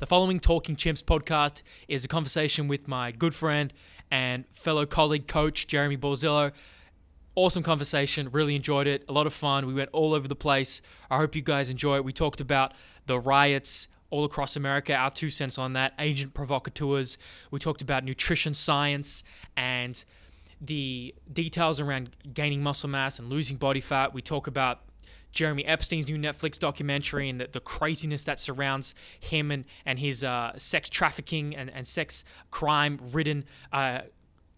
The following Talking Chimps podcast is a conversation with my good friend and fellow colleague coach, Jeremy Borzillo. Awesome conversation. Really enjoyed it. A lot of fun. We went all over the place. I hope you guys enjoy it. We talked about the riots all across America, our two cents on that, agent provocateurs. We talked about nutrition science and the details around gaining muscle mass and losing body fat. We talk about Jeffrey Epstein's new Netflix documentary and the, the craziness that surrounds him and, and his uh, sex trafficking and, and sex crime ridden uh,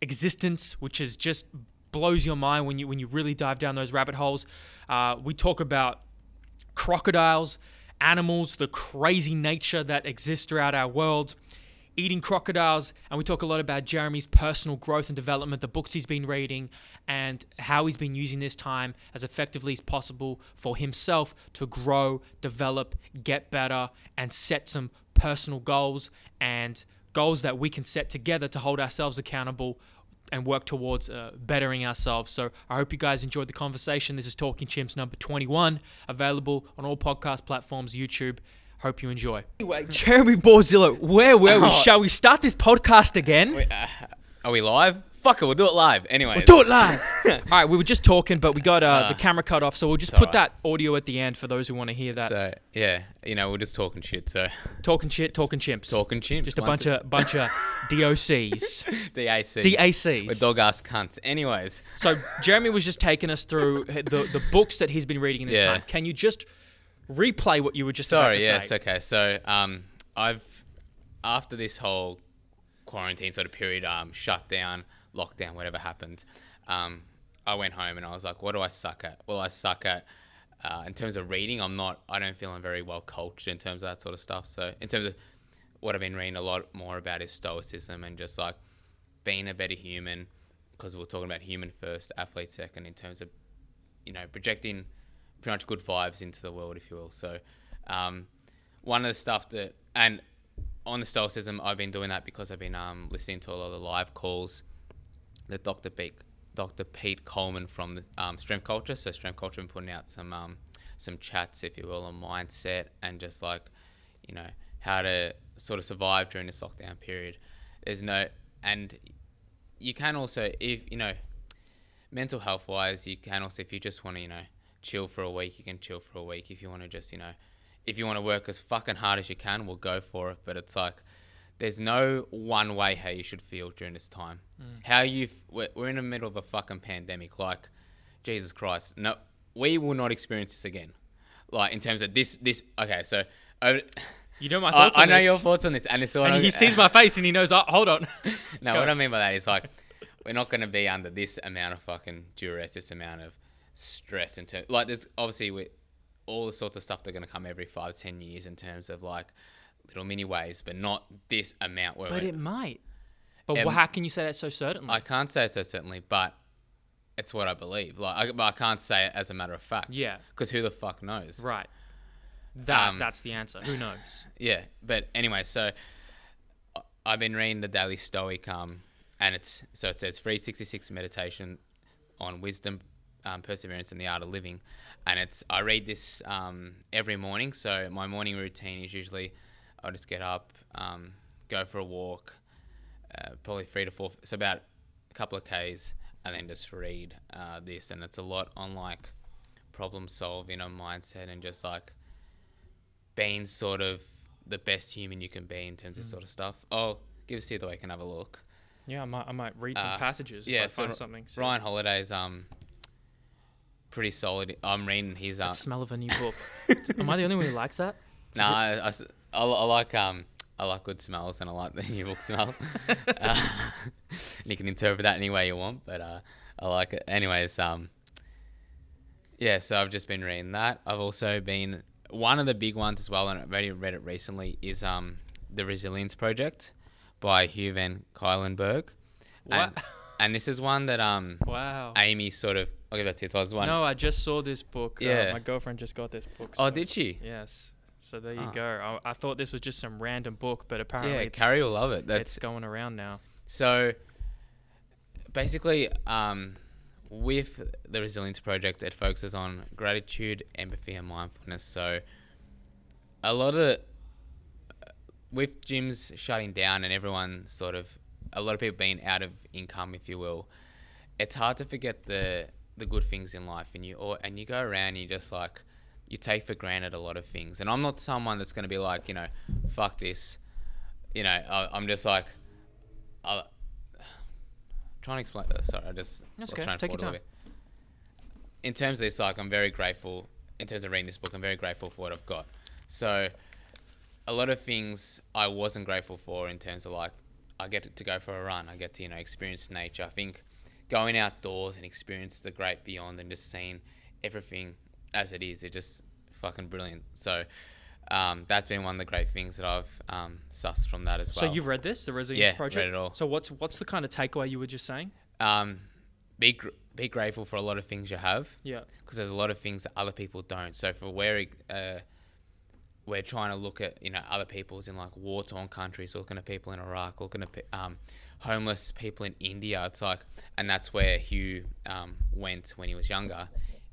existence, which is just blows your mind when you when you really dive down those rabbit holes. Uh, we talk about crocodiles, animals, the crazy nature that exists throughout our world, eating crocodiles, and we talk a lot about Jeremy's personal growth and development, the books he's been reading, and how he's been using this time as effectively as possible for himself to grow, develop, get better, and set some personal goals and goals that we can set together to hold ourselves accountable and work towards uh, bettering ourselves. So I hope you guys enjoyed the conversation. This is Talking Chimps number 21, available on all podcast platforms, YouTube. Hope you enjoy. Anyway, Jeremy Borzillo, where were we? Oh. Shall we start this podcast again? Uh, are we live? Fuck it, we'll do it live. Anyway, We'll do it live. All right, we were just talking, but we got uh, the Uh, camera cut off, so we'll just put alright. that audio at the end for those who want to hear that. So yeah, you know, we're just talking shit. So talking shit, talking chimps. talking chimps. Just a bunch of bunch of DOCs, DAC. We're DACs. dog ass cunts. Anyways, So Jeremy was just taking us through the the books that he's been reading in this Yeah. time. Can you just replay what you were just about sorry. to Yes. say? Okay. So um, I've after this whole quarantine sort of period, um, shutdown, lockdown, whatever happened, um, I went home and I was like, what do I suck at? Well, I suck at. Uh, in terms of reading, I'm not. I don't feel I'm very well cultured in terms of that sort of stuff. So in terms of what I've been reading a lot more about is stoicism and just like being a better human because we're talking about human first, athlete second in terms of you know projecting pretty much good vibes into the world, if you will. So um, one of the stuff that and on the stoicism, I've been doing that because I've been um, listening to a lot of the live calls that Dr. Pete, Dr. Pete Coleman from the um, Strength Culture. So Strength Culture been putting out some um, some chats, if you will, on mindset and just like you know how to sort of survive during this lockdown period. There's no and you can also if you know mental health wise you can also if you just want to you know chill for a week you can chill for a week if you want to just you know if you want to work as fucking hard as you can we'll go for it but it's like there's no one way how you should feel during this time mm. how you we're, we're in the middle of a fucking pandemic like jesus christ no we will not experience this again like in terms of this this okay so over, You know my I, thoughts I on know this. your thoughts on this and it's and I- he sees my face and he knows. Oh, hold on. no, Go what on. I mean by that is like we're not going to be under this amount of fucking duress, this amount of stress in terms. Like there's obviously with all the sorts of stuff that are going to come every five ten years in terms of like little mini waves, but not this amount. Where But it might. But Um, how can you say that so certainly? I can't say it so certainly, but it's what I believe. Like, I, but I can't say it as a matter of fact. Yeah. Because who the fuck knows? right. That Um, that's the answer. Who knows? Yeah, but anyway, so I've been reading the Daily Stoic, um, and it's so it says 366 meditation on wisdom, um, perseverance, and the art of living, and it's I read this um, every morning. So my morning routine is usually I'll just get up, um, go for a walk, uh, probably three to four, so about a couple of k's, and then just read uh, this, and it's a lot on like problem solving, on mindset, and just like being sort of the best human you can be in terms of Mm. sort of stuff. Oh, give us the way I can have a look. Yeah, I might I might read some Uh, passages. yeah, so something. So Ryan Holiday's um pretty solid. I'm reading his um. smell of a new book. Am I the only one who likes that? No, I, I I I like um I like good smells and I like the new book smell. uh, you can interpret that any way you want, but uh, I like it. Anyways, um, yeah. So I've just been reading that. I've also been one of the big ones as well, and I've already read it recently. Is um the Resilience Project by Hugh van Cuylenburg. What? and this is one that um Wow. Amy sort of I'll give that to you. So I was one. No, I just saw this book. Uh, Yeah. my girlfriend just got this book. oh, did she? Yes. So there you Ah. go. I, I thought this was just some random book, but apparently Yeah, Carrie will love it. That's it's going around now. So basically, um, with the Resilience Project, it focuses on gratitude, empathy, and mindfulness. So a lot of with gyms shutting down and everyone sort of a lot of people being out of income, if you will, it's hard to forget the the good things in life, and you or and you go around and you just like you take for granted a lot of things. And I'm not someone that's going to be like, you know, fuck this. You know, I, I'm just like, I'm trying to explain. Uh, sorry, I just That's was okay. trying to Take your time. In terms of this, like, I'm very grateful. In terms of reading this book, I'm very grateful for what I've got. So, a lot of things I wasn't grateful for in terms of like, I get to go for a run. I get to you know experience nature. I think going outdoors and experience the great beyond and just seeing everything as it is, it's just fucking brilliant. So. Um, that's been one of the great things that I've um, sussed from that as well. So you've read this, the Resilience Yeah, read it all. So what's what's the kind of takeaway you were just saying? um, be gr- be grateful for a lot of things you have Yeah. because there's a lot of things that other people don't. So for where uh, we're trying to look at you know other people's in like war torn countries, looking at people in Iraq, looking at um, homeless people in India. It's like, and that's where Hugh um, went when he was younger.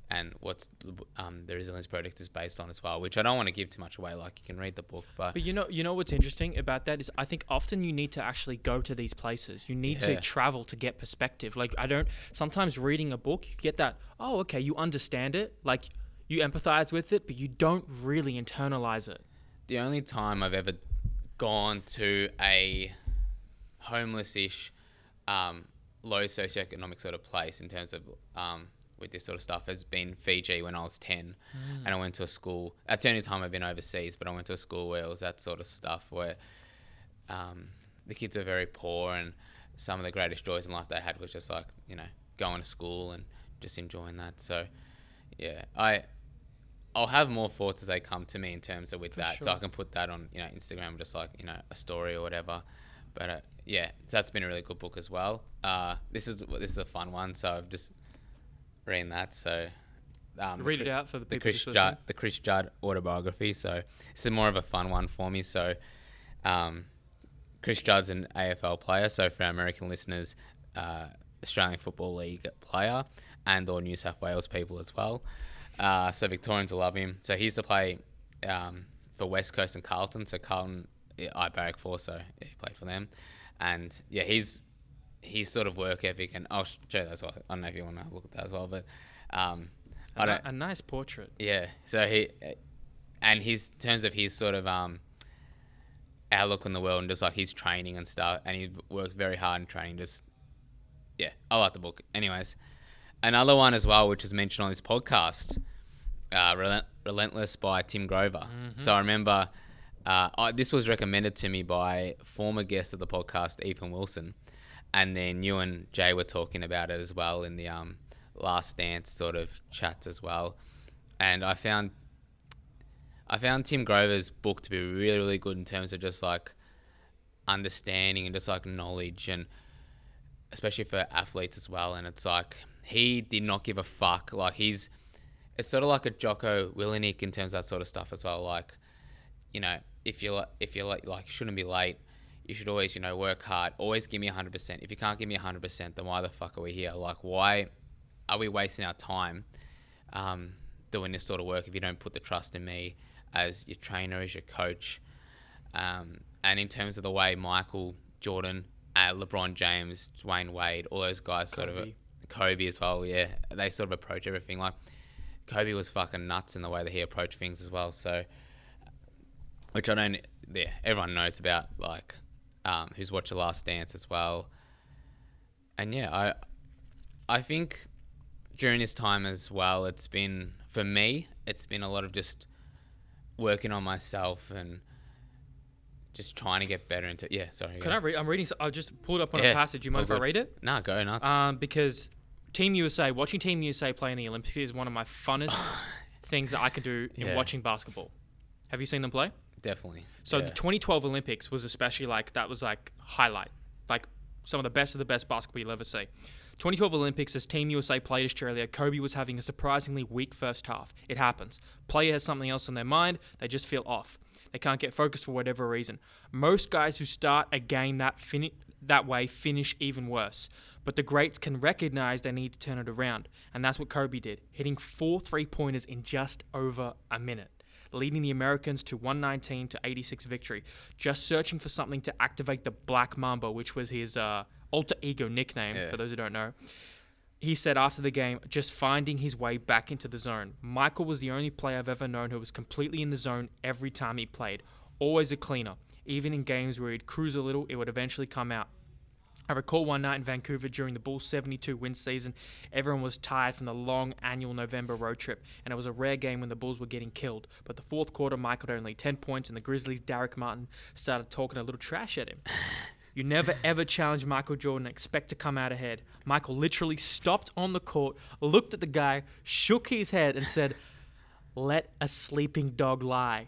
And what's um, the resilience project is based on as well, which I don't want to give too much away. Like you can read the book, but But you know, you know what's interesting about that is I think often you need to actually go to these places. You need to travel to get perspective. Like I don't sometimes reading a book, you get that, oh, okay, you understand it, like you empathize with it, but you don't really internalize it. the only time I've ever gone to a homeless-ish, um, low socioeconomic sort of place in terms of um, with this sort of stuff has been Fiji when I was ten, and I went to a school. That's the only time I've been overseas, but I went to a school where it was that sort of stuff where um, the kids were very poor, and some of the greatest joys in life they had was just like you know going to school and just enjoying that. So yeah, I I'll have more thoughts as they come to me in terms of with For that, so I can put that on you know Instagram, just like you know a story or whatever. But uh, yeah, so that's been a really good book as well. Uh, this is this is a fun one, so I've just reading that. So um, Read it out for the the people Chris Judd, the Chris Judd autobiography. So this is more of a fun one for me. So um, Chris Judd's an AFL player. So for our American listeners, uh, Australian Football League player, and or New South Wales people as well. Uh, so Victorians will love him. So he used to play um, for West Coast and Carlton. So Carlton, I barrack for, so he played for them. And yeah, he's his sort of work ethic, and I'll show you that as well. I don't know if you want to look at that as well, but um, A, I don't. a nice portrait. Yeah. So he, and his in terms of his sort of um, outlook on the world and just like his training and stuff, and he works very hard in training. Just yeah, I like the book. Anyways, another one as well, which was mentioned on this podcast, uh, Relent- Relentless by Tim Grover. So I remember. Uh, I, this was recommended to me by former guest of the podcast, Ethan Wilson, and then you and Jay were talking about it as well in the um, Last Dance sort of chats as well. And I found I found Tim Grover's book to be really, really good in terms of just like understanding and just like knowledge and especially for athletes as well. And it's like he did not give a fuck. Like he's it's sort of like a Jocko Willink in terms of that sort of stuff as well. Like, you know, if you're if you're like like shouldn't be late, you should always you know work hard. Always give me hundred percent. If you can't give me hundred percent, then why the fuck are we here? Like, why are we wasting our time um, doing this sort of work if you don't put the trust in me as your trainer, as your coach? Um, and in terms of the way Michael Jordan, uh, LeBron James, Dwyane Wade, all those guys sort of Kobe. As well, yeah, they sort of approach everything like Kobe was fucking nuts in the way that he approached things as well. So, which I don't, yeah, everyone knows about, like, um, who's watched The Last Dance as well. And yeah, I, I think during this time as well, it's been for me, it's been a lot of just working on myself and just trying to get better into. Yeah, sorry. Can I read? I'm reading. I just pulled up on a passage. You mind if I read it? Nah, go nuts. Um, because Team USA, watching Team USA play in the Olympics is one of my funnest things that I can do in Yeah. watching basketball. Have you seen them play? Definitely. So yeah. the 2012 Olympics was especially like that was like highlight, like some of the best of the best basketball you'll ever see. 2012 Olympics, as Team USA played Australia, Kobe was having a surprisingly weak first half. It happens. Player has something else on their mind; they just feel off. They can't get focused for whatever reason. Most guys who start a game that fini- that way finish even worse. But the greats can recognize they need to turn it around, and that's what Kobe did, hitting four three pointers in just over a minute. leading the Americans to 119 to 86 victory, just searching for something to activate the Black Mamba, which was his uh, alter ego nickname, Yeah. for those who don't know. He said after the game, just finding his way back into the zone. Michael was the only player I've ever known who was completely in the zone every time he played. Always a cleaner. Even in games where he'd cruise a little, it would eventually come out. I recall one night in Vancouver during the Bulls' 72 win season, everyone was tired from the long annual November road trip, and it was a rare game when the Bulls were getting killed. But the fourth quarter, Michael had only 10 points, and the Grizzlies' Darrick Martin started talking a little trash at him. You never ever challenge Michael Jordan and expect to come out ahead. Michael literally stopped on the court, looked at the guy, shook his head, and said, Let a sleeping dog lie.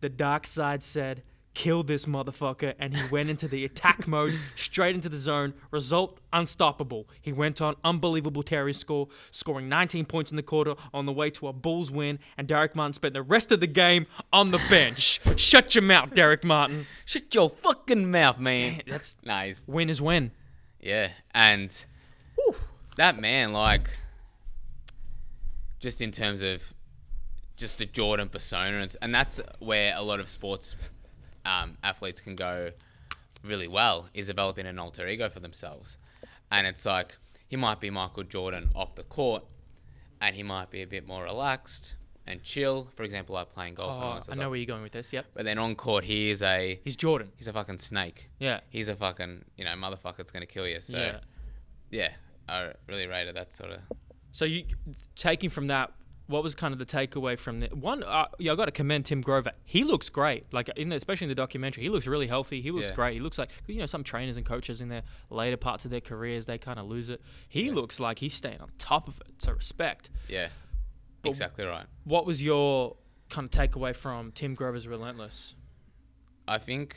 The dark side said, Kill this motherfucker, and he went into the attack mode, straight into the zone. Result unstoppable. He went on unbelievable Terry score, scoring 19 points in the quarter on the way to a Bulls win, and Darrick Martin spent the rest of the game on the bench. Shut your mouth, Darrick Martin. Shut your fucking mouth, man. Damn, that's nice. win is win. Yeah, and that man, like, just in terms of just the Jordan persona, and that's where a lot of sports um, athletes can go really well is developing an alter ego for themselves. And it's like he might be Michael Jordan off the court, and he might be a bit more relaxed and chill. For example, like playing golf. Oh, sort I know stuff. where you're going with this. Yep. But then on court, he is a He's Jordan. he's a fucking snake. Yeah. He's a fucking you know motherfucker that's gonna kill you. So yeah. yeah, I really rated that sort of. So you taking from that, what was kind of the takeaway from the one? Uh, yeah, I got to commend Tim Grover. He looks great. Like in the, especially in the documentary, he looks really healthy. He looks Yeah. great. He looks like you know some trainers and coaches in their later parts of their careers they kind of lose it. He looks like he's staying on top of it. So respect. Yeah, But- exactly right. What was your kind of takeaway from Tim Grover's Relentless? I think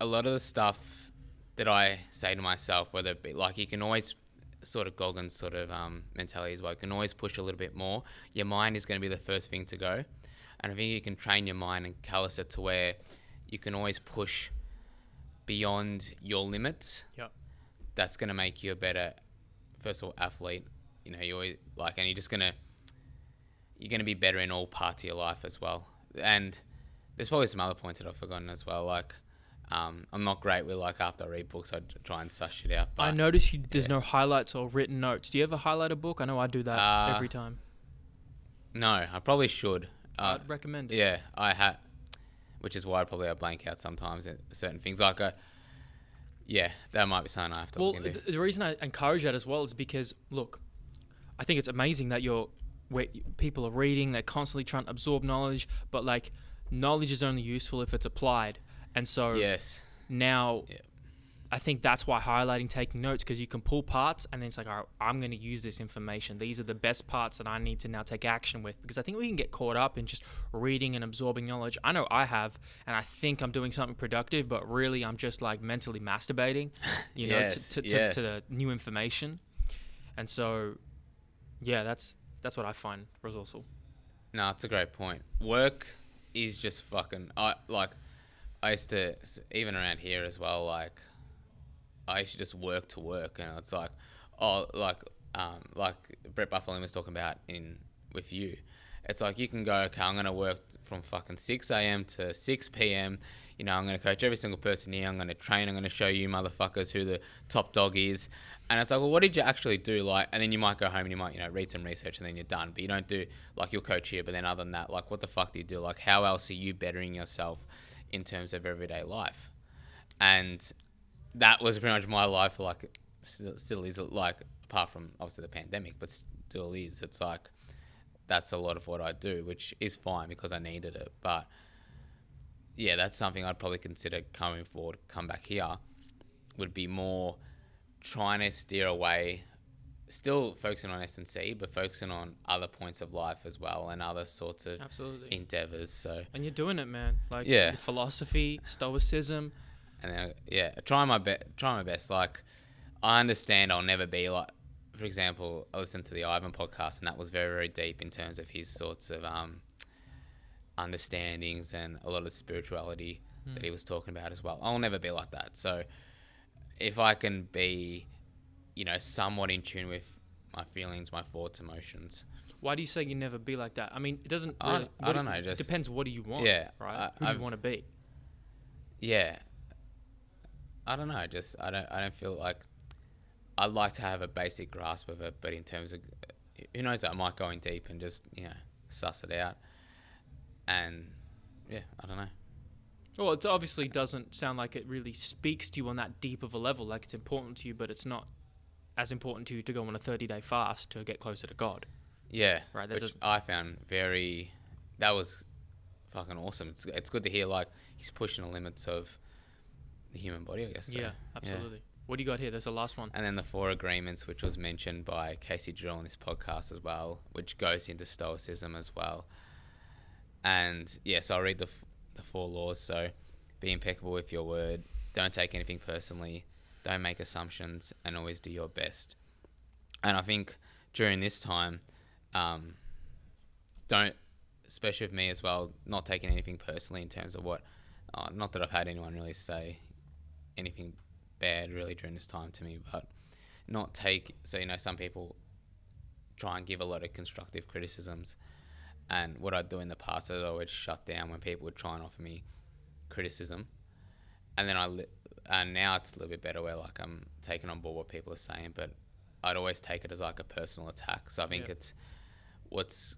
a lot of the stuff that I say to myself, whether it be like you can always sort of Goggins sort of um, mentality as well. You can always push a little bit more. Your mind is going to be the first thing to go, and I think you can train your mind and callous it to where you can always push beyond your limits. Yep. That's going to make you a better, first of all, athlete. You know, you always like, and you're just gonna you're gonna be better in all parts of your life as well. And there's probably some other points that I've forgotten as well. Like, um, I'm not great with like after I read books, I try and suss it out. But I notice you, there's no highlights or written notes. Do you ever highlight a book? I know I do that Uh, every time. No, I probably should. Uh, I'd recommend it. yeah, I had, which is why I probably I blank out sometimes in certain things. Like, a, yeah, that might be something I have to Well, th- the reason I encourage that as well is because look, I think it's amazing that you're where people are reading, they're constantly trying to absorb knowledge, but like knowledge is only useful if it's applied. And so yes, now Yeah. I think that's why highlighting, taking notes, because you can pull parts and then it's like, all right, I'm going to use this information. These are the best parts that I need to now take action with. Because I think we can get caught up in just reading and absorbing knowledge. I know I have, and I think I'm doing something productive, but really I'm just like mentally masturbating, you know, Yes, to, to, to, yes. to the new information. And so, yeah, that's that's what I find resourceful. No, it's a great point. Work is just fucking. I like. I used to even around here as well. Like, I used to just work to work, and it's like, oh, like, um, like Brett Buffalo was talking about in with you. It's like you can go, okay, I'm gonna work from fucking six a.m. to six p.m. You know, I'm gonna coach every single person here. I'm gonna train. I'm gonna show you motherfuckers who the top dog is. And it's like, well, what did you actually do? Like, and then you might go home and you might, you know, read some research and then you're done. But you don't do like you'll coach here, but then other than that, like, what the fuck do you do? Like, how else are you bettering yourself in terms of everyday life? And that was pretty much my life. Like, still, still is like, apart from obviously the pandemic, but still is. It's like that's a lot of what I do, which is fine because I needed it. But yeah, that's something I'd probably consider coming forward, come back here, would be more trying to steer away, still focusing on S and C, but focusing on other points of life as well and other sorts of Absolutely. endeavors. So and you're doing it, man. Like Yeah. philosophy, stoicism. and then yeah, try my best. Try my best. Like I understand I'll never be like. For example, I listened to the Ivan podcast, and that was very, very deep in terms of his sorts of um, understandings and a lot of spirituality that he was talking about as well. I'll never be like that. So, if I can be, you know, somewhat in tune with my feelings, my thoughts, emotions, Why do you say you never be like that? I mean, it doesn't. I- Really, I what don't do- know, just- depends. What do you want? Yeah, Right. I- Who I've- you want to be? yeah i don't know just i don't i don't feel like i'd like to have a basic grasp of it but in terms of who knows i might go in deep and just you know suss it out and yeah i don't know Well, it obviously doesn't sound like it really speaks to you on that deep of a level. Like it's important to you, but it's not as important to you to go on a 30 day fast to get closer to God. yeah Right, that which i found very that was fucking awesome it's, it's good to hear like he's pushing the limits of the human body i guess so, yeah, absolutely. What do you got here? There's the last one. And then the four agreements, which was mentioned by Casey Drill on this podcast as well, which goes into Stoicism as well. And yes, I'll read the, f- the four laws. So be impeccable with your word, don't take anything personally, don't make assumptions, and always do your best. And I think during this time, um, don't, especially with me as well, not taking anything personally in terms of what, uh, not that I've had anyone really say anything bad really during this time to me, but not take so you know some people try and give a lot of constructive criticisms, and what I'd do in the past is I'd shut down when people would try and offer me criticism, and then I li- and now it's a little bit better where like I'm taking on board what people are saying, but I'd always take it as like a personal attack. So I think Yeah. it's what's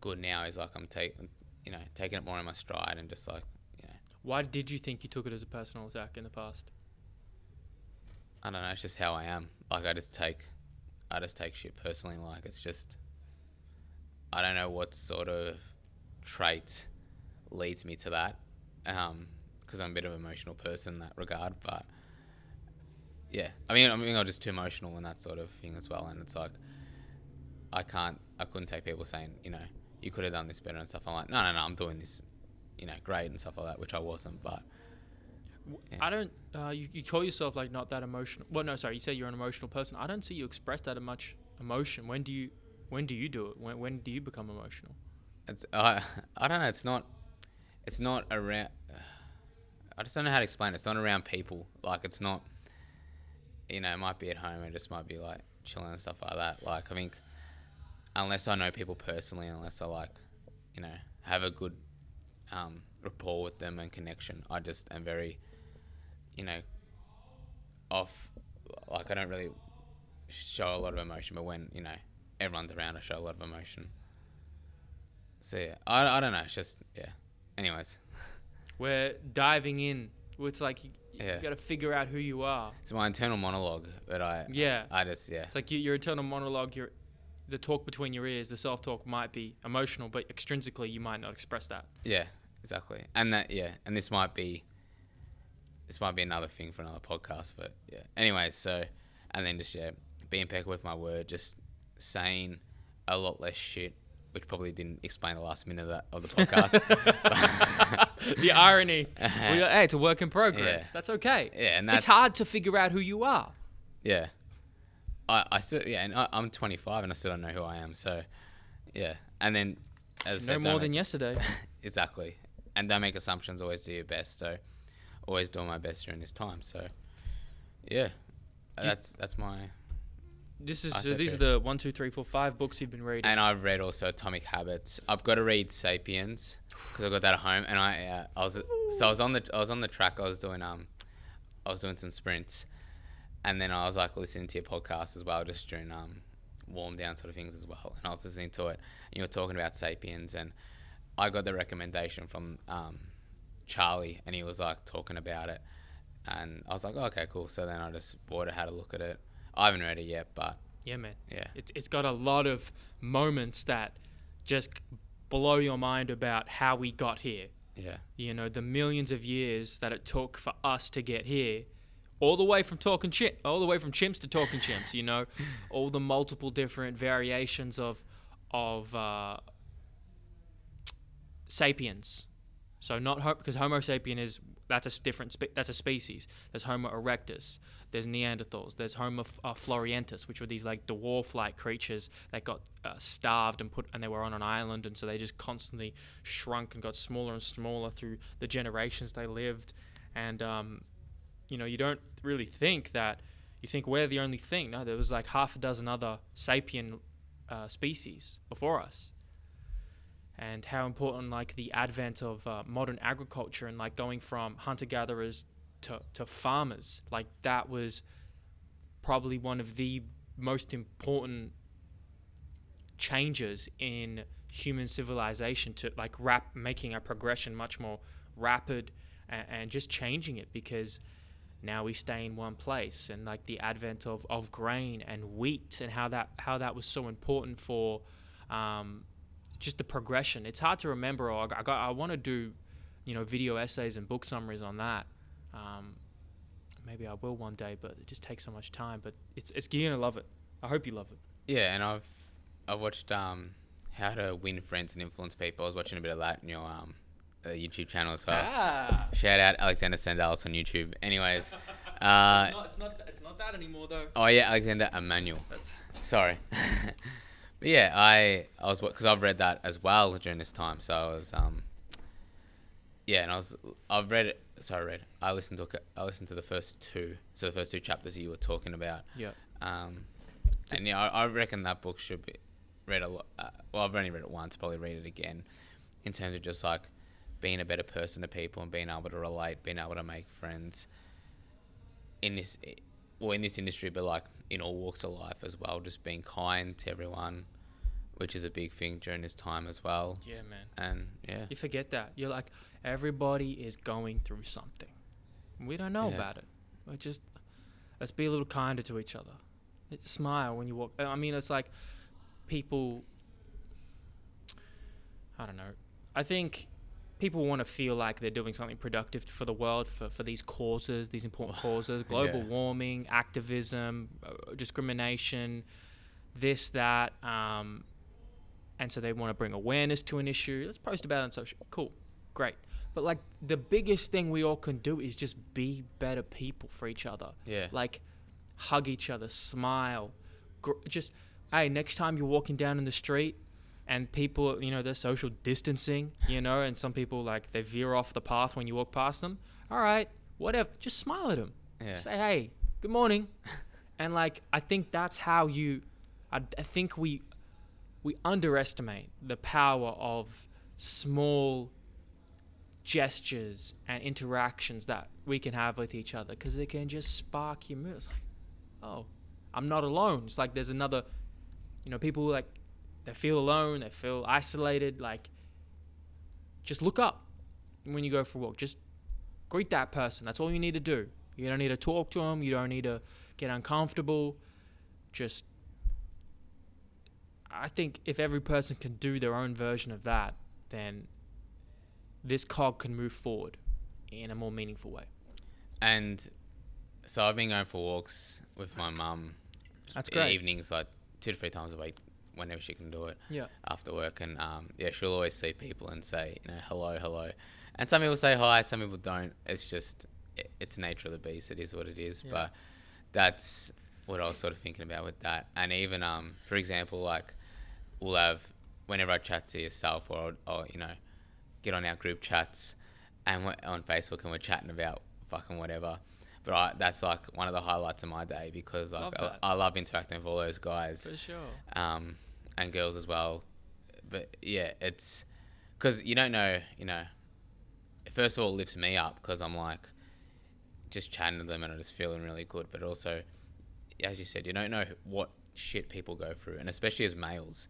good now is like I'm taking you know taking it more in my stride and just like you know Why did you think you took it as a personal attack in the past? I don't know. It's just how I am. Like I just take, I just take shit personally. Like it's just, I don't know what sort of trait leads me to that. Um, because I'm a bit of an emotional person in that regard. But yeah, I mean, I mean, I'm just too emotional and that sort of thing as well. And it's like, I can't, I couldn't take people saying, you know, you could have done this better and stuff. I'm like, no, no, no, I'm doing this, you know, great and stuff like that, which I wasn't. But Yeah. I don't. Uh, you, you call yourself like not that emotional. Well, no, sorry. You say you're an emotional person. I don't see you express that much emotion. When do you? When do you do it? When when do you become emotional? It's I I don't know. It's not. It's not around. I just don't know how to explain it. It's not around people. Like it's not. You know, it might be at home. It just might be like chilling and stuff like that. Like I think, unless I know people personally, unless I like, you know, have a good um, rapport with them and connection, I just am very, you know, off. Like I don't really show a lot of emotion, but when you know everyone's around, I show a lot of emotion. So yeah, I, I don't know. It's just yeah. Anyways, We're diving in. It's like you, Yeah. you got to figure out who you are. it's my internal monologue, but I Yeah. I just yeah It's like you, your internal monologue. Your the talk between your ears. The self talk might be emotional, but extrinsically you might not express that. yeah exactly. And that yeah, and this might be this might be another thing for another podcast, but yeah. Anyways, so and then just yeah, being impeccable with my word, just saying a lot less shit, which probably didn't explain the last minute of, that, of the podcast. the irony. Uh-huh. we go, hey, it's a work in progress. Yeah. That's okay. yeah, and It's that's hard to figure out who you are. Yeah. I, I still yeah, and I, I'm 25 and I still don't know who I am. So, yeah. And then, as No more than make- yesterday. exactly. And don't make assumptions. Always do your best. So, always doing my best during this time. So, yeah. Do you- That's that's my. This is so uh, said these are the one, two, three, four, five books you've been reading. And I've read also Atomic Habits. I've got to read *Sapiens* because I got that at home. And I uh, I was so I was on the I was on the track. I was doing um I was doing some sprints, and then I was like listening to your podcast as well, just during um warm down sort of things as well. And I was listening to it. And you were talking about *Sapiens*, and I got the recommendation from um Charlie, and he was like talking about it, and I was like, oh, okay, cool. So then I just bought it, had a look at it. I haven't read it yet, but yeah, man. yeah, It's it's got a lot of moments that just blow your mind about how we got here. yeah, You know, the millions of years that it took for us to get here, all the way from talking chimp, all the way from chimps to talking chimps. You know, all the multiple different variations of of uh, sapiens. So not ho- because Homo sapien is that's a different spe- that's a species. There's Homo erectus. There's Neanderthals. There's Homo f- uh, florientus, which were these like dwarf-like creatures that got uh, starved and put and they were on an island, and so they just constantly shrunk and got smaller and smaller through the generations they lived. And um, you know, you don't really think that you think we're the only thing. No, there was like half a dozen other sapien uh, species before us and how important like the advent of uh, modern agriculture and like going from hunter gatherers to, to farmers. Like that was probably one of the most important changes in human civilization to like rap making our progression much more rapid and, and just changing it because now we stay in one place and like the advent of, of grain and wheat and how that how that was so important for um, just the progression it's hard to remember or I, I want to do you know video essays and book summaries on that um, maybe I will one day but it just takes so much time but it's it's you're gonna love it I hope you love it Yeah, and I've I watched um how to win friends and influence people. I was watching a bit of that in your um uh, YouTube channel as well. ah. Shout out Alexander Sandalis on YouTube. Anyways, it's, uh, not, it's not it's not that anymore though oh yeah, Alexander Emmanual. that's Sorry. but yeah, I I was because I've read that as well during this time. So I was um yeah, and I was I've read it. Sorry, read. I listened to I listened to the first two. So the first two chapters you were talking about. yeah Um, and yeah, I, I reckon that book should be read a lot. Uh, well, I've only read it once. Probably read it again, in terms of just like being a better person to people and being able to relate, being able to make friends in this, well, in this industry, but like in all walks of life as well. Just being kind to everyone, which is a big thing during this time as well. yeah man And yeah, You forget that. You're like, everybody is going through something. We don't know Yeah. about it. We just let's be a little kinder to each other. Smile when you walk. I mean, it's like people. I don't know. I think people want to feel like they're doing something productive for the world for, for these causes, these important causes, global Yeah. warming, activism, uh, discrimination, this, that. Um, and so they want to bring awareness to an issue. Let's post about it on social. Cool, great. But like the biggest thing we all can do is just be better people for each other. yeah, Like hug each other, smile, gr- just hey. Next time you're walking down in the street and people, you know, they're social distancing, you know, and some people like they veer off the path when you walk past them. All right, whatever. Just smile at them. yeah, Say hey, good morning, and like I think that's how you. I, I think we we underestimate the power of small gestures and interactions that we can have with each other because they can just spark your mood. It's like, oh, I'm not alone. It's like there's another, you know, people like they feel alone, they feel isolated. Like, just look up when you go for a walk. Just greet that person. That's all you need to do. You don't need to talk to them. You don't need to get uncomfortable. Just, I think if every person can do their own version of that, then this cog can move forward in a more meaningful way. and so I've been going for walks with my mum. That's in great. Evenings like two to three times a week, whenever she can do it. Yeah. after work, and um, yeah, she'll always see people and say, you know, hello, hello. And some people say hi, some people don't. It's just, it, it's the nature of the beast. It is what it is. Yeah. But that's what I was sort of thinking about with that. And even, um, for example, like we'll have whenever I chat to yourself or, or you know, get on our group chats and we're on Facebook and we're chatting about fucking whatever. But I, that's like one of the highlights of my day because like Love I. I love interacting with all those guys For sure. um, and girls as well. But yeah, it's because you don't know, you know. First of all, it lifts me up because I'm like just chatting to them and I'm just feeling really good. But also, as you said, you don't know what shit people go through, and especially as males,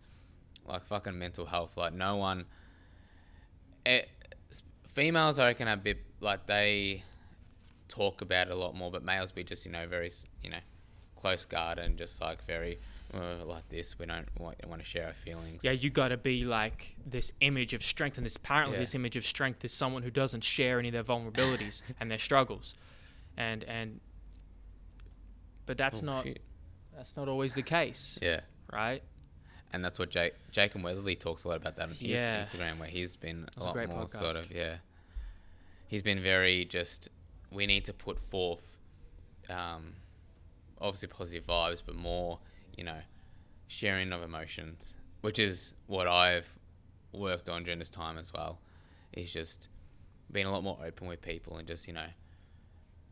like fucking mental health. Like no one, it, females I reckon are a bit like they talk about it a lot more, but males be just you know very you know close guard and just like very uh, like this. We don't want, want to share our feelings. Yeah, you got to be like this image of strength, and this apparently Yeah. this image of strength is someone who doesn't share any of their vulnerabilities and their struggles, and and. But that's Oh, not shit. that's not always the case, Yeah, right? and that's what Jake Jake and Weatherly talks a lot about that on his Instagram, where he's been a a lot great more sort of yeah. He's been very just. We need to put forth, um, obviously positive vibes, but more, you know, sharing of emotions, which is what I've worked on during this time as well. Is just being a lot more open with people and just you know,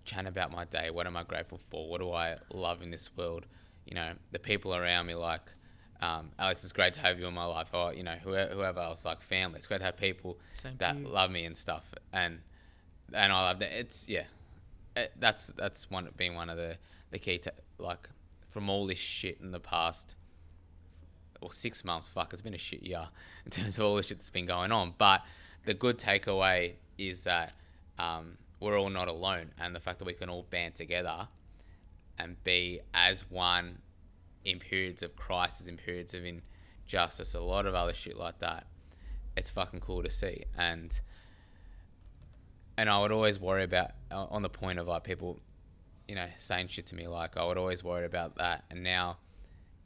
chatting about my day. What am I grateful for? What do I love in this world? You know, the people around me, like um, Alex, it's great to have you in my life, or you know, whoever, whoever else, like family. It's great to have people Same that love me and stuff, and and I love that. It's yeah, it, that's that's one being one of the the key to like from all this shit in the past. Or six months, fuck, it's been a shit year in terms of all the shit that's been going on. But the good takeaway is that um, we're all not alone, and the fact that we can all band together and be as one in periods of crisis, in periods of injustice, a lot of other shit like that. It's fucking cool to see, and and I would always worry about uh, on the point of like people, you know, saying shit to me. Like I would always worry about that, and now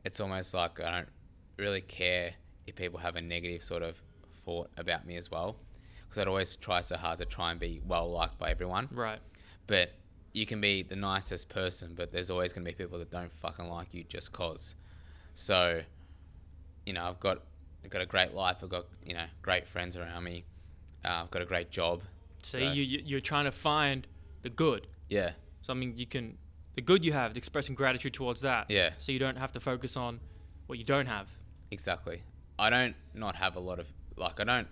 it's almost like I don't really care if people have a negative sort of thought about me as well, because I'd always try so hard to try and be well liked by everyone Right. but you can be the nicest person, but there's always going to be people that don't fucking like you just cause. So, you know, I've got I've got a great life. I've got you know great friends around me. Uh, I've got a great job. So, So- you you- you're trying to find the good, Yeah, something you can, the good you have, expressing gratitude towards that. Yeah. So you don't have to focus on what you don't have. exactly. I don't not have a lot of like I don't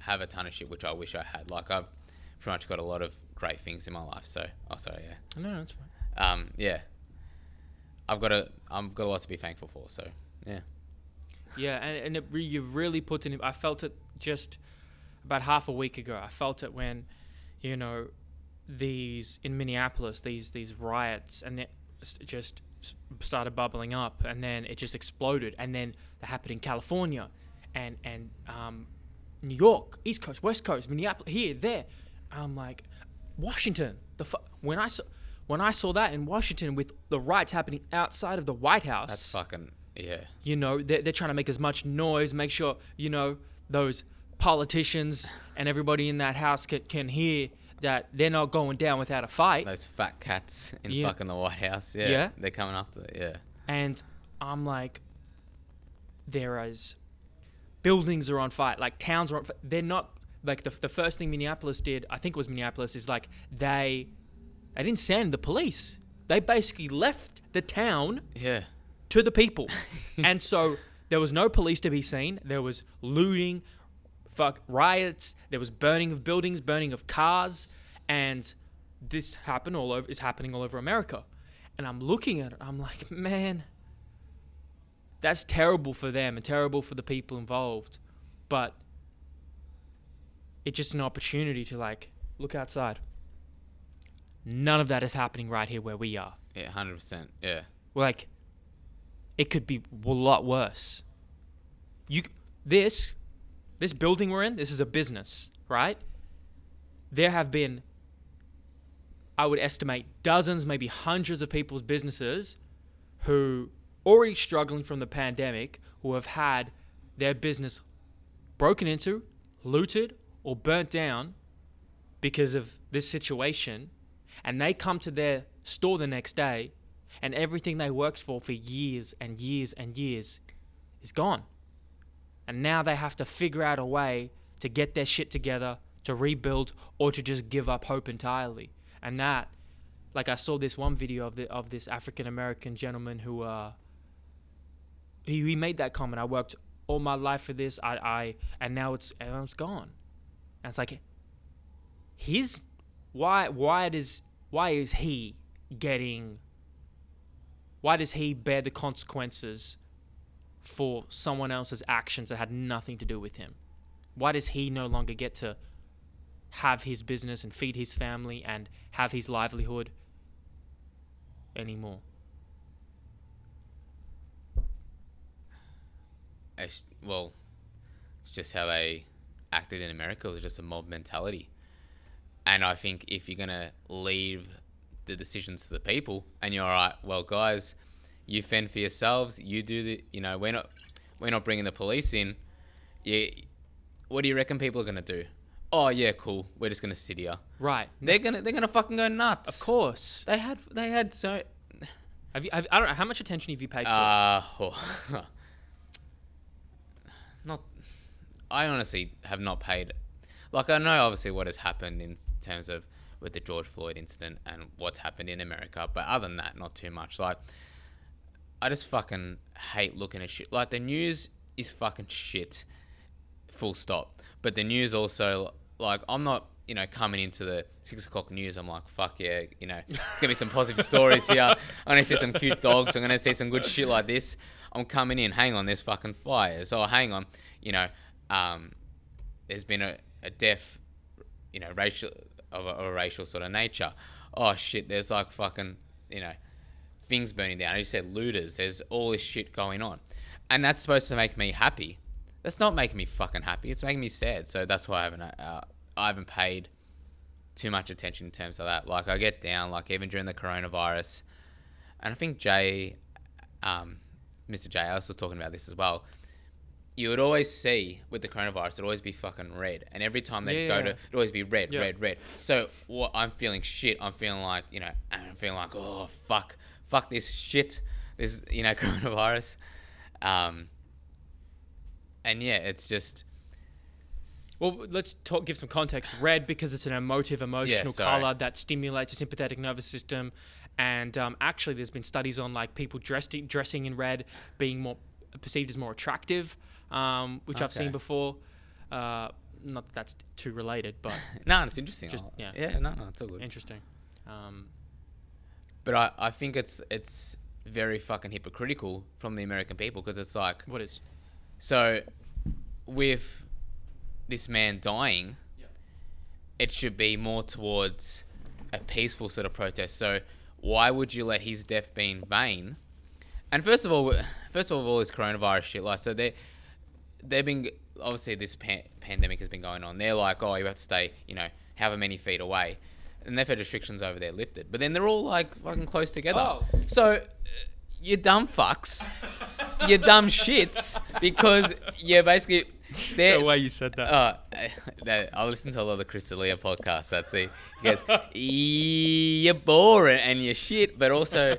have a ton of shit which I wish I had. Like I've pretty much got a lot of great things in my life. So, oh sorry, yeah. No, no, that's fine. Um, yeah. I've got a I've got a lot to be thankful for. So, yeah. Yeah, and, and it re- you really put in. I felt it just about half a week ago. I felt it when, you know, these in Minneapolis, these these riots, and it just started bubbling up, and then it just exploded, and then that happened in California, and and um, New York, East Coast, West Coast, Minneapolis, here, there. I'm like, Washington. The fu- when I saw when I saw that in Washington with the riots happening outside of the White House, That's fucking yeah. you know they're, they're trying to make as much noise make sure you know those politicians and everybody in that house can, can hear that they're not going down without a fight Those fat cats in Yeah. fucking the White House. Yeah. Yeah. They're coming after it. Yeah. and i'm like there is buildings are on fire like towns are on fire they're not like the, the first thing minneapolis did i think it was minneapolis is like they they didn't send the police they basically left the town Yeah. to the people. and so there was no police to be seen. There was looting, fuck riots. There was burning of buildings, burning of cars, and this happened all over. Is happening all over America. And I'm looking at it. I'm like, man, that's terrible for them and terrible for the people involved. But it's just an opportunity to like look outside. None of that is happening right here where we are Yeah. Hundred percent. Yeah. like it could be a lot worse you this this building we're in this is a business right? There have been i would estimate dozens maybe hundreds of people's businesses who already struggling from the pandemic who have had their business broken into looted or burnt down because of this situation and they come to their store the next day and everything they worked for for years and years and years is gone and now they have to figure out a way to get their shit together to rebuild or to just give up hope entirely. And that like i saw this one video of the of this african american gentleman who uh he, he made that comment. I worked all my life for this. I i and now it's and it's gone. And it's like his why why does why is he getting why does he bear the consequences for someone else's actions that had nothing to do with him why does he no longer get to have his business and feed his family and have his livelihood anymore well, it's just how they acted in America. It was just a mob mentality. And I think if you're gonna leave the decisions to the people, and you're all right, well, guys, you fend for yourselves. You do the, you know, we're not, we're not bringing the police in. Yeah, what do you reckon people are gonna do? Oh yeah, cool. We're just gonna sit here. right They're gonna, they're gonna fucking go nuts. of course They had, they had so. have you have, i don't know how much attention have you paid to it Uh, oh, not. I honestly have not paid. Like I know obviously what has happened in terms of with the George Floyd incident and what's happened in America, but other than that, not too much. Like I just fucking hate looking at shit. Like the news is fucking shit, full stop. But the news also, like, I'm not, you know, coming into the six o'clock news. I'm like, fuck yeah, you know, it's gonna be some positive stories here. I'm gonna see some cute dogs. I'm gonna see some good shit like this. I'm coming in. Hang on, there's fucking fires. Oh, hang on, you know, um, there's been a, a death, you know, racial of a, of a racial sort of nature. Oh shit, there's like fucking, you know, things burning down. As you said, looters. There's all this shit going on, and that's supposed to make me happy. That's not making me fucking happy. It's making me sad. So that's why I haven't, uh, I haven't paid too much attention in terms of that. Like I get down, like even during the coronavirus, and I think Jay, um, Mr. J, I was talking about this as well. You would always see with the coronavirus, it'd always be fucking red, and every time they Yeah, go yeah. to, it'd always be red, Yeah. red, red. So what I'm feeling shit. I'm feeling like you know, I'm feeling like oh fuck, fuck this shit, this you know coronavirus. Um, and yeah, it's just Well, let's talk. Give some context. Red because it's an emotive, emotional sorry. color that stimulates the sympathetic nervous system, and um, actually, there's been studies on like people dressed in, dressing in red being more perceived as more attractive, um, which I've seen before. Uh, not that that's too related, but no, it's interesting. Just- yeah. yeah, no, no, it's all good. interesting. Um, But I, I think it's it's very fucking hypocritical from the American people because it's like what is? so with this man dying, Yeah. it should be more towards a peaceful sort of protest. So why would you let his death be in vain? And first of all, first of all, all this coronavirus shit, like so they they've been obviously this pan- pandemic has been going on. They're like, oh, you have to stay, you know, however many feet away, and they've had restrictions over there lifted. But then they're all like fucking close together. Oh. So uh, you dumb fucks, you dumb shits, because you're basically they're The way you said that. uh, that, I listen to a lot of the Chris D'Elia podcasts. That's he. He goes, you're boring and you're shit, but also,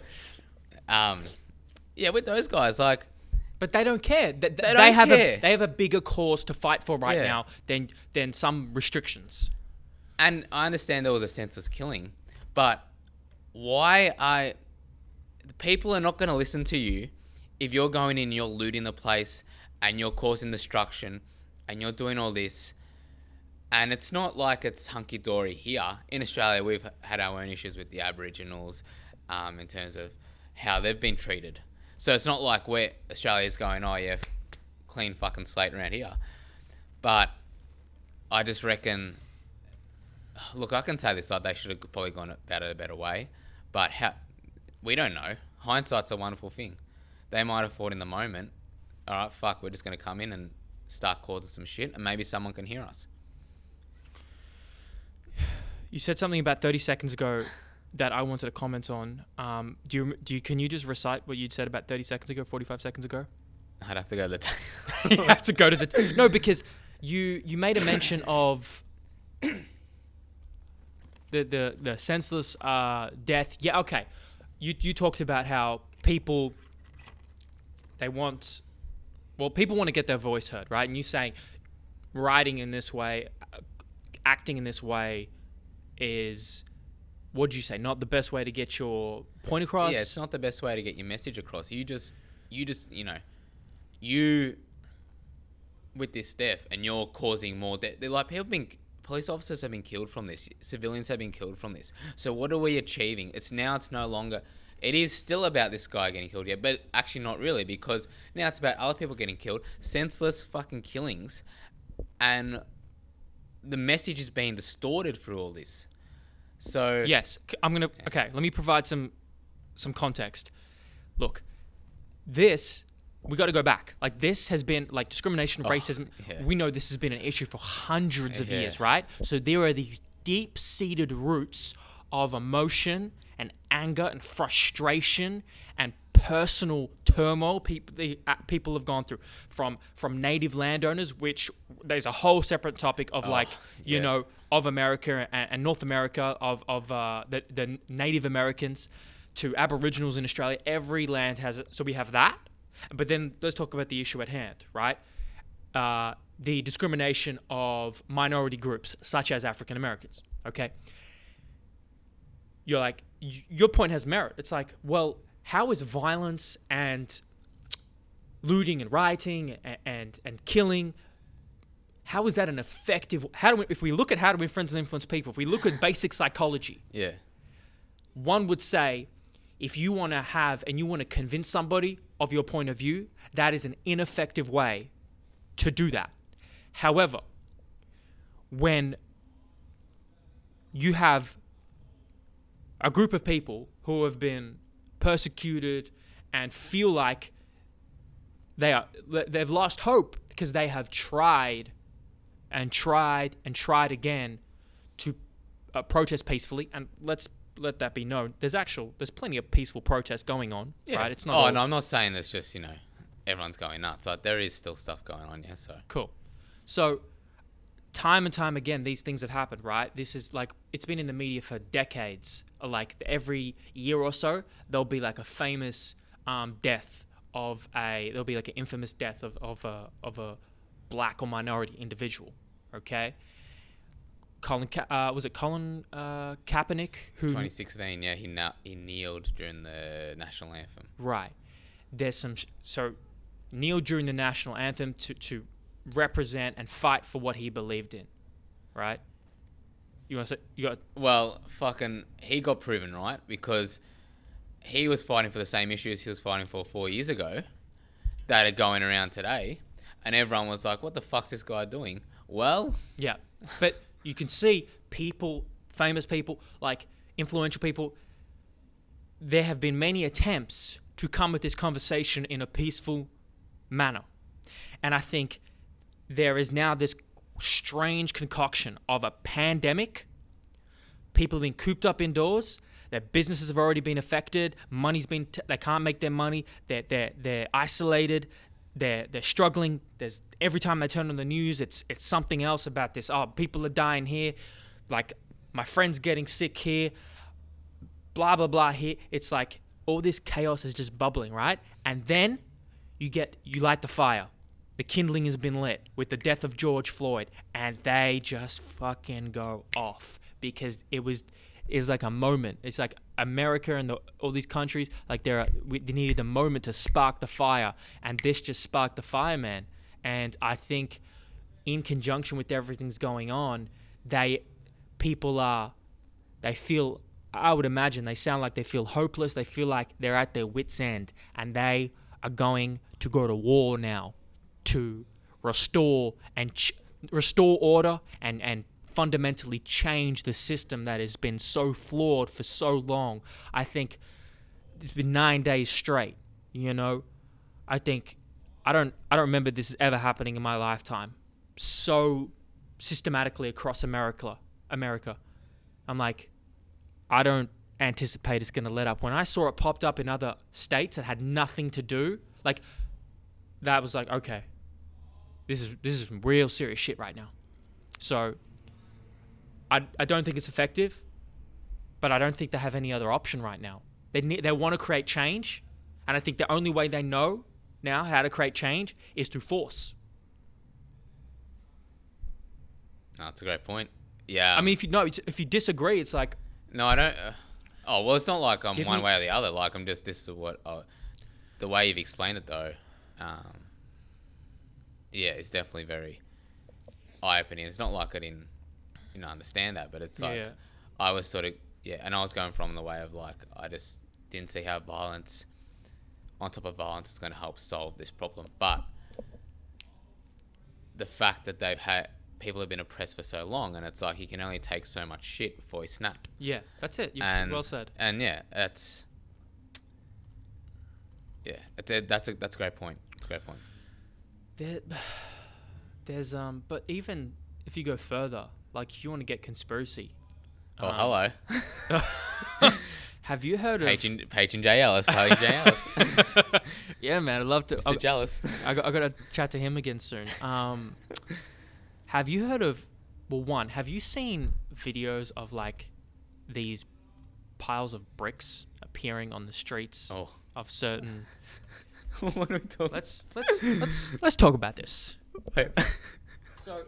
um, yeah, with those guys, like, But they don't care. They, they, don't have care. a they have a bigger cause to fight for right Yeah. now than than some restrictions. And I understand there was a senseless killing, but why are the people are not going to listen to you if you're going in, you're looting the place, and you're causing destruction, and you're doing all this, and it's not like it's hunky dory here in Australia. We've had our own issues with the Aboriginals, um, in terms of how they've been treated. So it's not like where Australia's going, oh yeah, clean fucking slate around here, but I just reckon Look, I can say this they should have probably gone about it a better way, but how we don't know. Hindsight's a wonderful thing. They might have thought in the moment, all right, fuck, we're just going to come in and start causing some shit, and maybe someone can hear us. You said something about 30 seconds ago that I wanted to comment on. Um, do you do you can you just recite what you'd said about 30 seconds ago, 45 seconds ago? I'd have to go to the. T- you have to go to the no because you you made a mention of the the the senseless uh, death. Yeah, okay. You you talked about how people they want well people want to get their voice heard, right? And you saying writing in this way, uh, acting in this way is what did you say? Not the best way to get your point across. yeah, it's not the best way to get your message across. You just, you just, you know, you with this death, and you're causing more death. They're like people have been. Police officers have been killed from this. Civilians have been killed from this. So what are we achieving? It's now. It's no longer. It is still about this guy getting killed, yeah, but actually not really because now it's about other people getting killed, senseless fucking killings, and the message is being distorted through all this. So Yes, I'm gonna. Okay, let me provide some some context. Look, this we got to go back. Like this has been like discrimination, racism. Oh, yeah. We know this has been an issue for hundreds of Yeah. years, right? So there are these deep-seated roots of emotion and anger and frustration and personal turmoil people the, uh, people have gone through from from native landowners which there's a whole separate topic of like you yeah. know of America and, and North America of of uh, the the Native Americans to Aboriginals in Australia. Every land has it. So we have that, but then let's talk about the issue at hand, right? Uh, the discrimination of minority groups such as African Americans. Okay, you're like y- your point has merit. It's like, well, how is violence and looting and rioting and and, and killing how is that an effective how do we, if we look at how to influence and influence people if we look at basic psychology Yeah. one would say if you want to have and you want to convince somebody of your point of view that is an ineffective way to do that. However when you have a group of people who have been persecuted and feel like they are they've lost hope because they have tried and tried and tried again to uh, protest peacefully and let's let that be known there's actual there's plenty of peaceful protests going on Yeah. right it's not Oh all- no, I'm not saying it's just you know everyone's going nuts. Like there is still stuff going on. Yeah. So Cool. So, time and time again, these things have happened, right? This is like, it's been in the media for decades. Like, every year or so, there'll be like a famous um, death of a, there'll be like an infamous death of, of, a, of a black or minority individual, okay? Colin, Ka- uh, was it Colin uh, Kaepernick who 2016. Yeah. He na- he kneeled during the national anthem. Right. There's some sh- so kneel during the national anthem to to represent and fight for what he believed in. Right. You want to say you got Well, fucking, he got proven right because he was fighting for the same issues he was fighting for four years ago that are going around today, and everyone was like, "What the fuck's this guy doing?" Well, yeah, but you can see people, famous people, like influential people. There have been many attempts to come with this conversation in a peaceful manner, and I think there is now this strange concoction of a pandemic. People have been cooped up indoors. Their businesses have already been affected. Money's been t- they can't make their money. They're they're they're isolated. They're they're struggling. There's every time I turn on the news, it's it's something else about this. Oh, people are dying here. Like my friend's getting sick here. Blah blah blah here. It's like all this chaos is just bubbling, right? And then you get you light the fire. The kindling has been lit with the death of George Floyd, and they just fucking go off because it was is like a moment. It's like America and the, all these countries, like they're we, they needed the moment to spark the fire, and this just sparked the fire, man. And I think, in conjunction with everything's going on, they people are they feel I would imagine they sound like they feel hopeless. They feel like they're at their wits' end, and they are going to go to war now to restore and restore order and and fundamentally change the system that has been so flawed for so long. I think it's been nine days straight. You know, I think I don't I don't remember this ever happening in my lifetime. So systematically across America, America. I'm like, I don't anticipate it's going to let up. When I saw it popped up in other states that had nothing to do, like that was like, okay, this is this is real serious shit right now. So I I don't think it's effective, but I don't think they have any other option right now. They need, they want to create change, and I think the only way they know now how to create change is through force. that's a great point. Yeah. I mean, if you no, if you disagree, it's like no, I don't. Uh, oh well, it's not like I'm one me- way or the other. Like I'm just this is what uh, the way you've explained it though. Um, yeah, it's definitely very eye opening. It's not like I didn't you know understand that, but it's like Yeah. I was sort of yeah, and I was going from the way of like I just didn't see how violence on top of violence is going to help solve this problem, but the fact that they've had people have been oppressed for so long, and it's like you can only take so much shit before you snap. yeah, that's it. You've and well said. And yeah, that's yeah, it's a, that's a that's a great point. It's a great point. There, there's um, but even if you go further, like if you want to get conspiracy. Oh, um, hello, Have you heard of? Page and Page and J Ellis, Page J Ellis, yeah, man, I'd love to. Mr. Jealous. I got, I got to chat to him again soon. Um, have you heard of? Well, one, have you seen videos of like these piles of bricks appearing on the streets Oh, of certain? what are we talking? Let's let's let's let's talk about this. Wait. So,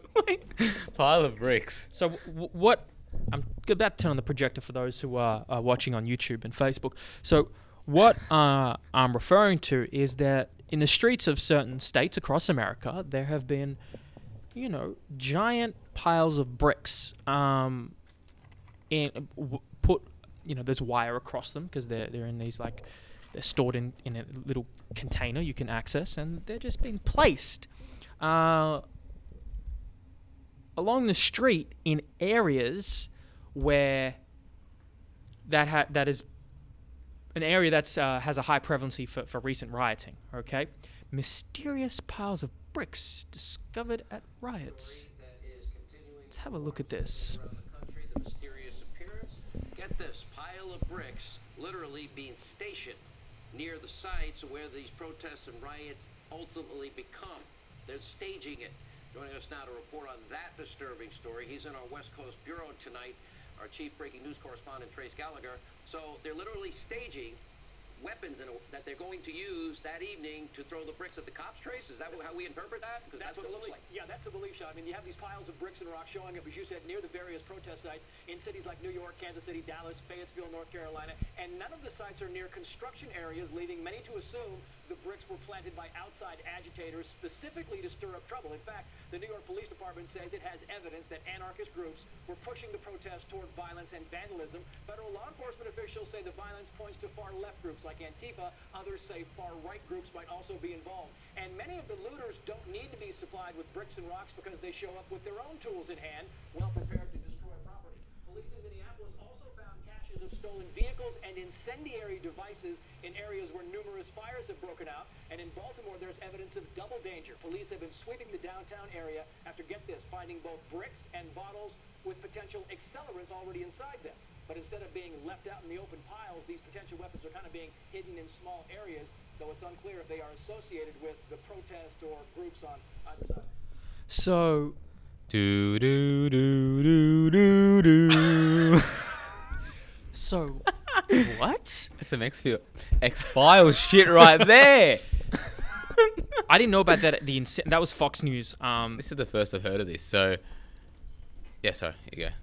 Pile of bricks. so w- what? I'm about to turn on the projector for those who are uh, watching on YouTube and Facebook. So, what uh, I'm referring to is that in the streets of certain states across America, there have been, you know, giant piles of bricks um, in w- put. You know, there's wire across them because they're they're in these like they're stored in in a little container you can access, and they're just being placed. Uh, along the street in areas where that ha- that is an area that's uh, has a high prevalency for, for recent rioting. Okay, mysterious piles of bricks discovered at riots. Let's have a look at this. Get this pile of bricks literally being stationed near the sites where these protests and riots ultimately become. They're staging it. Joining us now to report on that disturbing story, he's in our West Coast Bureau tonight, our chief breaking news correspondent, Trace Gallagher. So they're literally staging weapons in a, that they're going to use that evening to throw the bricks at the cops, Trace? Is that how we interpret that? Because that's, what it looks like. Yeah, that's the belief shot. I mean, you have these piles of bricks and rocks showing up, as you said, near the various protest sites in cities like New York, Kansas City, Dallas, Fayetteville, North Carolina, and none of the sites are near construction areas, leading many to assume the bricks were planted by outside agitators specifically to stir up trouble. In fact, the New York Police Department says it has evidence that anarchist groups were pushing the protests toward violence and vandalism. Federal law enforcement officials say the violence points to far-left groups like Antifa. Others say far-right groups might also be involved. And many of the looters don't need to be supplied with bricks and rocks because they show up with their own tools in hand, well prepared to destroy property. Police in Minneapolis also found caches of stolen vehicles and incendiary devices in areas where numerous fires have broken out. And in Baltimore, there's evidence of double danger. Police have been sweeping the downtown area after, get this, finding both bricks and bottles with potential accelerants already inside them. But instead of being left out in the open piles, these potential weapons are kind of being hidden in small areas, though it's unclear if they are associated with the protest or groups on either side. So Do do do do do do. so what? That's some X X Files shit right there. I didn't know about that. The inc- that was Fox News. Um, This is the first I've heard of this. So, yeah, sorry. Here you go.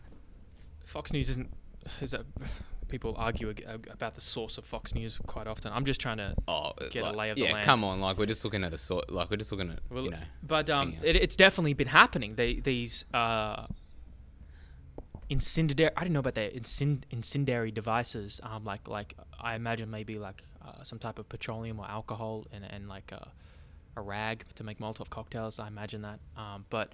Fox News isn't is a people argue ag- ag- about the source of Fox News quite often. I'm just trying to Oh, Get a like, lay of the yeah, land. come on. Like we're just looking at a sort. Like we're just looking at Well, you know. but um, it, it's definitely been happening. They these uh, incendiary. I didn't know about incend- incendiary devices. Um, like like I imagine maybe like uh, some type of petroleum or alcohol and and like a, a rag to make Molotov cocktails. I imagine that. Um, but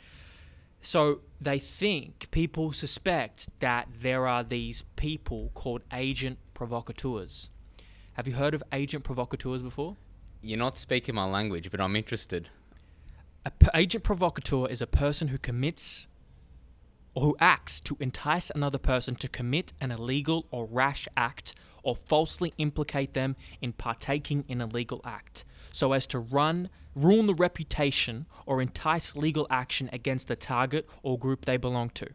so they think people suspect that there are these people called agent provocateurs. Have you heard of agent provocateurs before? You're not speaking my language, but I'm interested. A p- agent provocateur is a person who commits or who acts to entice another person to commit an illegal or rash act or falsely implicate them in partaking in a legal act so as to run ruin the reputation or entice legal action against the target or group they belong to.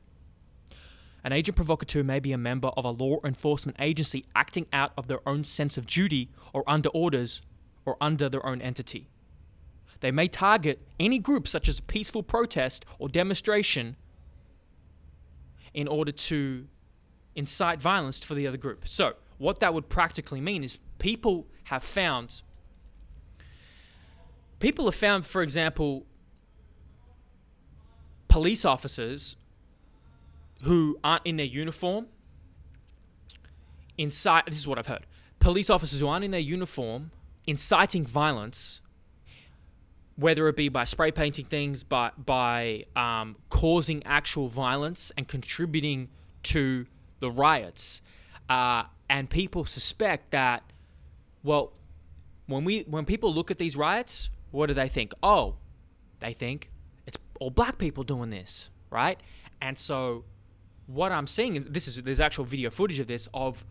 An agent provocateur may be a member of a law enforcement agency acting out of their own sense of duty or under orders or under their own entity. They may target any group, such as a peaceful protest or demonstration, in order to incite violence for the other group. So, what that would practically mean is people have found, people have found, for example, police officers who aren't in their uniform incite this is what I've heard. Police officers who aren't in their uniform inciting violence, whether it be by spray painting things, by by um, causing actual violence and contributing to the riots, uh, and people suspect that, well, when we when people look at these riots, what do they think? Oh, they think it's all black people doing this, right? And so what I'm seeing, and this is there's actual video footage of this of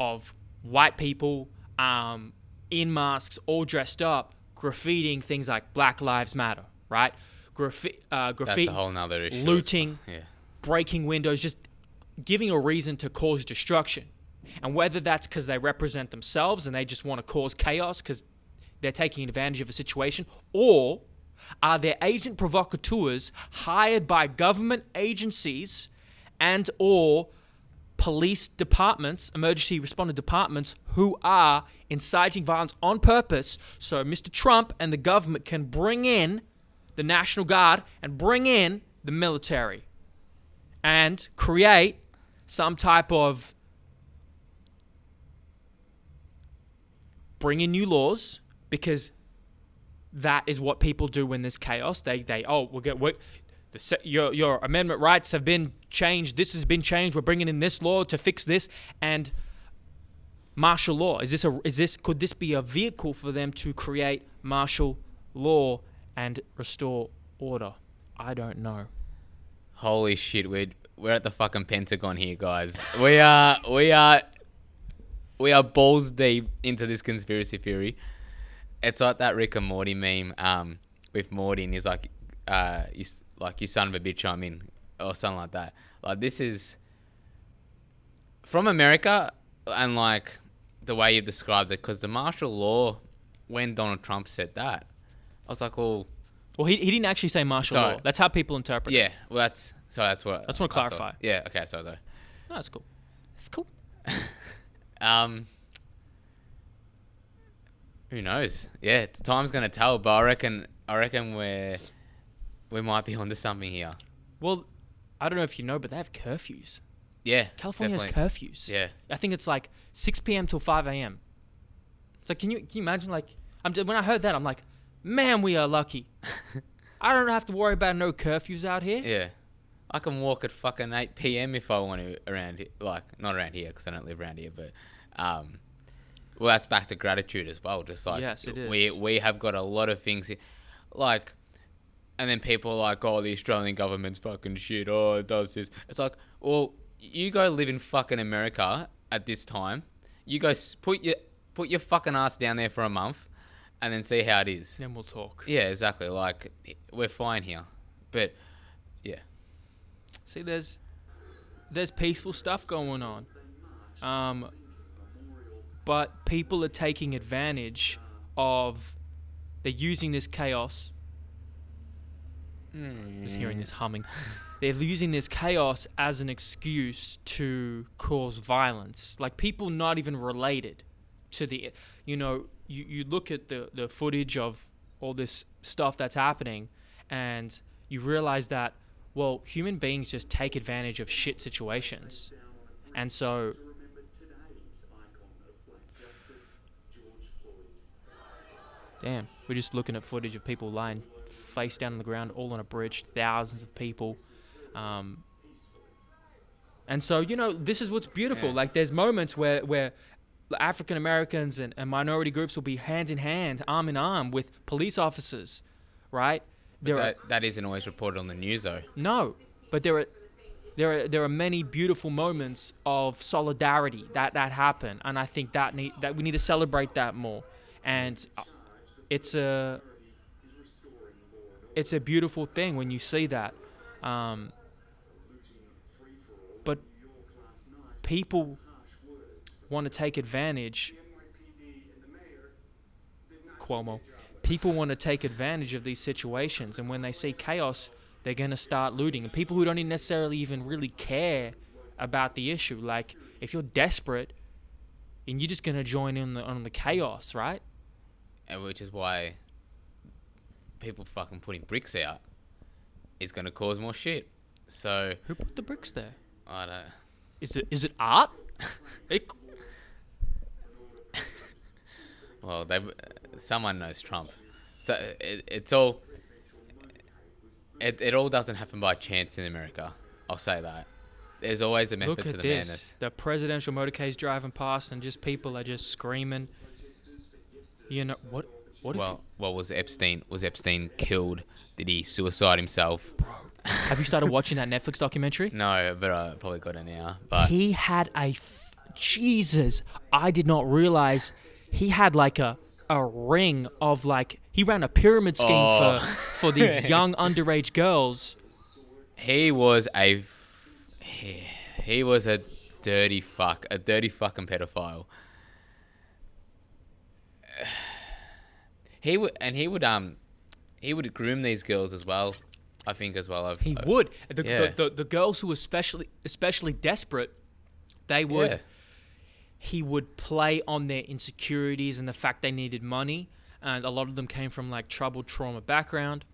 of white people um, in masks, all dressed up, graffitiing things like Black Lives Matter, right? Graffi- uh, graffiti, a whole nother issue. looting. Yeah. breaking windows, just giving a reason to cause destruction. And whether that's because they represent themselves and they just want to cause chaos because they're taking advantage of a situation, or are there agent provocateurs hired by government agencies and or police departments, emergency responder departments, who are inciting violence on purpose so Mr. Trump and the government can bring in the National Guard and bring in the military and create some type of bring in new laws because that is what people do when there's chaos. They they oh we'll get we the your your amendment rights have been changed. This has been changed. We're bringing in this law to fix this and martial law. Is this a is this could this be a vehicle for them to create martial law and restore order? I don't know. Holy shit, we're we're at the fucking Pentagon here, guys. We are we are we are balls deep into this conspiracy theory. It's like that Rick and Morty meme um, with Morty, and he's like, uh, you, like you son of a bitch, I'm in, or something like that. Like this is from America, and like the way you described it, because the martial law, when Donald Trump said that, I was like, well, Well, he, he didn't actually say martial Sorry. law. That's how people interpret it. yeah, well that's so that's what I just wanna I saw. clarify. Yeah, okay, so sorry. No, that's cool. It's cool. Um, who knows? Yeah, time's gonna tell. But I reckon, I reckon we're we might be onto something here. Well, I don't know if you know, but they have curfews. Yeah, California definitely. has curfews. Yeah, I think it's like 6 p.m. till 5 a.m. It's like, can you can you imagine? Like, I'm just, when I heard that, I'm like, man, we are lucky. I don't have to worry about no curfews out here. yeah. I can walk at fucking eight p.m. if I want to around here. Like not around here because I don't live around here, but um, well, that's back to gratitude as well. Just like Yes, it we we have got a lot of things, like. And then people are like, oh, the Australian government's fucking shit. Oh, it does this. It's like, well, you go live in fucking America at this time. You go put your put your fucking ass down there for a month, and then see how it is. Then we'll talk. Yeah, exactly. Like we're fine here, but yeah, See, there's there's peaceful stuff going on, um, but people are taking advantage of. They're using this chaos. Just hearing this humming. They're using this chaos as an excuse to cause violence. Like people not even related to the, you know, you, you look at the, the footage of all this stuff that's happening and you realize that, well, human beings just take advantage of shit situations. And so Damn, we're just looking at footage of people lying face down on the ground, all on a bridge, thousands of people. Um, and so, you know, this is what's beautiful. Yeah. Like, there's moments where, where African Americans and, and minority groups will be hand in hand, arm in arm with police officers, right? There are, that, that isn't always reported on the news though. no, but there are there are there are many beautiful moments of solidarity that that happen, and I think that need that we need to celebrate that more. And uh, it's a it's a beautiful thing when you see that. Um, but people want to take advantage. Cuomo. People want to take advantage of these situations, and when they see chaos, they're going to start looting. And people who don't even necessarily even really care about the issue, like if you're desperate and you're just going to join in the, on the chaos, right? and which is why people fucking putting bricks out is going to cause more shit. So Who put the bricks there? I don't. Is it is it art? it, Well, they uh, someone knows Trump, so it, it's all. It, it all doesn't happen by chance in America. I'll say that. There's always a method look to at the this. madness. The presidential motorcades driving past, and just people are just screaming. You know what? What Well, well, was Epstein was Epstein killed? Did he suicide himself? Bro, Have you started watching that Netflix documentary? No, but I probably got it now. But he had a f- Jesus. I did not realize he had like a a ring of like he ran a pyramid scheme Oh. for for these young underage girls. he was a he, he was a dirty fuck, a dirty fucking pedophile. He would, and he would um, he would groom these girls as well. I think as well. I've, He I- would. The, yeah. the, the the girls who were especially especially desperate They would. Yeah. He would play on their insecurities and the fact they needed money, and a lot of them came from like troubled trauma background.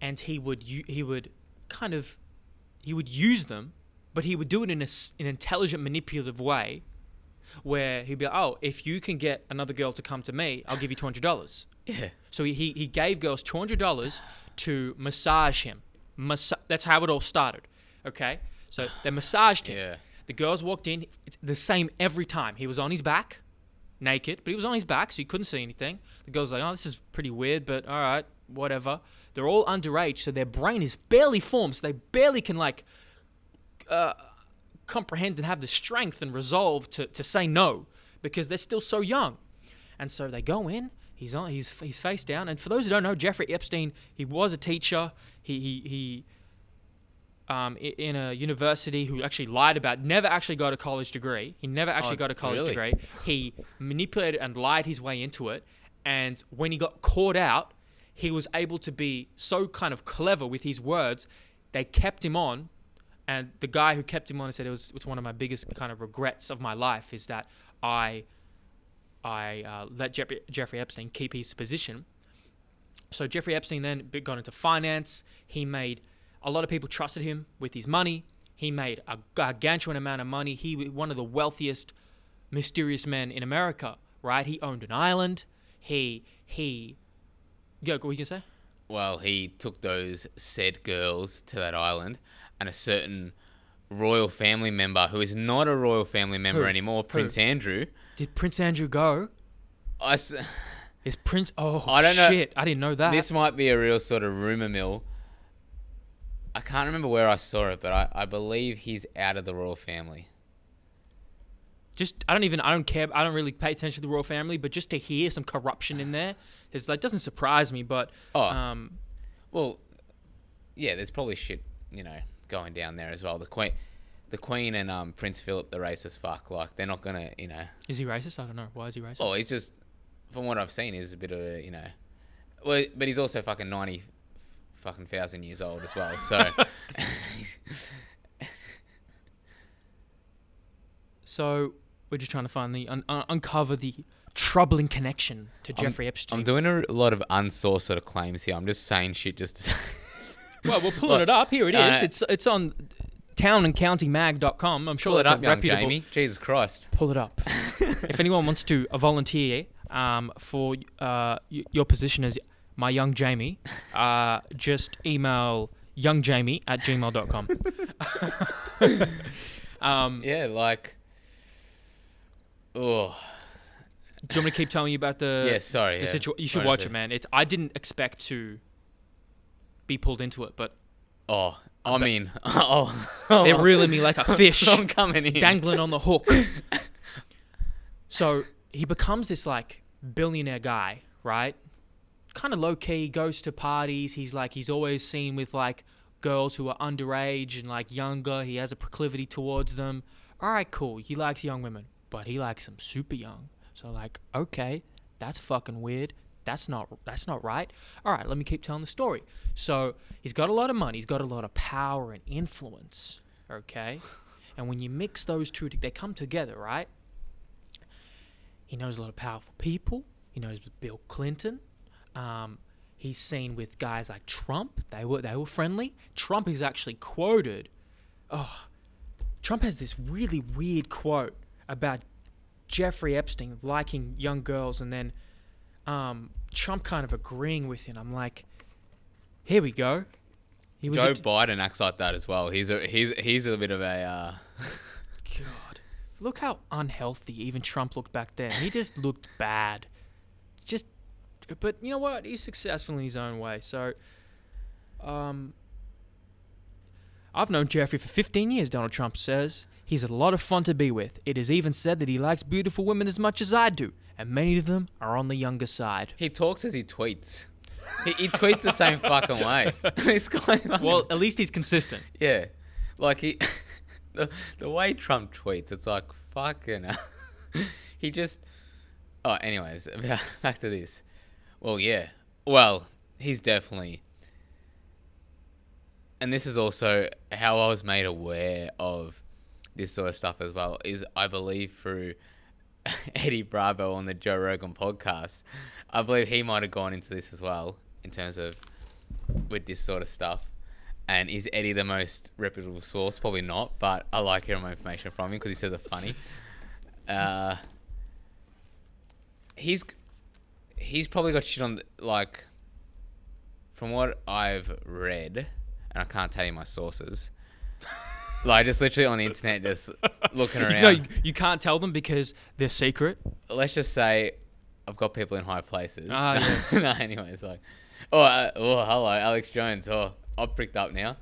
And he would he would kind of he would use them, but he would do it in a, an intelligent, manipulative way, where he'd be like, "Oh, if you can get another girl to come to me, I'll give you two hundred dollars." Yeah. So he, he, he gave girls two hundred dollars to massage him. Massa- that's how it all started. Okay, so they massaged him. Yeah. The girls walked in. It's the same every time. He was on his back, naked, but he was on his back, so you couldn't see anything. The girls like, "Oh, this is pretty weird, but all right, whatever." They're all underage, so their brain is barely formed, so they barely can like uh, comprehend and have the strength and resolve to, to say no because they're still so young. And so they go in. He's on. He's he's face down. And for those who don't know, Jeffrey Epstein, he was a teacher. He he he. Um, in a university who actually lied about never actually got a college degree. He never actually Oh, got a college really? degree. He manipulated and lied his way into it. And when he got caught out, he was able to be so kind of clever with his words. They kept him on and the guy who kept him on said it was, one of my biggest kind of regrets of my life is that I I uh, let Jeffrey, Jeffrey Epstein keep his position. So Jeffrey Epstein then got into finance. He made a lot of people trusted him with his money. He made a gargantuan amount of money. He was one of the wealthiest, mysterious men in America. Right? He owned an island. He he. Yeah, what you gonna say? Well, he took those said girls to that island, and a certain royal family member who is not a royal family member Who? anymore, Who? Prince Andrew. Did Prince Andrew go? I s- Is Prince? Oh I don't know. I didn't know that. this might be a real sort of rumor mill. I can't remember where I saw it, but I, I believe he's out of the royal family. just I don't even I don't care I don't really pay attention to the royal family, but just to hear some corruption in there is like doesn't surprise me. But Oh. um, Well, yeah, there's probably shit, you know, going down there as well. The queen, the queen and um, Prince Philip, the racist fuck, like they're not gonna, you know. is he racist? I don't know. Why is he racist? Oh, he's just, from what I've seen, he's a bit of a, you know, well, but he's also fucking ninety, fucking thousand years old as well. So, So we're just trying to find the un- un- uncover the troubling connection to Jeffrey Epstein. I'm doing a lot of unsourced sort of claims here. I'm just saying shit just to say. Well, we're pulling it up. Here it is. Uh, it's it's on townandcountymag.com. I'm sure Pull it that's up, a reputable. Jamie. Jesus Christ. Pull it up. if anyone wants to uh, volunteer um, for uh, y- your position as my young Jamie, uh, just email youngjamie at gmail.com. um, Yeah, like. Oh, Do you want me to keep telling you about the yeah. Sorry. the yeah. situa- You should watch it, man. It's I didn't expect to be pulled into it, but Oh, I mean, oh, oh, they're reeling me like a fish. I'm coming in. dangling on the hook. so he becomes this like billionaire guy, right? Kind of low key, goes to parties. He's like, he's always seen with like girls who are underage and like younger. He has a proclivity towards them. All right, cool. He likes young women, but he likes them super young. So like, okay, that's fucking weird. That's not that's not right. All right, let me keep telling the story. So he's got a lot of money. He's got a lot of power and influence. Okay, and when you mix those two, they come together, right? He knows a lot of powerful people. He knows Bill Clinton. Um, he's seen with guys like Trump. They were they were friendly. Trump is actually quoted. Oh, Trump has this really weird quote about Jeffrey Epstein liking young girls, and then um, Trump kind of agreeing with him. I'm like, here we go. He was Joe Biden acts like that as well. He's a he's he's a bit of a. Uh, God, look how unhealthy even Trump looked back then. He just looked bad. Just, but you know what? He's successful in his own way. So, um, I've known Jeffrey for 15 years. Donald Trump says he's a lot of fun to be with. It is even said that he likes beautiful women as much as I do, and many of them are on the younger side. he talks as he tweets. He, he tweets the same fucking way. this guy. Well, at least he's consistent. yeah, like he, the the way Trump tweets, it's like fucking. he just. Oh, anyways, back to this. Well, yeah. Well, he's definitely. And this is also how I was made aware of this sort of stuff as well is I believe through Eddie Bravo on the Joe Rogan podcast. I believe he might have gone into this as well in terms of with this sort of stuff. And is Eddie the most reputable source? Probably not, but I like hearing my information from him because he says it's funny. Uh, he's he's probably got shit on like from what I've read, and I can't tell you my sources. Like just literally on the internet, just looking around. No, you, you can't tell them because they're secret. Let's just say I've got people in high places. Ah, yes. no, anyways, like, oh, uh, oh, hello, Alex Jones. Oh, I've pricked up now.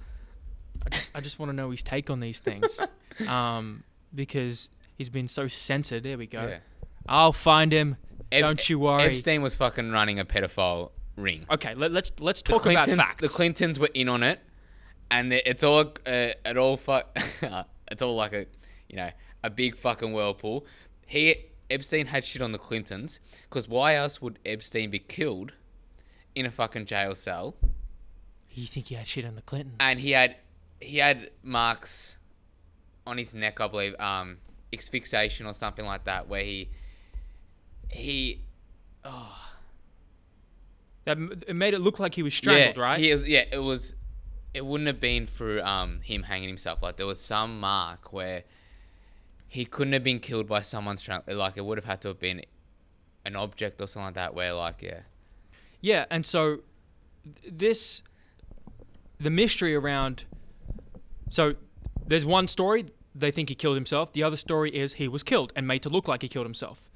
I just, I just want to know his take on these things, um, because he's been so censored. There we go. Yeah. I'll find him. Ep- Don't you worry. Epstein was fucking running a pedophile ring. Okay, let, let's let's The talk about facts. the Clintons were in on it, and it's all uh, it all fuck. it's all like a, you know, a big fucking whirlpool. He Epstein had shit on the Clintons because why else would Epstein be killed in a fucking jail cell? you think he had shit on the Clintons? And he had he had marks on his neck, I believe, um, asphyxiation or something like that, where he he oh that it made it look like he was strangled, yeah, right? He was, yeah, it was. It wouldn't have been through um him hanging himself. Like there was some mark where he couldn't have been killed by someone strang- Like it would have had to have been an object or something like that. Where like yeah, Yeah, and so this the mystery around so there's one story they think he killed himself. The other story is he was killed and made to look like he killed himself.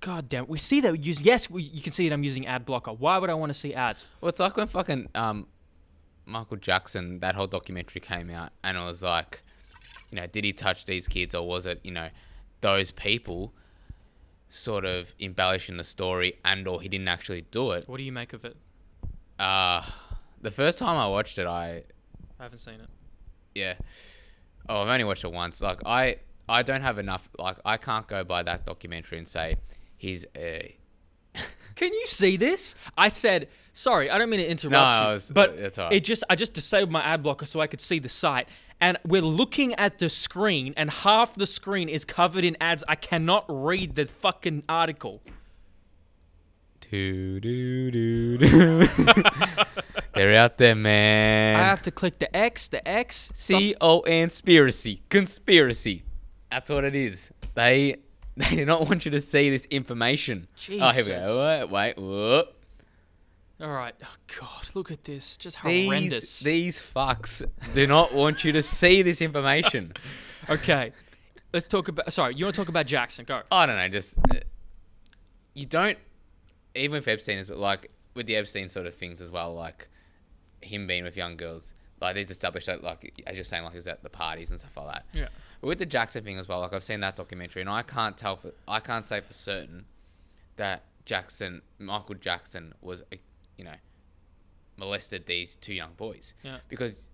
God damn, we see that use yes, we, you can see that I'm using ad blocker. Why would I want to see ads? well it's like when fucking um Michael Jackson that whole documentary came out and it was like, you know, did he touch these kids or was it you know those people sort of embellishing the story and or he didn't actually do it. What do you make of it? Uh the first time I watched it, I I haven't seen it. yeah. Oh, I've only watched it once. Like I, I don't have enough. Like I can't go by that documentary and say he's a. Can you see this? I said sorry. I don't mean to interrupt No, you, it's- but it's it just I just disabled my ad blocker so I could see the site. And we're looking at the screen, and half the screen is covered in ads. I cannot read the fucking article. Do do do do. They're out there, man. I have to click the X, the X. C O conspiracy, conspiracy. That's what it is. They they do not want you to see this information. Jesus. Oh, here we go. Wait, wait. Whoa. All right. Oh God, look at this. Just horrendous. these fucks do not want you to see this information. okay. Let's talk about. Sorry, you want to talk about Jackson? Go. I don't know, just uh, you don't even with Epstein is like with the Epstein sort of things as well, like him being with young girls, like he's established that like as you're saying, like he was at the parties and stuff like that. Yeah. But with the Jackson thing as well, like I've seen that documentary and I can't tell for I can't say for certain that Jackson Michael Jackson was uh, you know molested these two young boys. Yeah. Because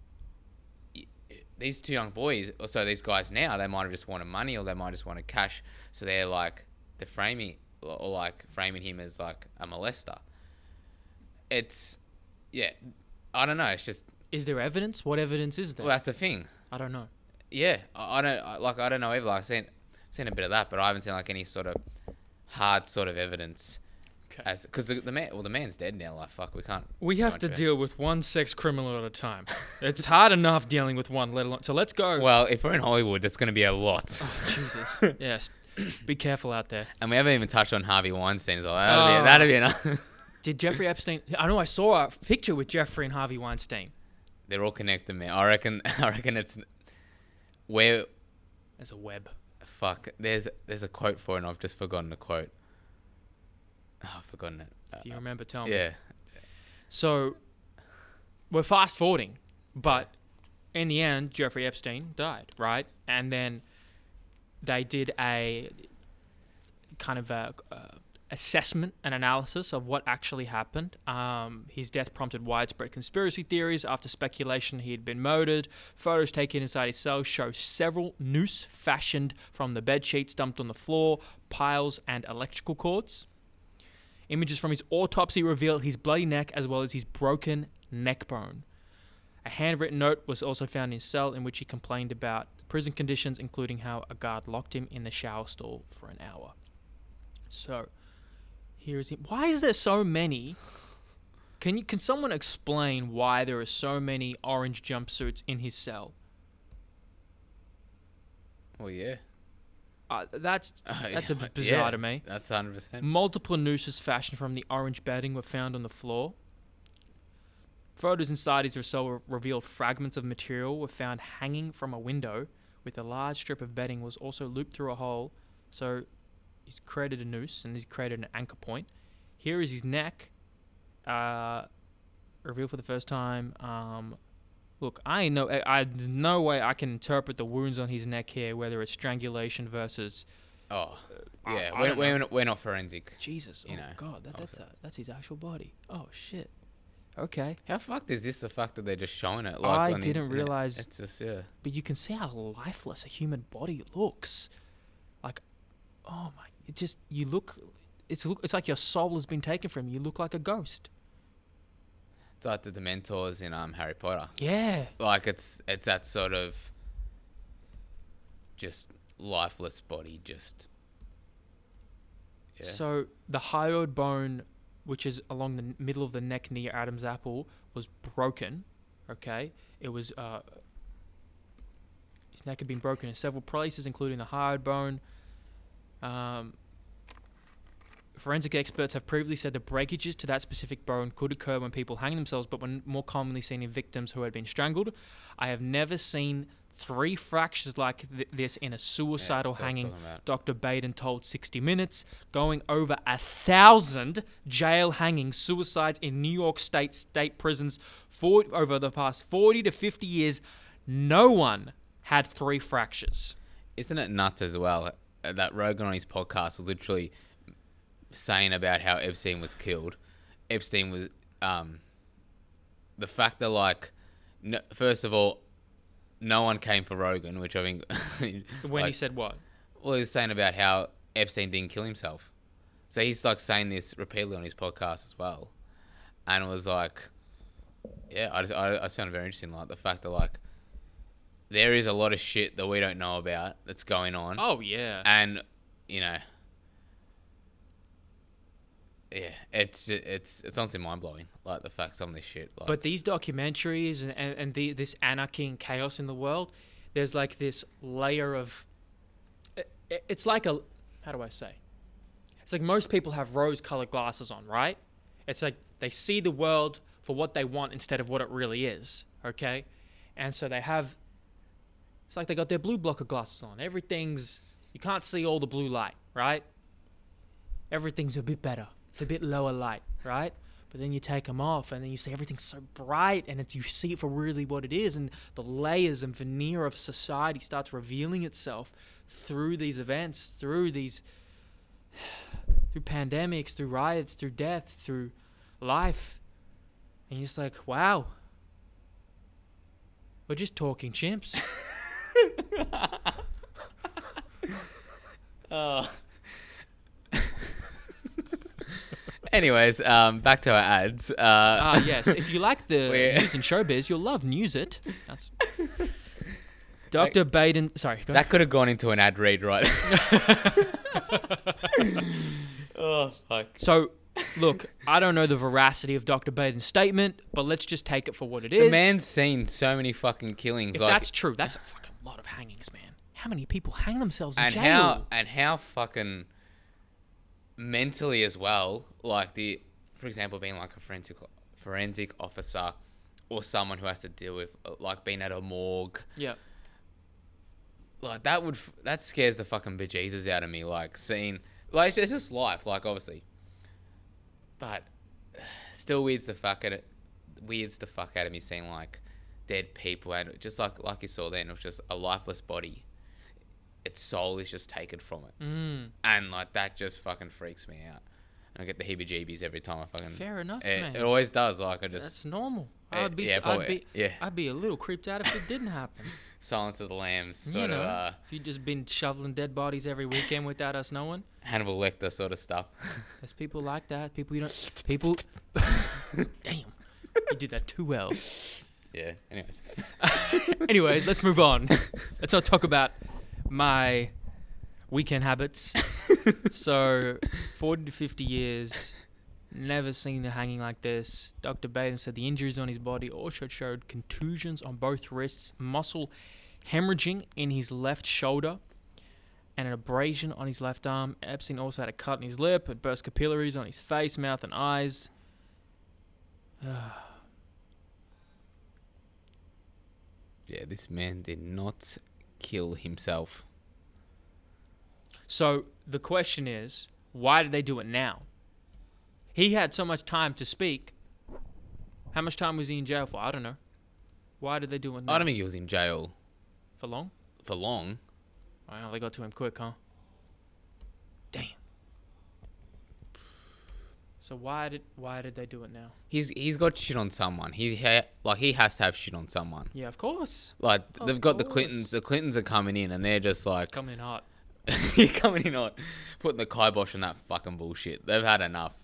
these two young boys, or so these guys now, they might have just wanted money or they might just wanted cash. So they're like, they're framing, or like framing him as like a molester. It's, yeah, I don't know. It's just, Is there evidence? What evidence is there? well, that's a thing. I don't know. Yeah, I, I don't, I, like, I don't know either. Like, I've seen, seen a bit of that, but I haven't seen like any sort of hard sort of evidence. Okay. Because the, the man, well, the man's dead now. Like, fuck, we can't. We have to it. deal with one sex criminal at a time. it's hard enough dealing with one, let alone. So let's go. Well, if we're in Hollywood, that's going to be a lot. Oh, Jesus. yes. Be careful out there. And we haven't even touched on Harvey Weinstein as well. That'd, Oh. be, that'd be enough. Did Jeffrey Epstein? I know I saw a picture with Jeffrey and Harvey Weinstein. They're all connected, man. I reckon. I reckon it's where. There's a web. Fuck. There's there's a quote for it, and I've just forgotten the quote. Oh, I've forgotten it. Uh, If you remember, tell me. yeah. So we're fast forwarding, but in the end, Jeffrey Epstein died, right? And then they did a kind of a, uh assessment and analysis of what actually happened. Um, his death prompted widespread conspiracy theories after speculation he had been murdered. Photos taken inside his cell show several noose fashioned from the bed sheets dumped on the floor, piles, and electrical cords. Images from his autopsy reveal his bloody neck as well as his broken neck bone. A handwritten note was also found in his cell in which he complained about prison conditions, including how a guard locked him in the shower stall for an hour. So, here is it. Why is there so many? Can you can someone explain why there are so many orange jumpsuits in his cell? Well, yeah. Uh, that's Uh, that's yeah, a bizarre yeah, to me. That's hundred percent. Multiple nooses fashioned from the orange bedding were found on the floor. Photos inside his cell re- revealed fragments of material were found hanging from a window, with a large strip of bedding was also looped through a hole. So he's created a noose and he's created an anchor point. Here is his neck, uh, revealed for the first time. Um, look, I know I, I no way I can interpret the wounds on his neck here, whether it's strangulation versus Oh, uh, I- yeah. I we're, don't we're, we're not forensic. Jesus. You oh know, God, that, that's a, that's his actual body. Oh shit. Okay, How fucked is this? The fact that they're just showing it. I Like on didn't realise- It's just yeah. but you can see how lifeless a human body looks. Like, oh my! It just you look. It's look. It's like your soul has been taken from you. You look like a ghost. It's like the Dementors in um Harry Potter. Yeah. Like it's it's that sort of just lifeless body. Just yeah. So the hyoid bone, which is along the middle of the neck near Adam's apple, was broken. Okay, it was. Uh, his neck had been broken in several places, including the hyoid bone. Um, forensic experts have previously said the breakages to that specific bone could occur when people hang themselves, but were more commonly seen in victims who had been strangled. I have never seen three fractures like th- this in a suicidal that's what I was hanging. Dr. Baden told 60 Minutes, going over a thousand jail hanging suicides in New York State state prisons for over the past 40 to 50 years. No one had three fractures. Isn't it nuts as well uh, that Rogan on his podcast was literally saying about how Epstein was killed? Epstein was um the fact that like no, first of all no one came for Rogan, which I think When he said what? well he was saying about how Epstein didn't kill himself. So he's like saying this repeatedly on his podcast as well. And it was like yeah, I just I, I just found it very interesting like the fact that like there is a lot of shit that we don't know about that's going on Oh, yeah. and you know yeah it's it's it's honestly mind-blowing like the fact some of this shit like But these documentaries and, and, and the, this anarchy and chaos in the world, there's like this layer of. i- i- It's like a. How do I say? It's like most people have rose colored glasses on, right? It's like they see the world for what they want instead of what it really is, okay? And so they have. It's like they got their blue blocker glasses on. Everything's. You can't see all the blue light, right? Everything's a bit better. It's a bit lower light, right? But then you take them off, and then you see everything's so bright, and it's you see it for really what it is, and the layers and veneer of society starts revealing itself through these events, through these, through pandemics, through riots, through death, through life, and you're just like, wow, we're just talking chimps. oh. Anyways um back to our ads uh Ah, yes. If you like the We're- news and showbiz, you'll love News It. That's Dr. Baden. Sorry, that could have gone into an ad read right oh fuck So, look, I don't know the veracity of Dr. Baden's statement, but let's just take it for what it is. the man's seen so many fucking killings if like that's true, that's a fucking lot of hangings, man. How many people hang themselves in and jail? how and how fucking mentally as well like the for example being like a forensic forensic officer or someone who has to deal with uh, like being at a morgue. Yeah. like that would that scares the fucking bejesus out of me like seeing like it's just life like obviously. But still weirds the fuck out of weirds the fuck out of me seeing like dead people and just like like you saw then it was just a lifeless body its soul is just taken from it Mm, and like that just fucking freaks me out and I get the heebie-jeebies every time I fucking fair enough, it, man. it always does like I just that's normal. Eh, I'd be, yeah, I'd be, yeah. I'd be a little creeped out if it didn't happen. Silence of the Lambs you know, of uh, if you'd just been shoveling dead bodies every weekend without us knowing. Hannibal Lecter sort of stuff There's people like that. People you don't. People. Damn, you did that too well. Yeah. Anyways. Anyways, let's move on. let's not talk about my weekend habits. so, 40 to 50 years, never seen a hanging like this. Dr. Baden said the injuries on his body also showed contusions on both wrists, muscle hemorrhaging in his left shoulder, and an abrasion on his left arm. Epstein also had a cut in his lip, and burst capillaries on his face, mouth, and eyes. Yeah, this man did not kill himself. So the question is, why did they do it now? He had so much time to speak. How much time was he in jail for? I don't know. Why did they do it now? I don't think he was in jail for long. for long. Wow, they got to him quick, huh? Damn. So why did why did they do it now? He's he's got shit on someone. He ha- like he has to have shit on someone. Yeah, of course. Like Of they've got the. Clintons. The Clintons are coming in, and they're just like Coming in hot. You're coming in on putting the kibosh on that fucking bullshit. They've had enough.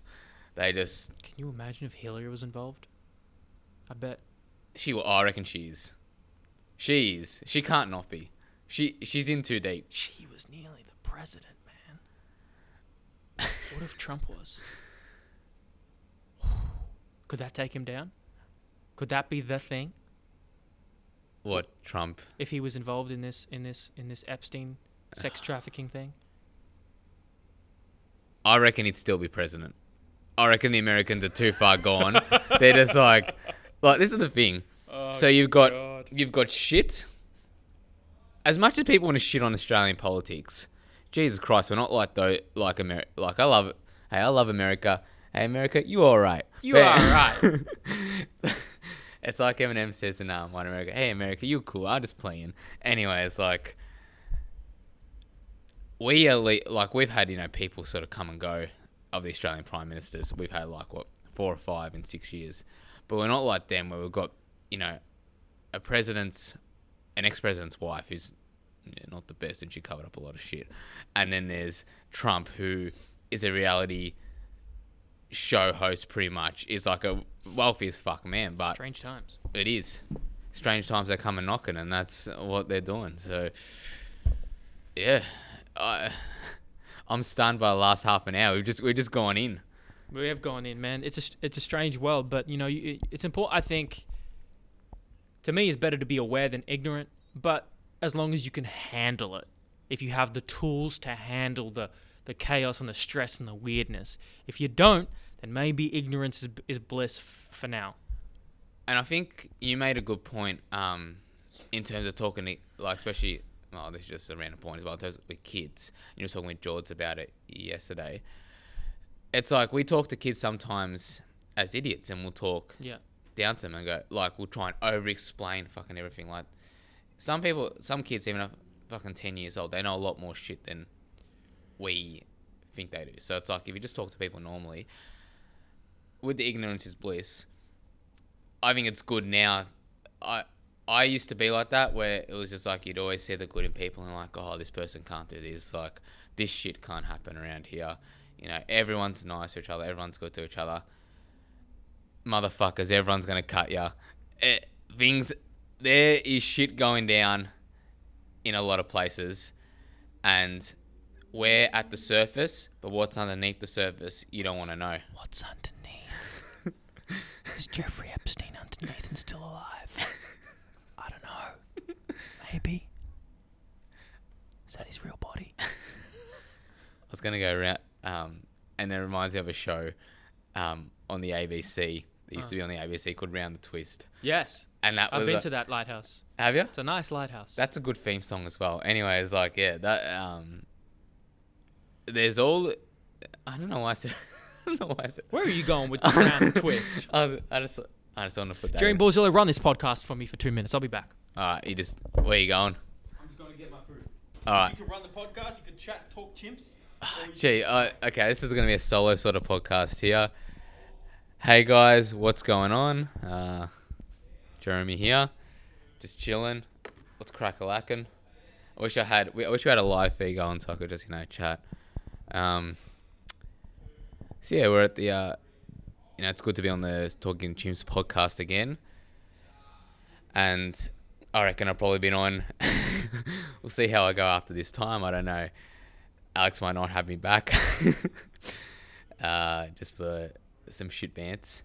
They just Can you imagine if Hillary was involved? I bet. she. Oh, I reckon she's she's she can't not be. She she's in too deep. She was nearly the president, man. what if Trump was? Could that take him down? Could that be the thing What Trump? if he was involved in this in this in this Epstein sex trafficking thing? I reckon he'd still be president. I reckon the Americans are too far gone. They're just like, like this is the thing. Oh, so you've got God. you've got shit. As much as people want to shit on Australian politics, Jesus Christ, we're not like though like America. Like I love, hey, I love America. Hey, America, you all right? You are right. it's like Eminem says in um, One America. Hey, America, you cool? I'm just playing. Anyway, it's like we are le- like we've had you know people sort of come and go of the Australian prime ministers. We've had like what four or five in six years, but we're not like them where we've got you know a president's an ex-president's wife who's not the best and she covered up a lot of shit, and then there's Trump who is a reality show host pretty much is like a wealthy as fuck man, but Strange times. it is. Strange times are coming knocking, and that's what they're doing. So, yeah, I, I'm stunned by the last half an hour. We've just we're just gone in. We have gone in, man. It's a it's a strange world, but you know, you, it's important. I think to me, it's better to be aware than ignorant. But as long as you can handle it, if you have the tools to handle the the chaos and the stress and the weirdness, if you don't, then maybe ignorance is is bliss f- for now. And I think you made a good point um, in terms of talking, to, like especially. Well, this is just a random point as well. In terms of with kids, you were talking with George about it yesterday. It's like we talk to kids sometimes as idiots, and we'll talk Yeah. down to them and go like we'll try and over explain fucking everything. Like some people, some kids even at fucking ten years old, they know a lot more shit than we think they do. So it's like if you just talk to people normally, with the ignorance is bliss. I think it's good now. I I used to be like that where it was just like you'd always see the good in people and like oh this person can't do this like this shit can't happen around here. You know everyone's nice to each other. Everyone's good to each other motherfuckers, everyone's gonna cut ya. Eh, things, there is shit going down in a lot of places, and we're at the surface, but what's underneath the surface, you don't want to know. What's underneath? Is Jeffrey Epstein underneath and still alive? I don't know. Maybe. Is that his real body? I was gonna go around, um, and it reminds me of a show, um, on the ABC. That used to be on the ABC called Round the Twist, Yes. and that I've been a- to that lighthouse. Have you? It's a nice lighthouse. That's a good theme song as well. Anyways, like yeah, that um, there's all. I don't know why I said. I don't know why I said. Where are you going with this round twist? I, was, I just I just want to put that. Jerry in. Borzillo, run this podcast for me for two minutes. I'll be back. All right, you just where are you going? I'm just going to get my food. All right. You can run the podcast. You can chat, talk chimps. Gee, uh, okay, this is gonna be a solo sort of podcast here. Hey guys, what's going on? Uh, Jeremy here, just chilling. What's crack a lacking? I wish I had. I wish we had a live feed going so I could just you know chat. Um. So yeah, we're at the. Uh, you know, it's good to be on the Talking Chimps podcast again. and I reckon I've probably been on. we'll see how I go after this time. I don't know. Alex might not have me back, uh, just for some shit bants.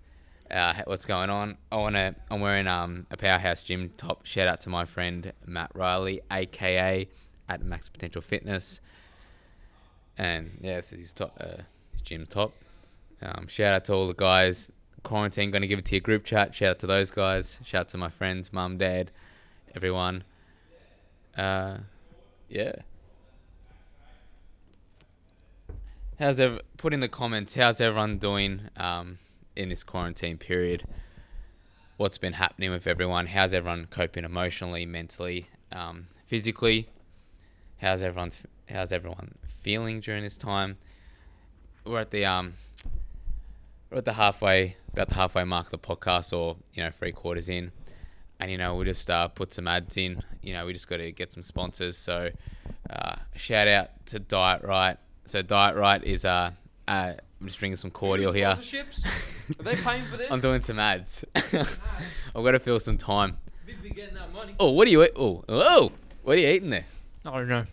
Uh, what's going on? I wanna. I'm wearing um a powerhouse gym top. Shout out to my friend Matt Riley, aka at Max Potential Fitness. And yeah, is his top, uh, gym top. Um, shout out to all the guys. Quarantine, going to give it to your group chat. Shout out to those guys. Shout out to my friends, mum, dad, everyone. Uh, yeah. How's ev- put in the comments? How's everyone doing um, in this quarantine period? What's been happening with everyone? How's everyone coping emotionally, mentally, um, physically? How's everyone? How's everyone feeling during this time? We're at the um, we're at the halfway, about the halfway mark of the podcast, or you know, three quarters in, and you know, we just uh, put some ads in. You know, we just got to get some sponsors. So, uh, shout out to Diet Right. So, Diet Right is uh, uh I'm just drinking some cordial here. Sponsorships? Are they paying for this? I'm doing some ads. I've got to fill some time. Big getting that money. Oh, what are you? Oh, oh, what are you eating there? I don't know.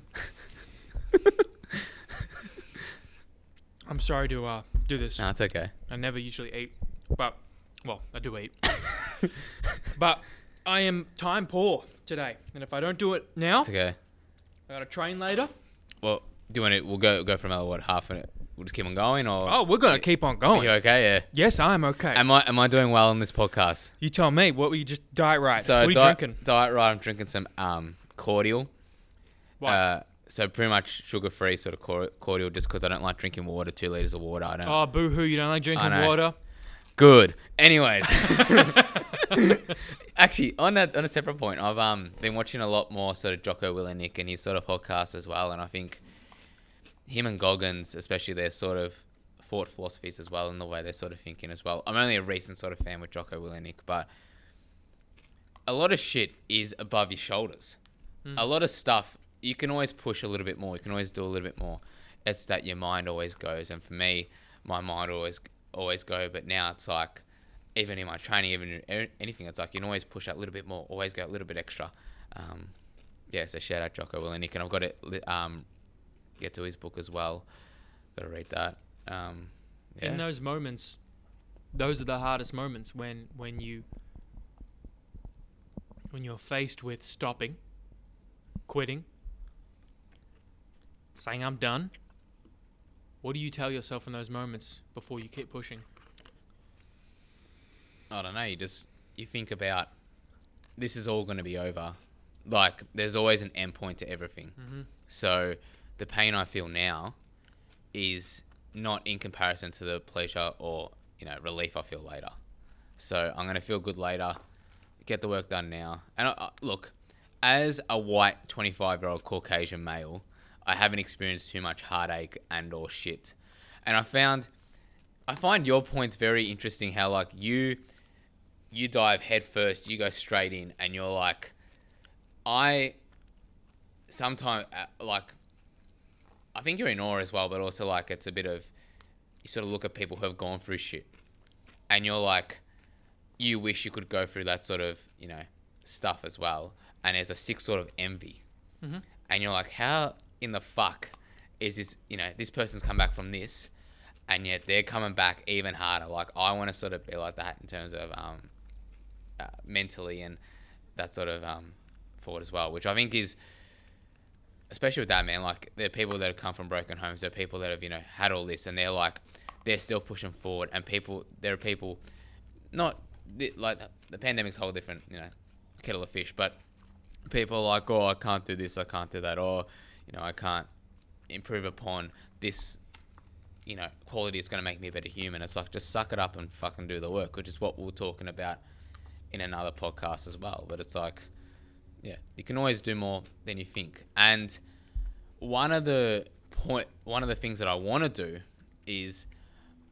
I'm sorry to uh, do this. No, it's okay. I never usually eat, but well, I do eat. but I am time poor today, and if I don't do it now, It's okay. I got to train later. Well, do you want it? We'll go go for another what half an We'll just keep on going, or Oh, we're gonna keep on Are going. you okay? Yeah. Yes, I'm okay. Am I am I doing well on this podcast? you tell me. What were you just diet right? So what are you diet, drinking? Diet right. I'm drinking some um cordial. What? Uh, so pretty much sugar free sort of cordial, just because I don't like drinking water. Two liters of water. I don't. oh, boo hoo! You don't like drinking water. Good. Anyways, actually, on that on a separate point, I've um been watching a lot more sort of Jocko Willink and his sort of podcast as well, and I think him and Goggins, especially their sort of thought philosophies as well, and the way they're sort of thinking as well. I'm only a recent sort of fan with Jocko Willink, but a lot of shit is above your shoulders. A lot of stuff you can always push a little bit more. You can always do a little bit more. It's that your mind always goes, and for me, my mind always always go. But now it's like, even in my training, even in anything, it's like you can always push out a little bit more. Always go a little bit extra. Um, yeah, so shout out Jocko Willink, and I've got to um, get to his book as well. Got to read that. Um, yeah. In those moments, those are the hardest moments when when you when you're faced with stopping, quitting, saying I'm done. What do you tell yourself in those moments before you keep pushing? I don't know. You just you think about this is all going to be over. Like there's always an end point to everything. Mm-hmm. So the pain I feel now is not in comparison to the pleasure or you know relief I feel later. So I'm going to feel good later. Get the work done now. And I, I, look, as a white 25 year old Caucasian male, I haven't experienced too much heartache and or shit. And I found I find your points very interesting. How like you, you dive head first, you go straight in, and you're like, I. Sometimes uh, like, I think you're in awe as well, but also like it's a bit of, you sort of look at people who have gone through shit, and you're like, you wish you could go through that sort of you know stuff as well, and there's a sick sort of envy, and you're like, how in the fuck is this? You know, this person's come back from this and yet they're coming back even harder. Like I want to sort of be like that in terms of um, uh, mentally and that sort of um, forward as well, which I think is especially with that man. Like there are people that have come from broken homes. There are people that have you know had all this, and they're like they're still pushing forward. And people, there are people, not like the pandemic's a whole different you know kettle of fish, but people are like, oh, I can't do this, I can't do that, or you know, I can't improve upon this you know, quality is going to make me a better human. It's like just suck it up and fucking do the work, which is what we we're talking about in another podcast as well. But it's like, yeah, you can always do more than you think. And one of the point, one of the things that I want to do is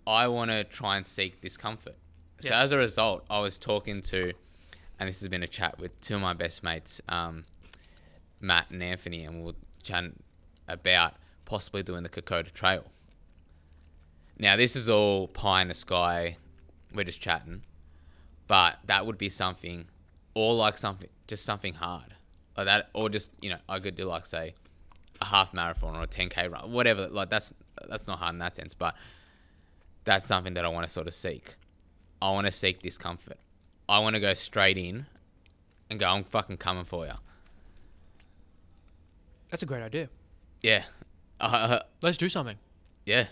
I want to try and seek discomfort. So as a result, I was talking to, and this has been a chat with two of my best mates, um, Matt and Anthony, and we we'll about possibly doing the Kokoda Trail. Now, this is all pie in the sky. We're just chatting. But that would be something or like something just something hard like that, or just you know I could do like say a half marathon or a 10k run, whatever. Like that's that's not hard in that sense, but that's something that I want to sort of seek. I want to seek discomfort. I want to go straight in and go. I'm fucking coming for you. That's a great idea. Yeah. Uh, Let's do something. yeah.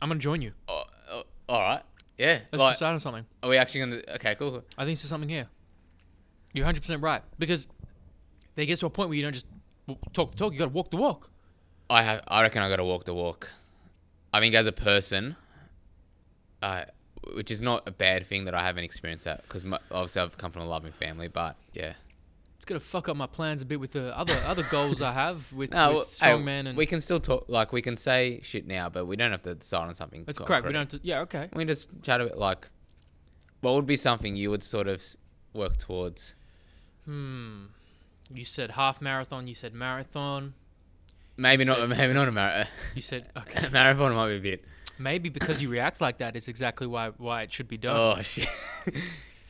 I'm gonna join you. Uh, uh, all right. Yeah. Let's like, decide on something. are we actually gonna? Okay, cool. I think there's something here. You're 100 percent right because they get to a point where you don't just talk the talk. You got to walk the walk. I have. I reckon I got to walk the walk. I think as a person, uh, which is not a bad thing that I haven't experienced that because obviously I've come from a loving family, but yeah. It's gonna fuck up my plans a bit with the other other goals I have with, No, with hey, strongman and. we can still talk. Like we can say shit now, but we don't have to decide on something. that's concrete. correct. We don't. Have to, yeah. Okay. We can just chat a bit. Like, what would be something you would sort of work towards? Hmm. You said half marathon. You said marathon. Maybe You not. said- Maybe not a marathon. You said okay. marathon might be a bit. Maybe because you react like that is exactly why why it should be done. Oh shit.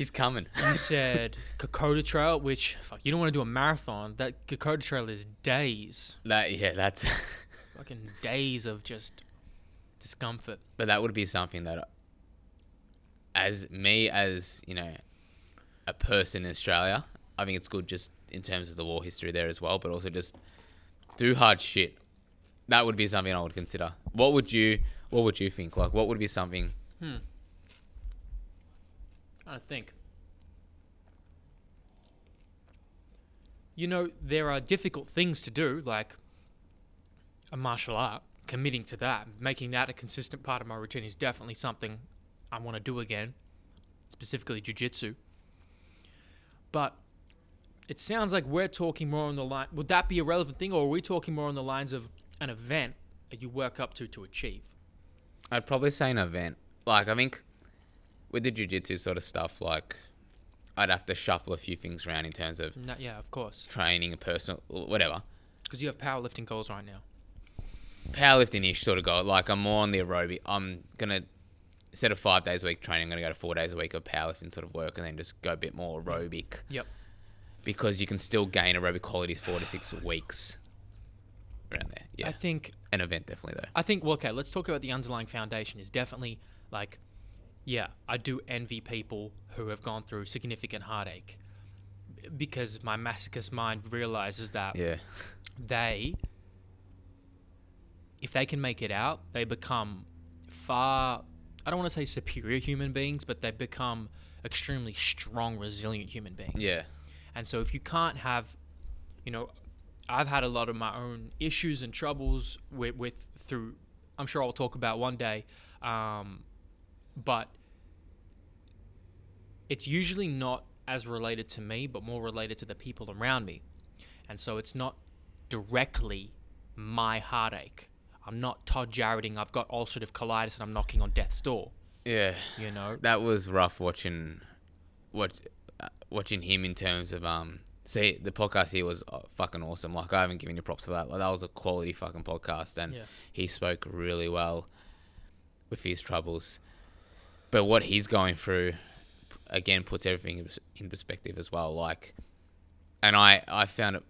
He's coming. You said Kokoda Trail, which fuck, you don't want to do a marathon. That Kokoda Trail is days, That yeah. That's. fucking days of just discomfort. but that would be something that as me as you know a person in australia i think it's good just in terms of the war history there as well but also just do hard shit that would be something i would consider what would you what would you think like what would be something hmm. I think. You know, there are difficult things to do, like a martial art. Committing to that, making that a consistent part of my routine is definitely something I want to do again, specifically jujitsu. But it sounds like we're talking more on the line. Would that be a relevant thing, or are we talking more on the lines of an event that you work up to to achieve? i'd probably say an event like i think with the jiu-jitsu sort of stuff like i'd have to shuffle a few things around in terms of No, yeah, of course, training and personal whatever because you have powerlifting goals right now. powerlifting ish sort of goal. Like I'm more on the aerobic. I'm gonna instead of five days a week training, I'm gonna go to four days a week of powerlifting sort of work, and then just go a bit more aerobic Yep. because you can still gain aerobic qualities four to six weeks around there. Yeah, I think an event definitely though. I think well, okay, let's talk about the underlying foundation is definitely like yeah, I do envy people who have gone through significant heartache because my masochist mind realizes that Yeah, they if they can make it out, they become far I don't want to say superior human beings, but they become extremely strong, resilient human beings. yeah, And so if you can't have, you know, I've had a lot of my own issues and troubles with, with through, I'm sure I'll talk about one day, um, but it's usually not as related to me, but more related to the people around me. And so it's not directly my heartache. I'm not Todd Jarretting, I've got ulcerative colitis and I'm knocking on death's door, yeah. you know? That was rough watching, what, uh, watching him in terms of um. See, the podcast here was uh, fucking awesome. Like I haven't given you props for that. Like that was a quality fucking podcast, and Yeah. he spoke really well with his troubles. But what he's going through, again, puts everything in perspective as well. Like, and I I found it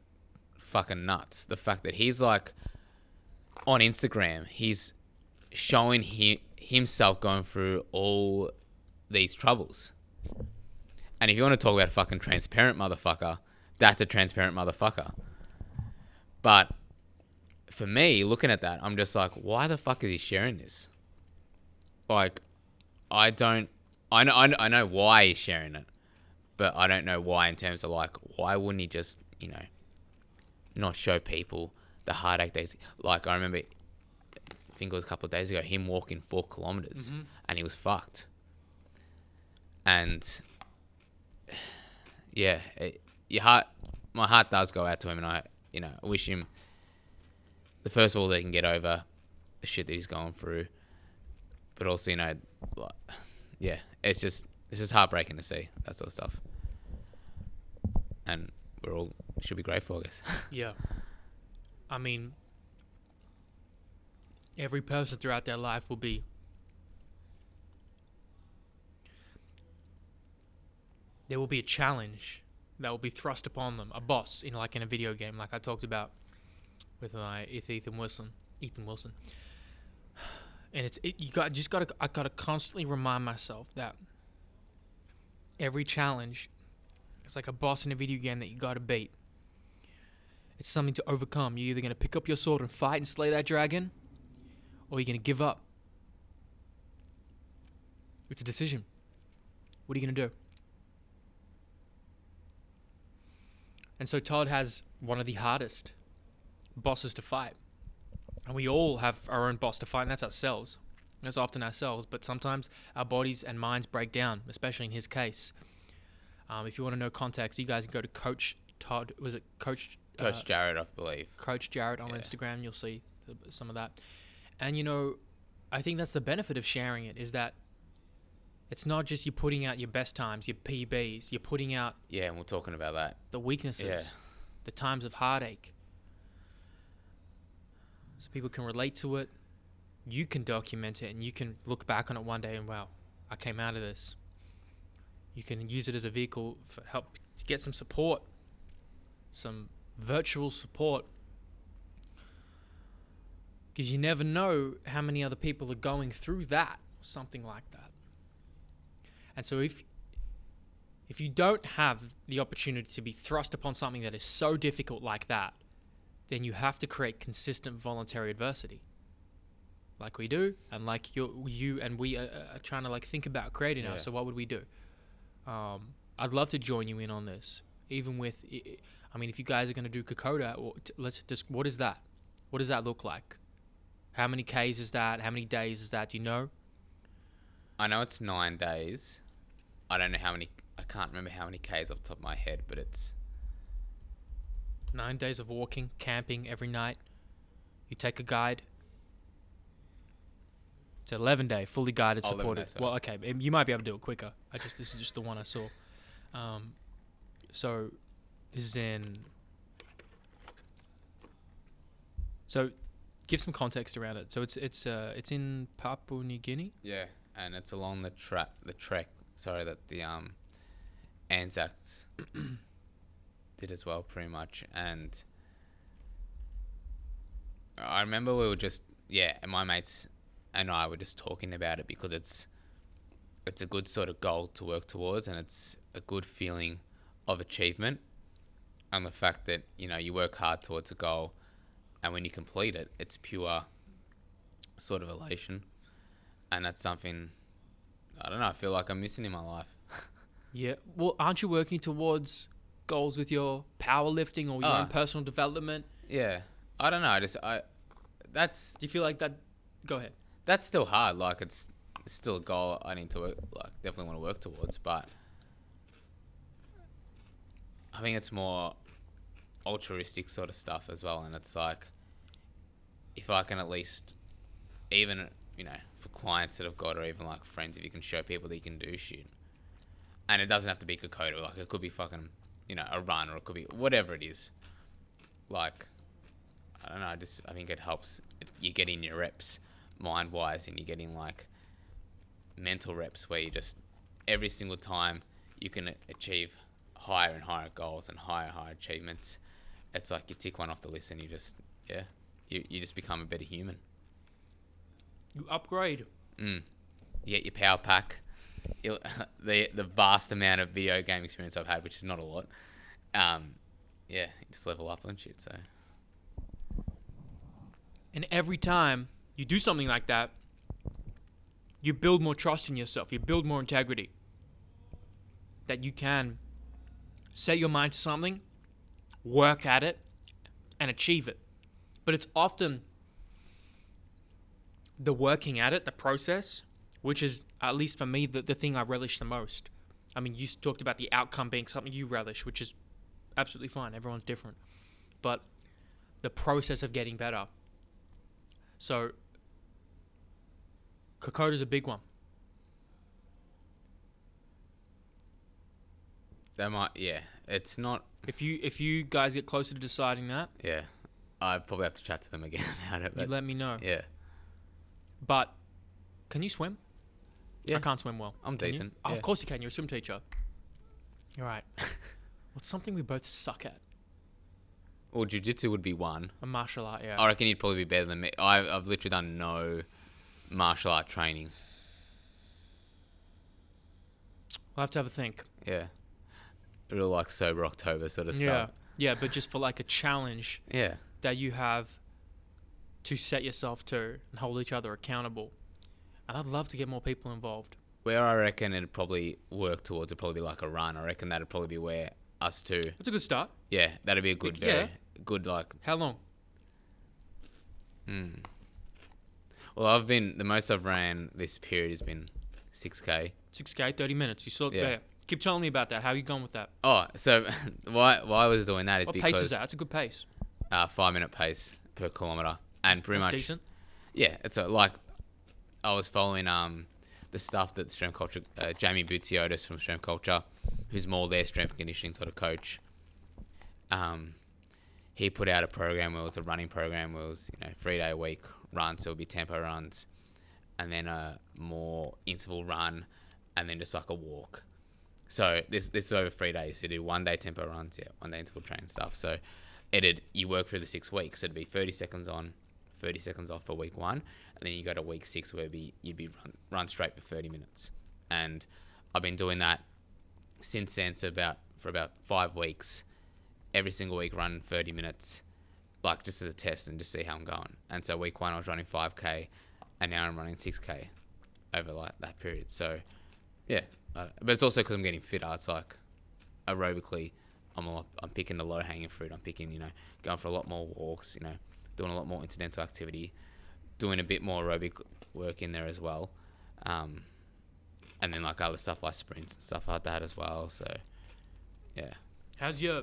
fucking nuts. The fact that he's like on Instagram, he's showing him, himself going through all these troubles. And if you want to talk about a fucking transparent motherfucker, that's a transparent motherfucker. But for me, looking at that, I'm just like, why the fuck is he sharing this? Like, I don't, I know, I know, I know why he's sharing it, but I don't know why in terms of like, why wouldn't he just, you know, not show people the heartache days? Like, I remember, I think it was a couple of days ago, him walking four kilometers mm-hmm. and he was fucked. And yeah, it, your heart, my heart does go out to him, and I, you know, wish him the first of all they can get over the shit that he's going through, but also you know, yeah, it's just it's just heartbreaking to see that sort of stuff, and we're all should be grateful, I guess. Yeah. I mean, every person throughout their life will be. There will be a challenge that will be thrust upon them, a boss in like in a video game, like I talked about with my Ethan Wilson. Ethan Wilson. And it's it, you got just got to I got to constantly remind myself that every challenge is like a boss in a video game that you got to beat. It's something to overcome. You're either going to pick up your sword and fight and slay that dragon, or you're going to give up. It's a decision. What are you to do? And so Todd has one of the hardest bosses to fight. And we all have our own boss to fight, and that's ourselves. That's often ourselves, but sometimes our bodies and minds break down, especially in his case. Um, if you want to know context, you guys can go to Coach Todd. Was it Coach Coach uh, Jared, I believe. Coach Jared on Yeah. Instagram. You'll see some of that. And you know, I think that's the benefit of sharing it is that it's not just you putting out your best times, your PBs. You're putting out Yeah, and we're talking about that. the weaknesses, Yeah. the times of heartache. So people can relate to it. You can document it and you can look back on it one day and wow, I came out of this. You can use it as a vehicle for help to get some support, some virtual support. Because you never know how many other people are going through that, or something like that. And so if if you don't have the opportunity to be thrust upon something that is so difficult like that, then you have to create consistent voluntary adversity, like we do, and like you, you and we are, are trying to like think about creating now. Yeah. So what would we do? Um, I'd love to join you in on this, even with, i- mean, if you guys are going to do Kokoda, t- let's just, what is that? What does that look like? How many Ks is that? How many days is that? Do you know? I know it's nine days. I don't know how many. I can't remember how many Ks off the top of my head, but it's Nine days of walking, camping every night. You take a guide. It's 11 day, fully guided, Oh, supported. days, well, okay, you might be able to do it quicker. I just this is just the one I saw. Um, so this is in. So, give some context around it. So it's it's uh it's in Papua New Guinea. yeah, and it's along the track, the trek. Sorry, that the um, Anzacs did as well, pretty much. And I remember we were just yeah, my mates and I were just talking about it because it's it's a good sort of goal to work towards, and it's a good feeling of achievement, and the fact that you know you work hard towards a goal, and when you complete it, it's pure sort of elation, and that's something I don't know. I feel like I'm missing in my life. Yeah. Well, aren't you working towards goals with your powerlifting or your Ah. own personal development? Yeah, I don't know. I just I that's Do you feel like that? Go ahead. that's still hard. Like it's, it's still a goal I need to work, like definitely want to work towards. But I think it's more altruistic sort of stuff as well. And it's like if I can at least, even you know, for clients that I've got or even like friends, if you can show people that you can do shit, and it doesn't have to be Kokoda. Like it could be fucking you know a run or it could be whatever it is. Like I don't know. I just I think it helps. You get in your reps mind wise, and you're getting like mental reps where you just every single time you can achieve higher and higher goals and higher and higher achievements. It's like you tick one off the list, and you just yeah, you you just become a better human. You upgrade. Mm. You get your power pack. The the vast amount of video game experience I've had, which is not a lot. Um, yeah, just level up and shit. So And every time you do something like that, you build more trust in yourself. You build more integrity. That you can set your mind to something, work at it, and achieve it. But it's often the working at it, the process, which is, at least for me, the, the thing I relish the most. I mean, you talked about the outcome being something you relish, which is absolutely fine. Everyone's different. But the process of getting better. So, Kokoda's a big one. that might yeah, it's not If you if you guys get closer to deciding that, yeah. I probably have to chat to them again about it. you let me know. yeah, But can you swim? Yeah. I can't swim well. I'm Can decent, Oh, yeah. Of course you can. You're a swim teacher. You're right. What's something we both suck at? Well, jiu-jitsu would be one. A martial art, yeah. I reckon you'd probably be better than me. I've, I've literally done no martial art training. We'll have to have a think. Yeah. A Real like sober October sort of Yeah. stuff. Yeah, but just for like a challenge Yeah. that you have to set yourself to and hold each other accountable. And I'd love to get more people involved. Where I reckon it'd probably work towards would probably be like a run. I reckon that'd probably be where us two. That's a good start. Yeah, that'd be a good, Yeah. very good like. How long? Mm. Well, I've been the most I've ran this period has been six k. 6K, 30 minutes. You saw Yeah. Keep telling me about that. How you going with that? Oh, so why why I was doing that is What because pace is that? That's a good pace. Uh, five minute pace per kilometer, and pretty That's much decent. Yeah, it's a, like I was following um the stuff that Strength Culture, uh, Jamie Bootsiotis from Strength Culture, who's more their strength conditioning sort of coach. Um, he put out a program where it was a running program where it was you know three day a week run, so it would be tempo runs, and then a more interval run, and then just like a walk. So this this is over three days. So you do one day tempo runs, yeah, one day interval training stuff. So it'd you work through the six weeks. So it'd be thirty seconds on, thirty seconds off for week one, and then you go to week six where be you'd be run run straight for thirty minutes. And I've been doing that since then. So about for about five weeks, every single week run thirty minutes, like just as a test and just see how I'm going. And so week one I was running five k, and now I'm running six k over like that period. So yeah, but it's also because I'm getting fitter. It's like aerobically, I'm I'm picking the low hanging fruit. I'm picking you know going for a lot more walks. You know, doing a lot more incidental activity, doing a bit more aerobic work in there as well, um, and then like other stuff like sprints and stuff like that as well. So yeah, How's your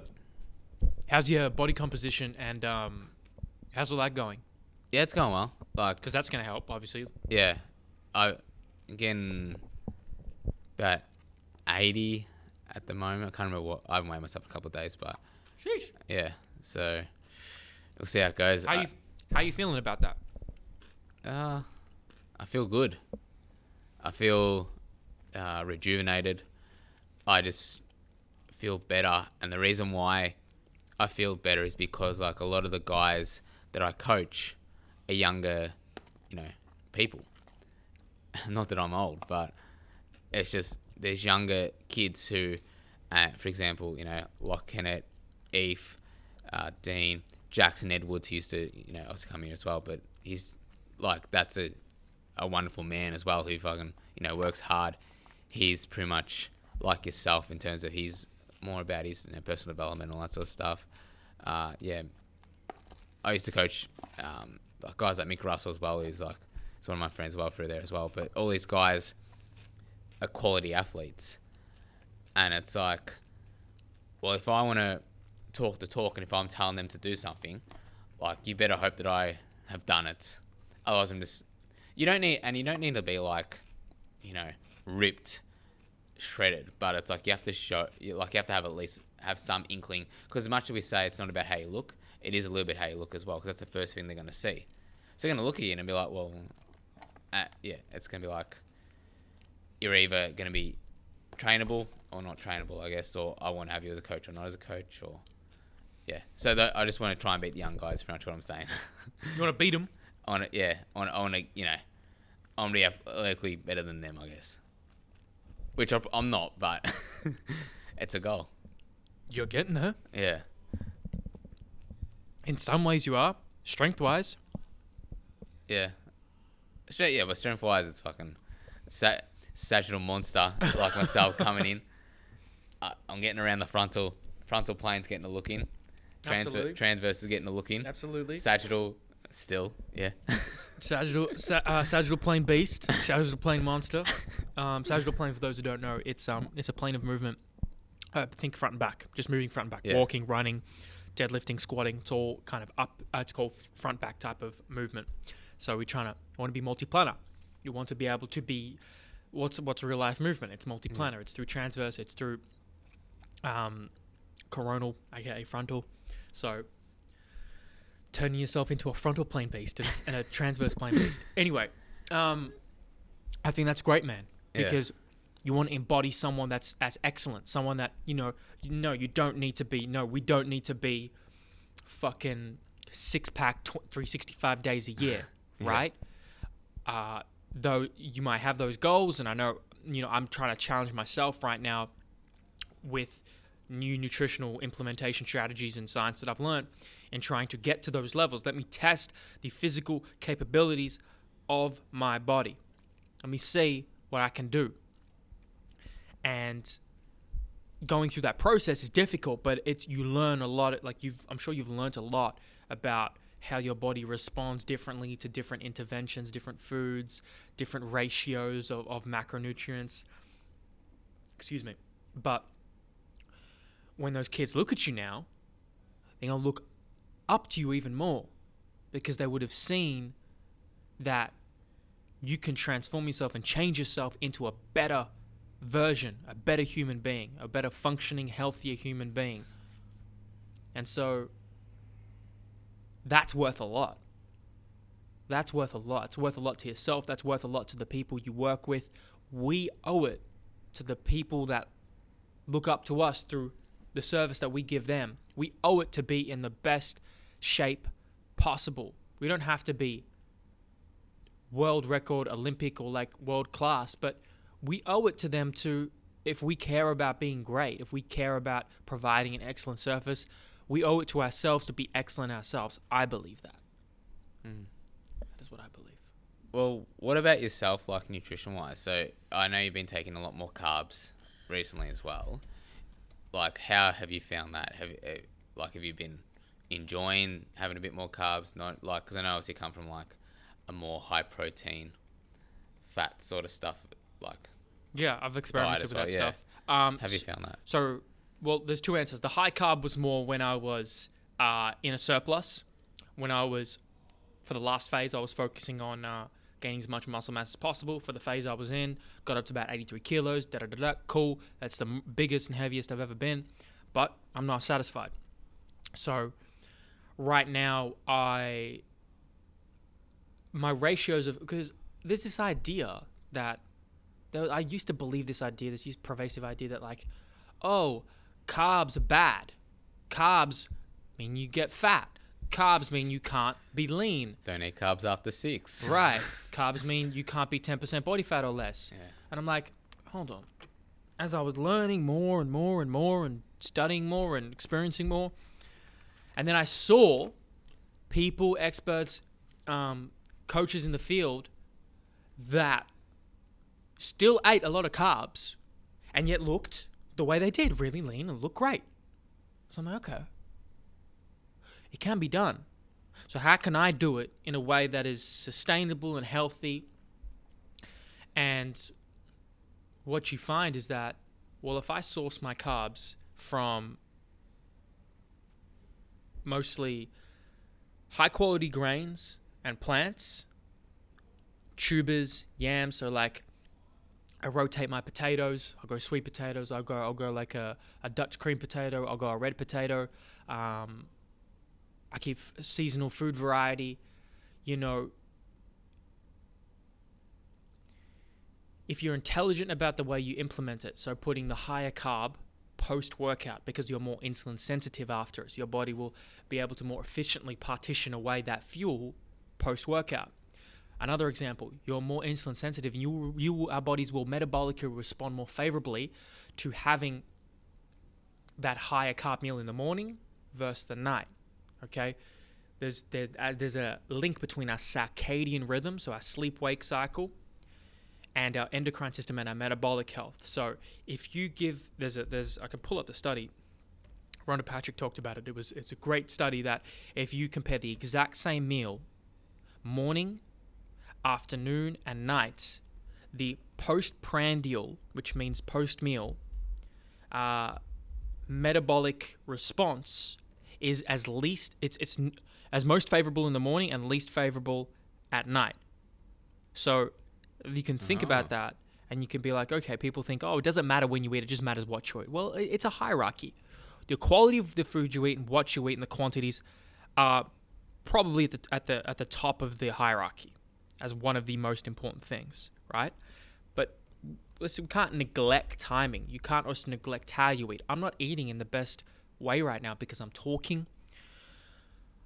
How's your body composition and um, how's all that going? yeah, it's going well. Like Because that's going to help, obviously. yeah, I again about eighty at the moment. I can't remember what I haven't weighed myself a couple of days, but yeah. So we'll see how it goes. How I- you How you feeling about that? Uh, I feel good. I feel uh, rejuvenated. I just feel better, and the reason why I feel better is because like a lot of the guys that I coach are younger, you know, people. Not that I'm old, but it's just there's younger kids who, uh, for example, you know, Locke Kennett, Eve, uh, Dean, Jackson Edwards who used to, you know, also come here as well, but he's like that's a a wonderful man as well who fucking you know works hard. He's pretty much like yourself in terms of he's more about his you know, personal development and all that sort of stuff. Uh, yeah, I used to coach um, guys like Mick Russell as well. Who's like he's one of my friends well through there as well. But all these guys are quality athletes, and it's like, well, if I want to talk the talk, and if I'm telling them to do something, like you better hope that I have done it. Otherwise, I'm just you don't need, and you don't need to be like, you know, ripped, shredded. But it's like you have to show, like you have to have at least have some inkling. Because as much as we say it's not about how you look, it is a little bit how you look as well. Because that's the first thing they're going to see. So they're going to look at you and be like, well, uh, yeah, it's going to be like you're either going to be trainable or not trainable, I guess, or I want to have you as a coach or not as a coach, or yeah. So I just want to try and beat the young guys. Pretty much what I'm saying. You want to beat them? On it, yeah, on on a you know, I'm athletically better than them, I guess. Which I'm- I'm not, but it's a goal. You're getting there. Yeah, In some ways, you are. Strength wise, yeah, straight. Yeah, but strength wise, it's fucking sa- sagittal monster like myself coming in. I, I'm getting around the frontal frontal plane's getting a look in. Transfer, transverse is getting a look in. absolutely. Sagittal still, yeah. Sagittal, sa- uh, sagittal plane beast, sagittal plane monster. Um, sagittal plane, for those who don't know, it's um, it's a plane of movement. Uh, think front and back, just moving front and back, Yeah. walking, running, deadlifting, squatting. It's all kind of up. Uh, it's called front back type of movement. So we're trying to want to be multi-planar. You want to be able to be what's what's real life movement? It's multi-planar. It's through transverse. It's through um, coronal, aka frontal. So turning yourself into a frontal plane beast and, and a transverse plane beast. Anyway, um, I think that's great, man, Yeah. because You want to embody someone that's that's excellent, someone that you know. No, you don't need to be. No, we don't need to be fucking six pack, tw- 365 days a year, right? Uh, though you might have those goals, and I know you know I'm trying to challenge myself right now with new nutritional implementation strategies and science that I've learned in trying to get to those levels. Let me test the physical capabilities of my body. Let me see what I can do. And going through that process is difficult, but it's you learn a lot. Like you've, I'm sure you've learned a lot about how your body responds differently to different interventions, different foods, different ratios of, of macronutrients. Excuse me. But when those kids look at you now, they're going to look up to you even more because they would have seen that you can transform yourself and change yourself into a better version, a better human being, a better functioning, healthier human being. And so that's worth a lot. That's worth a lot. It's worth a lot to yourself. That's worth a lot to the people you work with. We owe it to the people that look up to us through the service that we give them. We owe it to be in the best shape possible. We don't have to be world record, Olympic, or like world class, but we owe it to them to, if we care about being great, if we care about providing an excellent service, we owe it to ourselves to be excellent ourselves. I believe that. That is what I believe. Well, what about yourself, like nutrition wise? So I know you've been taking a lot more carbs recently as well. Like, how have you found that? Have you, uh, like, have you been enjoying having a bit more carbs? Not like, because I know obviously come from like a more high protein, fat sort of stuff. Like, Yeah, I've experimented with well, that yeah. stuff. Um, have you found that? So, well, there's two answers. The high carb was more when I was uh, in a surplus. When I was, for the last phase, I was focusing on uh, gaining as much muscle mass as possible. For the phase I was in, got up to about 83 kilos. Da da da da. Cool. That's the biggest and heaviest I've ever been. But I'm not satisfied. So, right now, I my ratios of because there's this idea that there, I used to believe this idea, this pervasive idea that like, oh, carbs are bad. Carbs mean you get fat. Carbs mean you can't be lean. Don't eat carbs after six. Right. Carbs mean you can't be 10% body fat or less. Yeah. And I'm like, hold on. As I was learning more and more and more and studying more and experiencing more, and then I saw people, experts, um, coaches in the field that still ate a lot of carbs and yet looked the way they did, really lean and looked great. So I'm like, okay, it can be done. So how can I do it in a way that is sustainable and healthy? And what you find is that, well, if I source my carbs from mostly high quality grains and plants, tubers, yams, so like I rotate my potatoes. I'll go sweet potatoes. I'll go. I'll go like a, a Dutch cream potato. I'll go a red potato. Um, I keep seasonal food variety. You know, if you're intelligent about the way you implement it, so putting the higher carb post workout because you're more insulin sensitive after it, so your body will be able to more efficiently partition away that fuel post workout. Another example, you're more insulin sensitive, and you, you, our bodies will metabolically respond more favorably to having that higher carb meal in the morning versus the night. Okay, there's there, uh, there's a link between our circadian rhythm, so our sleep-wake cycle, and our endocrine system and our metabolic health. So if you give there's a there's I can pull up the study. Rhonda Patrick talked about it. It was it's a great study that if you compare the exact same meal, morning, afternoon, and night, the postprandial, which means post meal, uh, metabolic response is as least it's it's as most favorable in the morning and least favorable at night. So you can think about oh. that and you can be like, okay, people think, oh, it doesn't matter when you eat, it just matters what you eat. Well, it's a hierarchy. The quality of the food you eat and what you eat and the quantities are probably at the, at the at the top of the hierarchy as one of the most important things, right? But listen, we can't neglect timing. You can't also neglect how you eat. I'm not eating in the best way right now because I'm talking.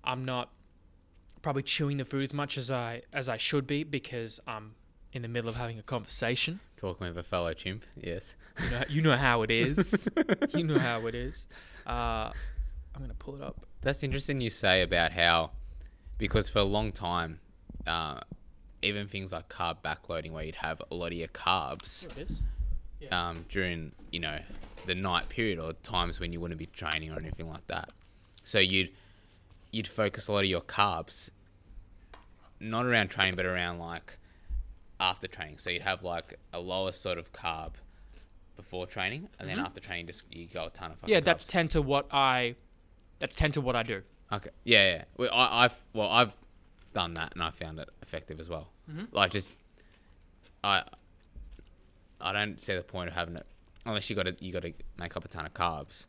I'm not probably chewing the food as much as I as I should be because I'm in the middle of having a conversation. Talking with a fellow chimp. Yes. You know, you know how it is. you know how it is. Uh, I'm gonna pull it up. That's interesting you say about how, because for a long time, uh, even things like carb backloading, where you'd have a lot of your carbs is. um, during, you know, the night period or times when you wouldn't be training or anything like that. So you'd you'd focus a lot of your carbs not around training, but around like after training. So you'd have like a lower sort of carb before training, and then after training, just you go a ton of. Mm-hmm. Yeah, that's carbs. ten to what I. That's ten to what I do. Okay. Yeah, yeah. Well, I, I've well, I've done that and I found it effective as well. Like just, I, I don't see the point of having it unless you got to you got to make up a ton of carbs.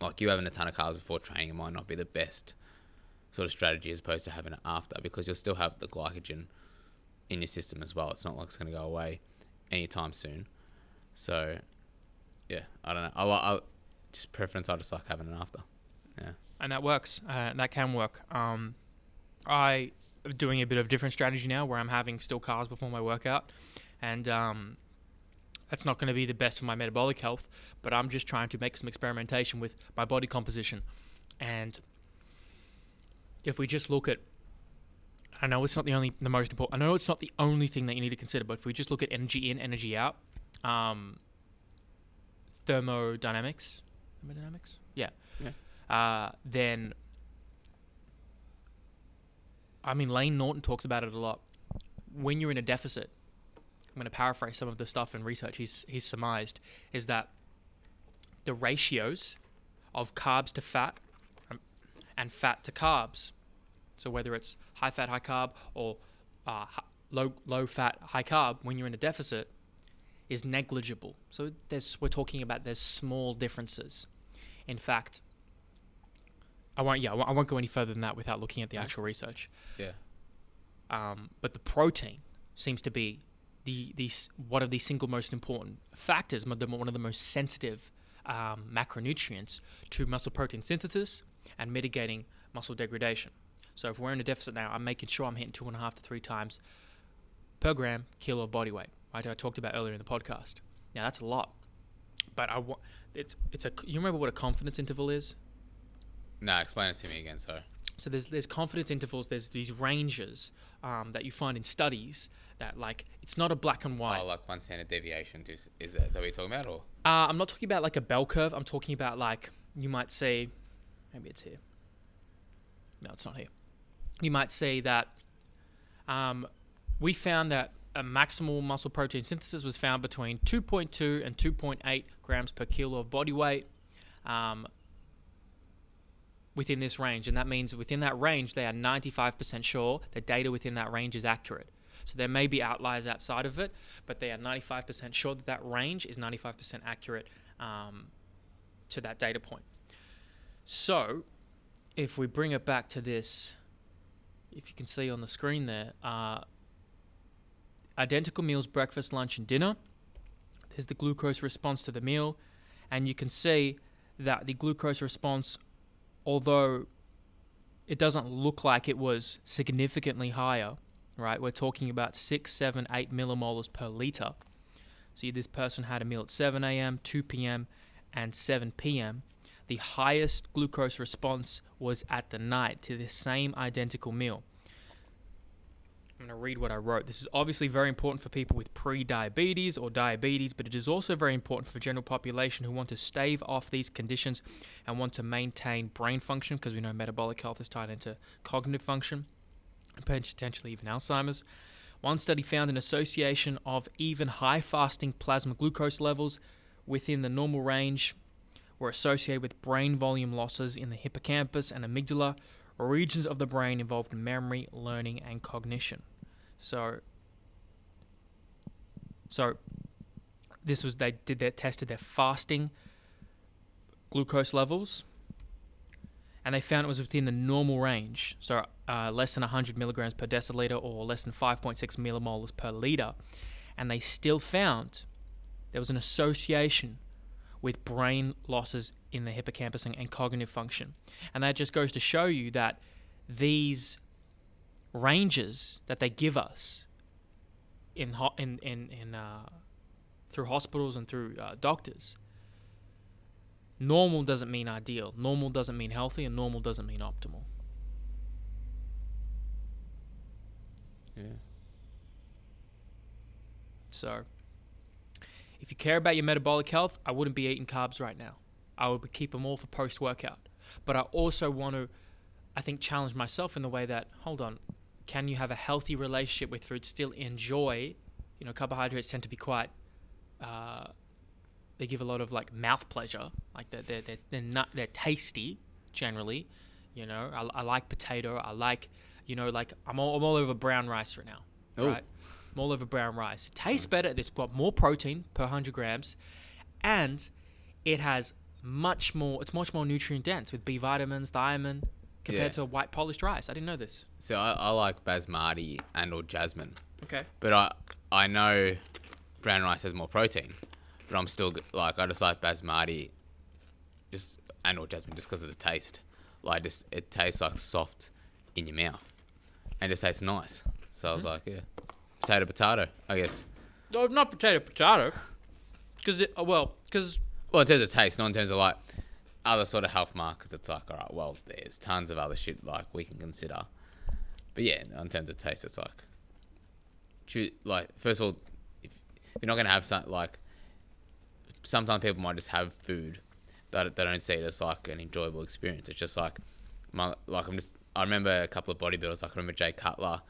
Like you having a ton of carbs before training, it might not be the best sort of strategy as opposed to having it after because you'll still have the glycogen in your system as well. It's not like it's going to go away anytime soon. So, yeah, I don't know. I, I just preference. I just like having it after. Yeah. and that works. Uh, that can work. Um, I am doing a bit of different strategy now, where I'm having still carbs before my workout, and um, that's not going to be the best for my metabolic health. But I'm just trying to make some experimentation with my body composition, and if we just look at I know it's not the only, the most important. I know it's not the only thing that you need to consider, but if we just look at energy in, energy out, um, thermodynamics, thermodynamics, yeah, Yeah. Uh, then I mean, Layne Norton talks about it a lot. When you're in a deficit, I'm going to paraphrase some of the stuff and research he's he's surmised is that the ratios of carbs to fat um, and fat to carbs. So whether it's high fat, high carb, or uh, low low fat, high carb, when you're in a deficit, is negligible. So there's we're talking about there's small differences. In fact, I won't yeah I won't- go any further than that without looking at the actual research. Yeah. Um, but the protein seems to be the the one of the single most important factors, one of the most sensitive um, macronutrients to muscle protein synthesis and mitigating muscle degradation. So if we're in a deficit now, I'm making sure I'm hitting two and a half to three times per gram kilo of body weight. Right, I talked about earlier in the podcast. Now that's a lot, but I want it's it's a you remember what a confidence interval is? No, explain it to me again. Sorry. So there's there's confidence intervals. There's these ranges um, that you find in studies that like it's not a black and white. Oh, like one standard deviation. To, is, that, is that what you're talking about? Or Uh, I'm not talking about like a bell curve. I'm talking about like you might say, maybe it's here. No, it's not here. You might say that um, we found that a maximal muscle protein synthesis was found between 2.2 and 2.8 grams per kilo of body weight. Um, within this range, and that means within that range, they are 95% sure the data within that range is accurate. So there may be outliers outside of it, but they are 95% sure that that range is 95% accurate um, to that data point. So if we bring it back to this, if you can see on the screen there, uh, identical meals, breakfast, lunch, and dinner. There's the glucose response to the meal, and you can see that the glucose response, although it doesn't look like it was significantly higher, right? We're talking about six, seven, eight millimolars per liter. So this person had a meal at 7 a.m., 2 p.m., and 7 p.m. The highest glucose response was at the night to the same identical meal. I'm going to read what I wrote. This is obviously very important for people with pre-diabetes or diabetes, but it is also very important for the general population who want to stave off these conditions and want to maintain brain function because we know metabolic health is tied into cognitive function and potentially even Alzheimer's. One study found an association of even high fasting plasma glucose levels within the normal range were associated with brain volume losses in the hippocampus and amygdala, regions of the brain involved in memory, learning, and cognition. So, so this was they did their tested their fasting glucose levels, and they found it was within the normal range, so uh, less than 100 milligrams per deciliter or less than 5.6 millimolars per liter. and they still found there was an association with brain losses in the hippocampus and, and cognitive function. And that just goes to show you that these ranges that they give us in ho- in in, in uh, through hospitals and through uh, doctors. Normal doesn't mean ideal. Normal doesn't mean healthy, and normal doesn't mean optimal. Yeah. So, if you care about your metabolic health, I wouldn't be eating carbs right now. I would keep them all for post workout. But I also want to, I think, challenge myself in the way that, hold on, can you have a healthy relationship with food, still enjoy? You know, carbohydrates tend to be quite, uh, they give a lot of like mouth pleasure. Like they're, they're, they're, they're, not, they're tasty generally. You know, I, I like potato. I like, you know, like I'm all, I'm all over brown rice right now. Ooh. Right? All over brown rice. It tastes better. It's got more protein per 100 grams. And it has much more, it's much more nutrient dense with B vitamins, thiamine, compared Yeah. to white polished rice. I didn't know this. So I, I like basmati and or jasmine, Okay. but I I know brown rice has more protein, but I'm still like I just like basmati, just and or jasmine just because of the taste. Like just it tastes like soft in your mouth, and it tastes nice. So I was hmm. like, yeah, potato potato, I guess. No, not potato, potato. Because, oh, well, because Well, in terms of taste, not in terms of like other sort of health markers. It's like, all right, well, there's tons of other shit like we can consider. But yeah, in terms of taste, it's like, choo- like first of all, if you're not gonna have some like, sometimes people might just have food, that they don't see it as like an enjoyable experience. It's just like, my like I'm just. I remember a couple of bodybuilders. Like I remember Jay Cutler,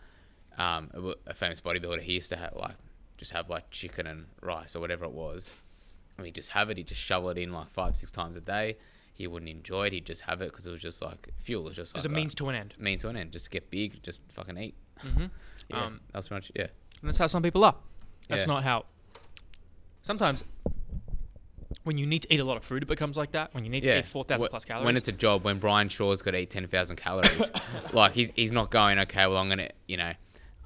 um, a, a famous bodybuilder. He used to have like just have like chicken and rice or whatever it was and he'd just have it. He'd just shovel it in like five, six times a day. He wouldn't enjoy it. He'd just have it because it was just like fuel. It was just like a means to an end. means to an end. Just to get big, just fucking eat. Mm-hmm. Yeah, Um, that's pretty much yeah. And that's how some people are. That's Yeah. not how. Sometimes, when you need to eat a lot of food, it becomes like that. When you need to Yeah, eat 4,000 plus calories. When it's a job, when Brian Shaw's got to eat ten thousand calories, like he's he's not going. Okay, well I'm gonna you know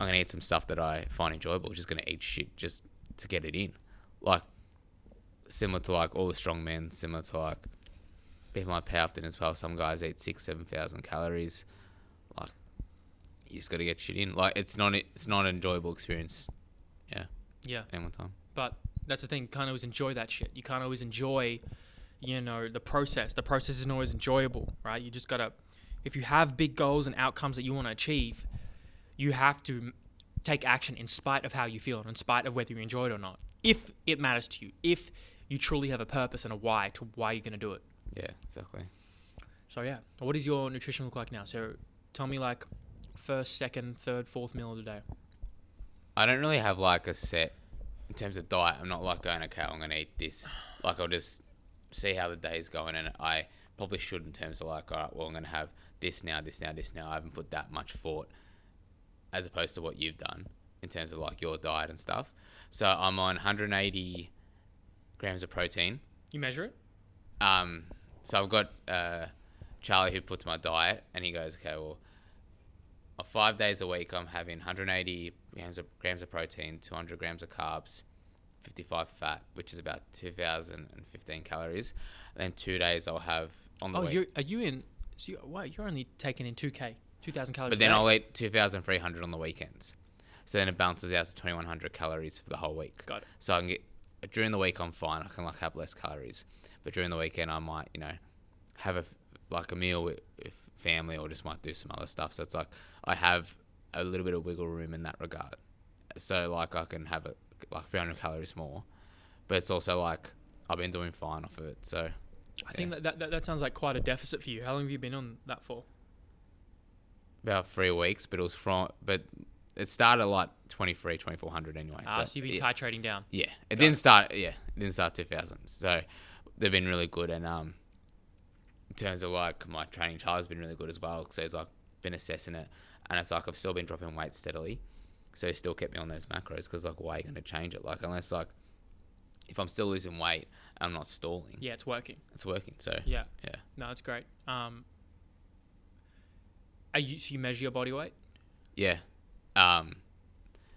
I'm gonna eat some stuff that I find enjoyable. Just gonna eat shit just to get it in, like similar to like all the strong men, similar to like people like powerlifting as well. Some guys eat six, seven thousand calories. Like you just got to get shit in. Like it's not it's not an enjoyable experience. Yeah, yeah. any one time. But that's the thing. You can't always enjoy that shit. You can't always enjoy, you know, the process. The process isn't always enjoyable, right? You just gotta, if you have big goals and outcomes that you want to achieve, you have to take action in spite of how you feel and in spite of whether you enjoy it or not. If it matters to you, if you truly have a purpose and a why to why you're gonna do it. Yeah, exactly. So yeah, what does your nutrition look like now? So tell me like first, second, third, fourth meal of the day. I don't really have like a set in terms of diet. I'm not like going, okay, I'm gonna eat this. Like I'll just see how the day's going, and I probably should in terms of like, all right, well, I'm gonna have this now, this now, this now. I haven't put that much thought, as opposed to what you've done in terms of like your diet and stuff. So I'm on 180 grams of protein. You measure it. Um, so I've got uh, Charlie who puts my diet, and he goes, okay, well, uh, five days a week I'm having 180 grams of, grams of protein, 200 grams of carbs, 55 fat, which is about 2,015 calories. And then two days I'll have on the Oh, week. you're, are you in? So you, wow, you're only taking in two k, two thousand calories. But then. I'll eat 2,300 on the weekends. So then it balances out to 2,100 calories for the whole week. Got it. So I can get during the week I'm fine. I can like have less calories, but during the weekend I might you know have a, like a meal with, with family or just might do some other stuff. So it's like I have a little bit of wiggle room in that regard. So like I can have it like 300 calories more, but it's also like I've been doing fine off of it. So I think that, that that that sounds like quite a deficit for you. How long have you been on that for? About three weeks, but it was from but it started like 23, 2400 anyway. Ah, so, you've been yeah. titrating down. Yeah, it Got didn't it. start. Yeah, it didn't start 2000. So they've been really good, and um, in terms of like my training, Charlie's been really good as well. So he's like been assessing it, and it's like I've still been dropping weight steadily. So he still kept me on those macros because like why are you going to change it? Like unless like if I'm still losing weight, I'm not stalling. Yeah, it's working. it's working. So Yeah, yeah, no, it's great. Um, are you so you measure your body weight? yeah. Um,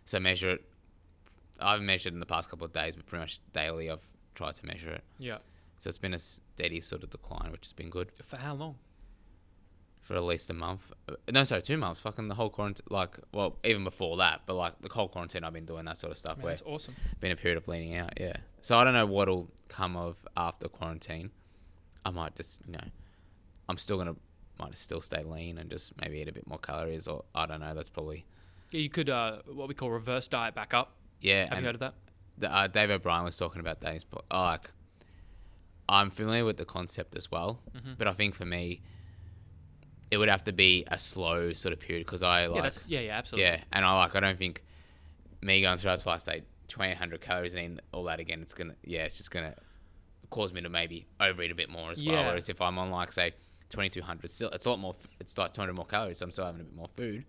so measure it I've measured in the past couple of days, but pretty much daily I've tried to measure it. Yeah. So it's been a steady sort of decline, which has been good For how long? for at least a month. Uh, No, sorry, two months. Fucking the whole quarantine, like, well, even before that, but like the whole quarantine, I've been doing that sort of stuff. Man, where that's awesome. been a period of leaning out, yeah. So I don't know what'll come of after quarantine. I might just, you know, I'm still gonna might still stay lean and just maybe eat a bit more calories, or I don't know. That's probably Yeah, you could uh, what we call reverse diet back up. yeah. Have you heard of that? the, uh, Dave O'Brien was talking about that. po- oh, like, I'm familiar with the concept as well, Mm-hmm. but I think for me, it would have to be a slow sort of period because I like yeah, yeah, yeah, absolutely. Yeah, and I like. I don't think me going through to like say twenty hundred calories and eating all that again. It's gonna. Yeah, it's just gonna cause me to maybe overeat a bit more as well. Whereas if I'm on like say twenty two hundred, still it's a lot more. It's like two hundred more calories. So I'm still having a bit more food,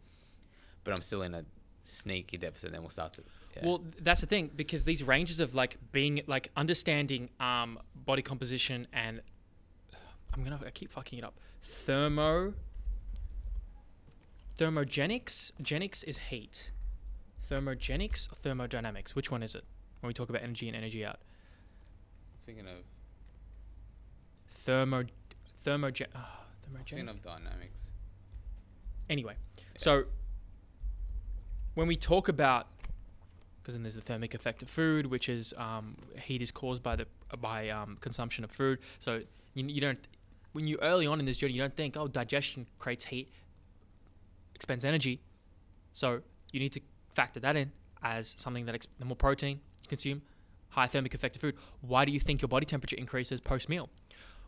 but I'm still in a sneaky deficit. Then we'll start to. Yeah. Well, that's the thing because these ranges of like being like understanding um body composition and I'm gonna I keep fucking it up. Thermo thermogenics. Genics is heat. Thermogenics or thermodynamics? Which one is it? When we talk about energy and energy out. Speaking of Thermo thermogen. Oh, speaking thermogenic. of dynamics, Anyway, so when we talk about, because then there's the thermic effect of food, which is um, heat is caused by the by um, consumption of food. So you, you don't when you early on in this journey, you don't think, oh, digestion creates heat, expends energy. So you need to factor that in as something that ex- the more protein you consume, high thermic effect of food. Why do you think your body temperature increases post meal?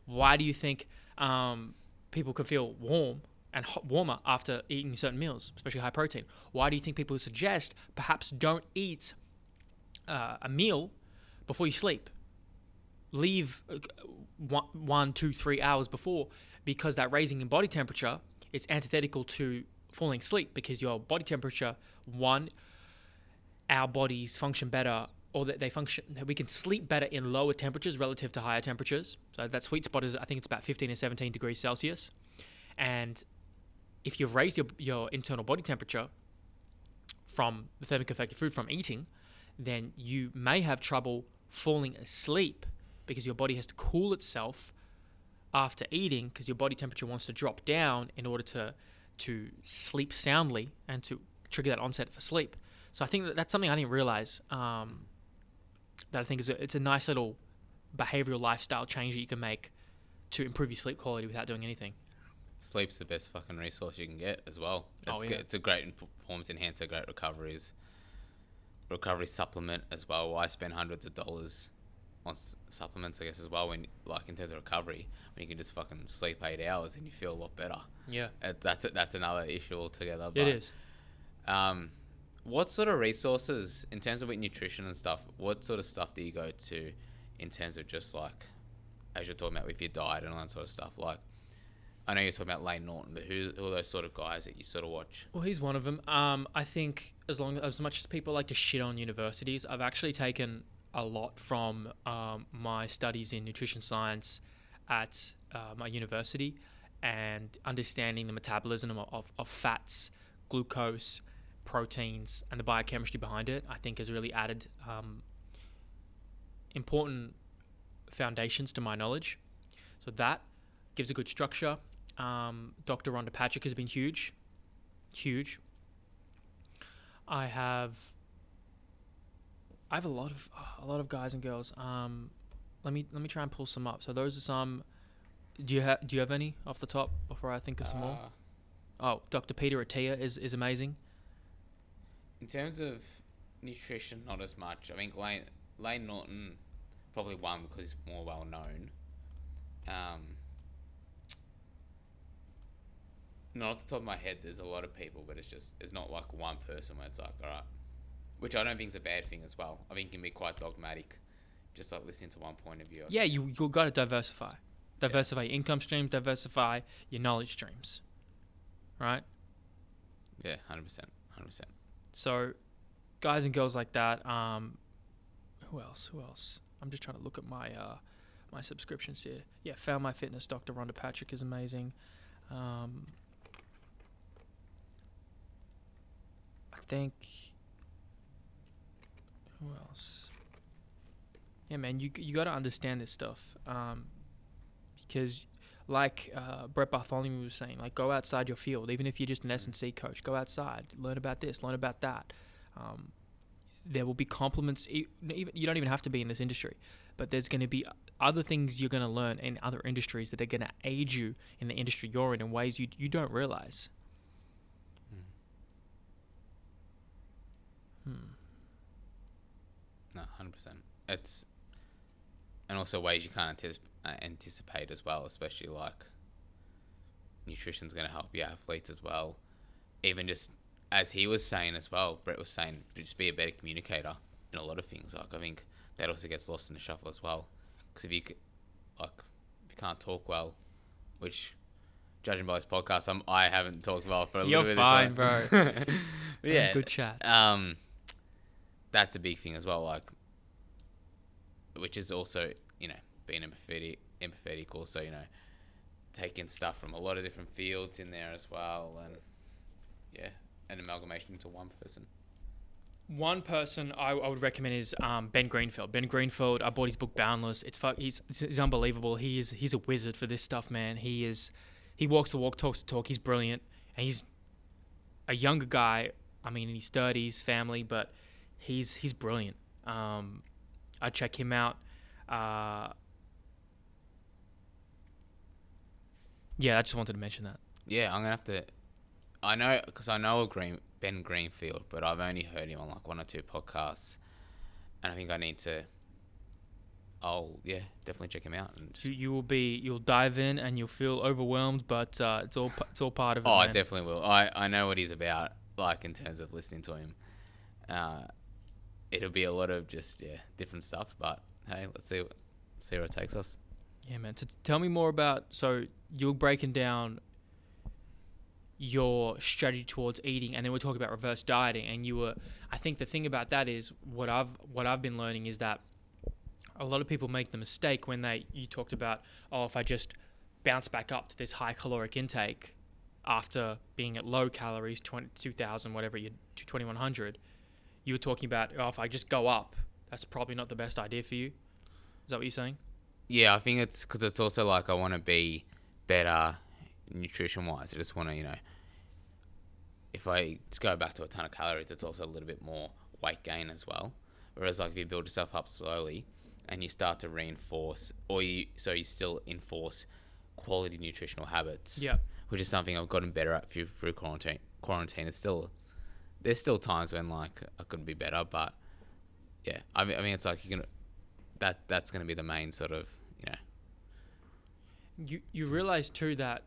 Why do you think um, people can feel warm and warmer after eating certain meals, especially high protein? Why do you think people suggest perhaps don't eat uh, a meal before you sleep? Leave uh, one, one, two, three hours before because that raising in body temperature is antithetical to falling asleep because your body temperature, one, our bodies function better or that they function that we can sleep better in lower temperatures relative to higher temperatures. So that sweet spot is I think it's about 15 or 17 degrees Celsius. And if you've raised your, your internal body temperature from the thermic effect of food from eating, then you may have trouble falling asleep because your body has to cool itself after eating because your body temperature wants to drop down in order to to sleep soundly and to trigger that onset for sleep. So I think that that's something I didn't realize. Um, that I think is a, it's a nice little behavioral lifestyle change that you can make to improve your sleep quality without doing anything. sleep's the best fucking resource you can get as well. Oh, It's, yeah. it's a great performance enhancer, great recoveries, recovery supplement as well. Why spend hundreds of dollars on s- supplements? I guess as well when like in terms of recovery, when you can just fucking sleep eight hours and you feel a lot better. Yeah, Uh, that's that's another issue altogether. it but, is. Um, what sort of resources in terms of with nutrition and stuff? What sort of stuff do you go to in terms of just like as you're talking about with your diet and all that sort of stuff? Like, I know you're talking about Layne Norton, but who, who are those sort of guys that you sort of watch? Well, he's one of them. Um, I think as long as much as people like to shit on universities, I've actually taken a lot from um, my studies in nutrition science at uh, my university and understanding the metabolism of, of, of fats, glucose, proteins, and the biochemistry behind it. I think has really added um, important foundations to my knowledge. So that gives a good structure. Um, Dr. Rhonda Patrick has been huge, huge. I have, I have a lot of a lot of guys and girls. Um, let me let me try and pull some up. So those are some. Do you have Do you have any off the top before I think of some more? Uh, Oh, Dr. Peter Attia is is amazing. In terms of nutrition, not as much. I think Lane Layne Norton probably one because he's more well known. Um, not off the top of my head, there's a lot of people, but it's just it's not like one person where it's like all right, which I don't think is a bad thing as well. I think it can be quite dogmatic, just like listening to one point of view. Yeah, you you got to diversify, diversify your income streams, diversify your knowledge streams, right? yeah, hundred percent, hundred percent. So, guys and girls like that. Um, who else? Who else? I'm just trying to look at my uh, my subscriptions here. Yeah, Found My Fitness. Dr. Rhonda Patrick is amazing. Um, I think. Who else? Yeah, man, you you got to understand this stuff, um, because like uh, Brett Bartholomew was saying, like go outside your field. Even if you're just an S and C coach, go outside, learn about this, learn about that. Um, there will be compliments. Even you don't even have to be in this industry, but there's going to be other things you're going to learn in other industries that are going to aid you in the industry you're in in ways you you don't realize. Hmm. No, hundred percent. It's and also ways you can't anticip- uh, anticipate as well, especially like nutrition's going to help your athletes as well. Even just as he was saying as well, Brett was saying, just be a better communicator in a lot of things. Like I think that also gets lost in the shuffle as well, because if you like if you can't talk well, which judging by this podcast, I'm, I haven't talked well for a You're little bit. fine, this bro. yeah, good chat. Um, that's a big thing as well. Like, which is also being empathetic, empathetic. Also, you know, taking stuff from a lot of different fields in there as well, and yeah, an amalgamation into one person. One person I, I would recommend is um, Ben Greenfield. Ben Greenfield, I bought his book Boundless. It's fuck, he's, it's unbelievable. He is he's a wizard for this stuff, man. He is he walks the walk, talks the talk. He's brilliant, and he's a younger guy. I mean, in his thirties, family, but he's he's brilliant. Um, I check him out. Uh, yeah, I just wanted to mention that. Yeah, I'm gonna have to. I know because I know Green Ben Greenfield, but I've only heard him on like one or two podcasts, and I think I need to. I'll yeah definitely check him out. And You, you will be you'll dive in and you'll feel overwhelmed, but uh, it's all it's all part of it. Oh, I definitely will. I, I know what he's about, like in terms of listening to him. Uh, it'll be a lot of just yeah different stuff, but hey, let's see what see where it takes us. Yeah, man. So tell me more about. So you're breaking down your strategy towards eating, and then we're talking about reverse dieting. And you were, I think the thing about that is what I've what I've been learning is that a lot of people make the mistake when they you talked about oh if I just bounce back up to this high caloric intake after being at low calories 20, 2000 whatever you 2100 you were talking about oh if I just go up that's probably not the best idea for you is that what you're saying Yeah, I think it's because it's also like I want to be better nutrition wise. I just want to you know if I just go back to a ton of calories, it's also a little bit more weight gain as well. Whereas like if you build yourself up slowly and you start to reinforce, or you so you still enforce quality nutritional habits. yeah which is something I've gotten better at through, through quarantine. Quarantine. It's still there's still times when like I couldn't be better, but yeah, I mean, I mean, it's like you can that that's going to be the main sort of you know you you realize too that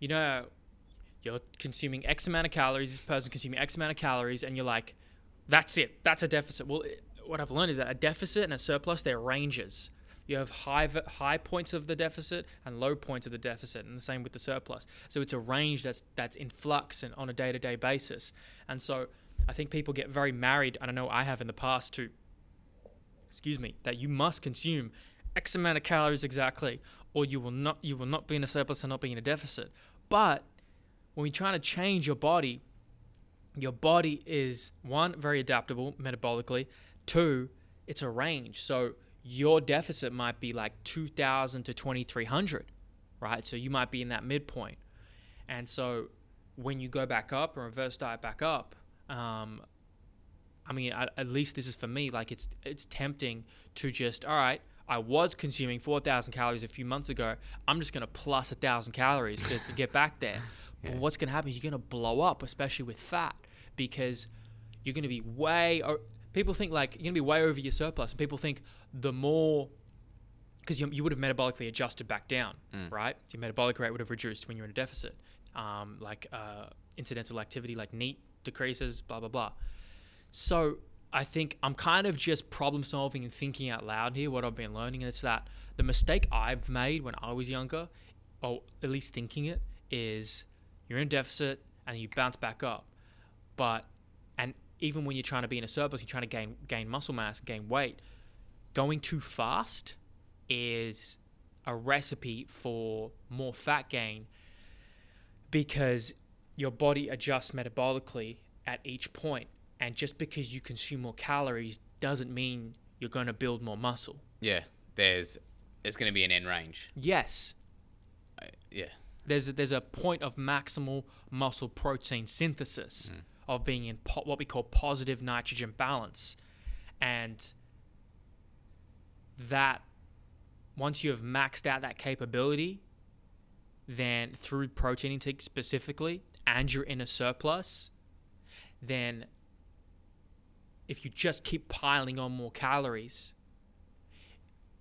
you know you're consuming X amount of calories. This person consuming X amount of calories, and you're like, that's it. That's a deficit. Well, it, what I've learned is that a deficit and a surplus they're ranges. You have high high points of the deficit and low points of the deficit, and the same with the surplus. So it's a range that's that's in flux and on a day to day basis. And so I think people get very married, and I know I have in the past to excuse me, that you must consume X amount of calories exactly, or you will not you will not be in a surplus and not be in a deficit. But when you're trying to change your body, your body is one very adaptable metabolically. Two, it's a range. So your deficit might be like 2,000 to 2,300, right? So you might be in that midpoint. And so when you go back up and reverse diet back up, um, I mean, at, at least this is for me. Like it's it's tempting to just all right. I was consuming four thousand calories a few months ago. I'm just gonna plus a thousand calories just to get back there. But what's gonna happen is you're gonna blow up, especially with fat, because you're gonna be way. Or, people think like you're gonna be way over your surplus, and people think the more because you, you would have metabolically adjusted back down, right? Your metabolic rate would have reduced when you're in a deficit. Um, like uh, incidental activity, like NEAT decreases, blah blah blah. So I think I'm kind of just problem solving and thinking out loud here what I've been learning, and it's that the mistake I've made when I was younger, or at least thinking it, is you're in deficit and you bounce back up, but and even when you're trying to be in a surplus, you're trying to gain gain muscle mass, gain weight, going too fast is a recipe for more fat gain because your body adjusts metabolically at each point And just because you consume more calories doesn't mean you're going to build more muscle. Yeah, there's there's going to be an end range. Yes, I, yeah, there's a, there's a point of maximal muscle protein synthesis hmm. of being in po- what we call positive nitrogen balance, and that once you have maxed out that capability, then through protein intake specifically, and you're in a surplus, then if you just keep piling on more calories,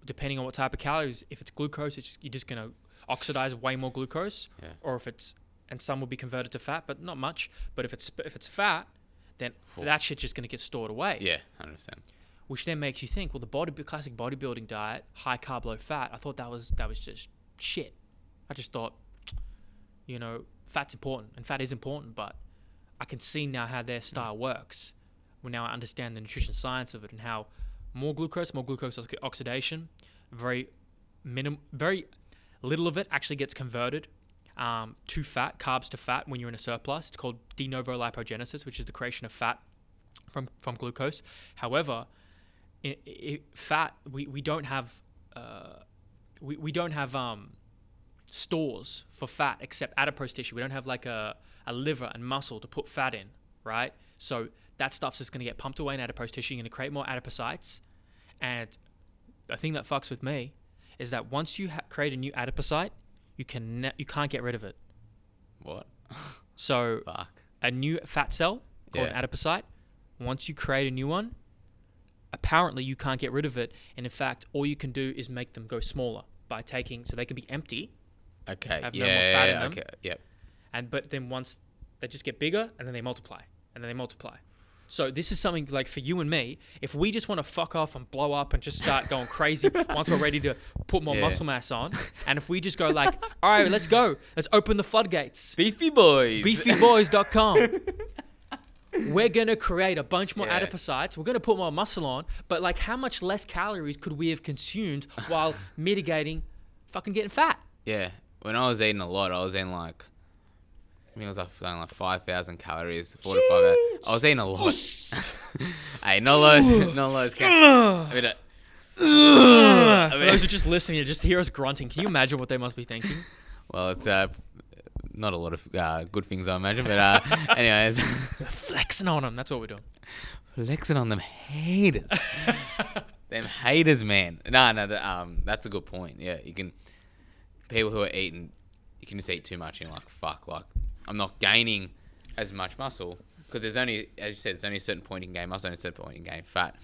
depending on what type of calories, if it's glucose, it's just, you're just gonna oxidize way more glucose, Yeah. or if it's and some will be converted to fat, but not much. But if it's if it's fat, then that shit's just gonna get stored away yeah, hundred percent. which then makes you think, well, the body classic bodybuilding diet, high carb, low fat. I thought that was that was just shit. I just thought, you know, fat's important and fat is important, but I can see now how their style works. Well, now I understand the nutrition science of it and how more glucose, more glucose oxidation, very minim, very little of it actually gets converted um, to fat, carbs to fat when you're in a surplus. It's called de novo lipogenesis, which is the creation of fat from from glucose. However, i i fat we, we don't have uh, we, we don't have um, stores for fat except adipose tissue. We don't have like a, a liver and muscle to put fat in, right? So that stuff's just going to get pumped away in adipose tissue. You're going to create more adipocytes. And the thing that fucks with me is that once you ha- create a new adipocyte, you can ne- you can't get rid of it. What? So Fuck. a new fat cell called Yeah. an adipocyte. Once you create a new one, apparently you can't get rid of it. And in fact, all you can do is make them go smaller by taking so they can be empty. Okay. Have no yeah. more fat in yeah, them. Okay. Yep. And but then once they just get bigger and then they multiply and then they multiply. So this is something like for you and me, if we just want to fuck off and blow up and just start going crazy once we're ready to put more Yeah. muscle mass on, and if we just go like, all right, let's go, let's open the floodgates Beefy boys. beefyboys.com. We're gonna create a bunch more Yeah. adipocytes. We're gonna put more muscle on, but like, how much less calories could we have consumed while mitigating fucking getting fat? Yeah. When I was eating a lot, I was eating like, I think it was like, like 5,000 calories, four to five. I was eating a lot. hey, not loads, not. Can, I mean, uh, For mean- those are just listening, you just hear us grunting. Can you imagine what they must be thinking? well, it's uh, not a lot of uh, good things, I imagine. But uh, anyways, Flexing on them. That's what we're doing. flexing on them haters. them haters, man. No, no, the, um, that's a good point. Yeah, you can people who are eating, you can just eat too much and you're like, fuck, like I'm not gaining as much muscle because there's only, as you said, there's only a certain point in gain muscle and a certain point in gain fat.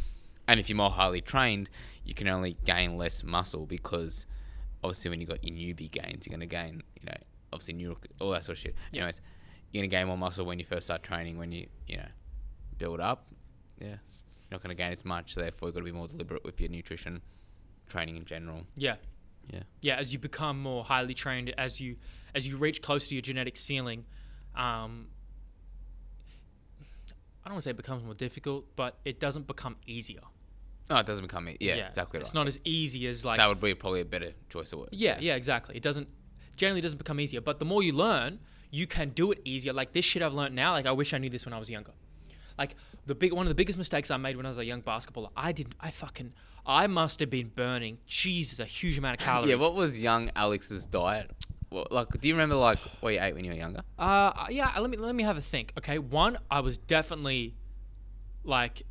And if you're more highly trained, you can only gain less muscle because obviously when you got your newbie gains, you're gonna gain, you know, obviously neural, all that sort of shit. Yeah. Anyways, you're gonna gain more muscle when you first start training. When you, you know, build up, yeah, you're not gonna gain as much. So therefore, you've got to be more deliberate with your nutrition, training in general. Yeah. Yeah. yeah as you become more highly trained as you as you reach close to your genetic ceiling um, i don't want to say it becomes more difficult but it doesn't become easier No, it doesn't become. e- Yeah, exactly it's right. not as easy as like that would be probably a better choice of words. yeah yeah exactly it doesn't generally doesn't become easier but the more you learn you can do it easier like this shit i've learned now like i wish i knew this when i was younger like the big one of the biggest mistakes i made when i was a young basketballer i didn't i fucking i must have been burning jesus a huge amount of calories Yeah. What was young Alex's diet? What, like, do you remember like what you ate when you were younger? Uh, yeah. Let me let me have a think. Okay, one, I was definitely like,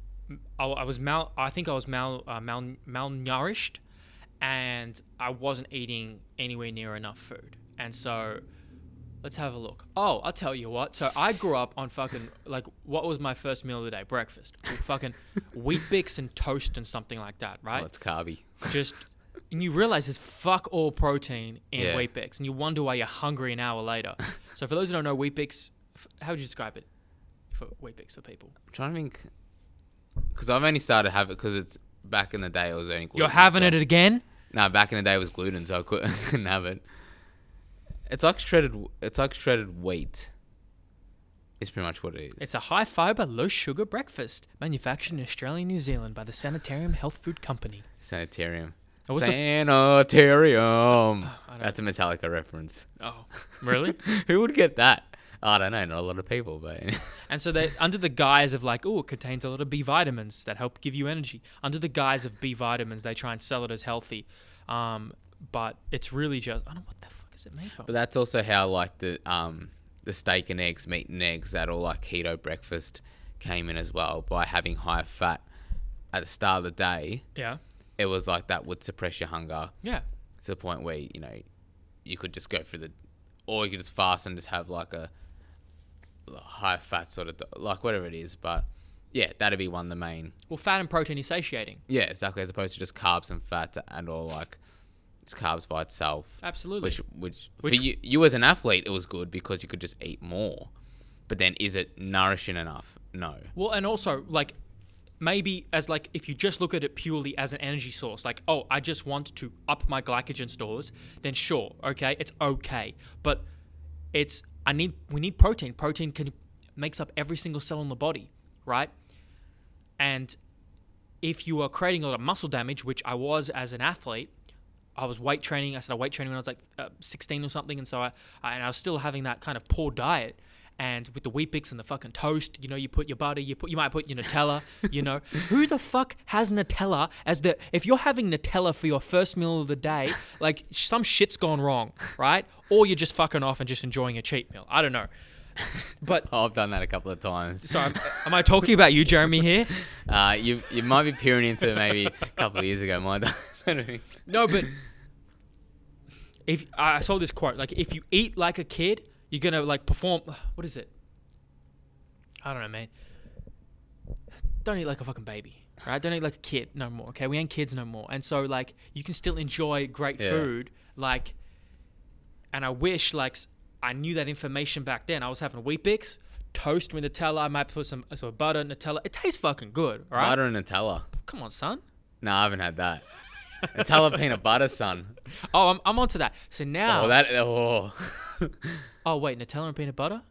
I, I was mal. I think I was mal uh, mal malnourished, and I wasn't eating anywhere near enough food. And so, let's have a look. Oh, I'll tell you what. So I grew up on fucking like what was my first meal of the day? Breakfast. fucking Weet-Bix and toast and something like that, right? Oh, it's carby. just and you realize there's fuck all protein in Yeah. Weet-Bix and you wonder why you're hungry an hour later so for those who don't know Weet-Bix f- how would you describe it for Weet-Bix for people I'm trying to think, because I've only started having because it's back in the day it was only. Gluten, you're having so- it again No, back in the day it was gluten, so I couldn't have it. It's like shredded. It's like shredded wheat. Is pretty much what it is. it's a high fiber low sugar breakfast manufactured in australia and new zealand by the sanitarium health food company sanitarium. Oh, what's the f- Sanitarium. That's a Metallica reference. oh really Who would get that? I don't know, not a lot of people, but And so they under the guise of like, oh, it contains a lot of B vitamins that help give you energy. Under the guise of B vitamins, they try and sell it as healthy. Um, but it's really just I don't know what the fuck is it made from. but that's also how like the um the steak and eggs, meat and eggs, that all like keto breakfast came in as well by having high fat at the start of the day. yeah. It was like that would suppress your hunger Yeah. to the point where you know you could just go through the, or you could just fast and just have like a high fat sort of like whatever it is. But yeah, that'd be one of the main. Well, fat and protein is satiating. Yeah, exactly. As opposed to just carbs and fats and or like carbs by itself. Absolutely. Which which, Which- for you you as an athlete it was good because you could just eat more. But then is it nourishing enough? No. Well, and also like maybe as like if you just look at it purely as an energy source, like oh, I just want to up my glycogen stores, then sure, okay, it's okay. But it's I need we need protein. Protein can makes up every single cell in the body, right? And if you are creating a lot of muscle damage, which I was as an athlete, I was weight training. I started weight training when I was like uh, 16 or something, and so I, I and I was still having that kind of poor diet. And with the Weet-Bix and the fucking toast, you know, you put your butter, you put, you might put your Nutella. You know, who the fuck has Nutella as the? If you're having Nutella for your first meal of the day, like some shit's gone wrong, right? Or you're just fucking off and just enjoying a cheat meal. I don't know. But Oh, I've done that a couple of times. so, am, am I talking about you, Jeremy? Here? Uh, you you might be peering into maybe a couple of years ago. My No, but if I saw this quote, like if you eat like a kid, you're gonna like perform. What is it? I don't know, man. Don't eat like a fucking baby, right? Don't eat like a kid no more. Okay, we ain't kids no more, and so like you can still enjoy great Yeah. food, like. And I wish like I knew that information back then. I was having Weet-Bix, toast with Nutella. I might put some uh, so butter, Nutella. It tastes fucking good, all right? Butter and Nutella. Come on, son. No, I haven't had that. Nutella peanut butter, son. Oh, I'm, I'm onto that. So oh, now. Oh, that. Oh. Oh wait, Nutella and peanut butter?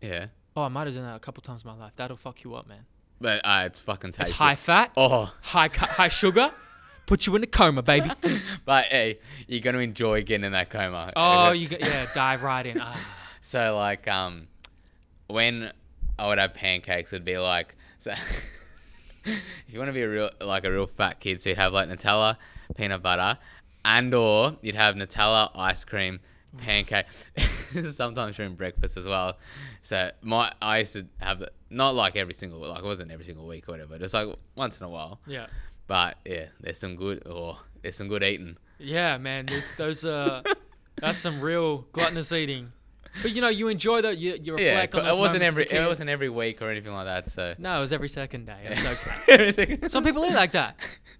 yeah. Oh, I might have done that a couple times in my life. That'll fuck you up, man. But uh, it's fucking tasty. It's high fat, Oh. high cu- high sugar, put you in a coma, baby. But hey, you're gonna enjoy getting in that coma. Oh, you got, yeah, dive right in. Ah. So like um, when I would have pancakes, it'd be like so. if you want to be a real like a real fat kid, so you'd have like Nutella, peanut butter, and or you'd have Nutella, ice cream, pancake. Sometimes during breakfast as well. So my I used to have not like every single like it wasn't every single week or whatever, just like once in a while. Yeah, But yeah, there's some good or there's some good eating. yeah, man. This those uh, that's some real gluttonous eating. But you know, you enjoy that. You, you Yeah, reflect on it those wasn't as a every it wasn't every week or anything like that. So No, it was every second day. It was okay. Some people eat like that.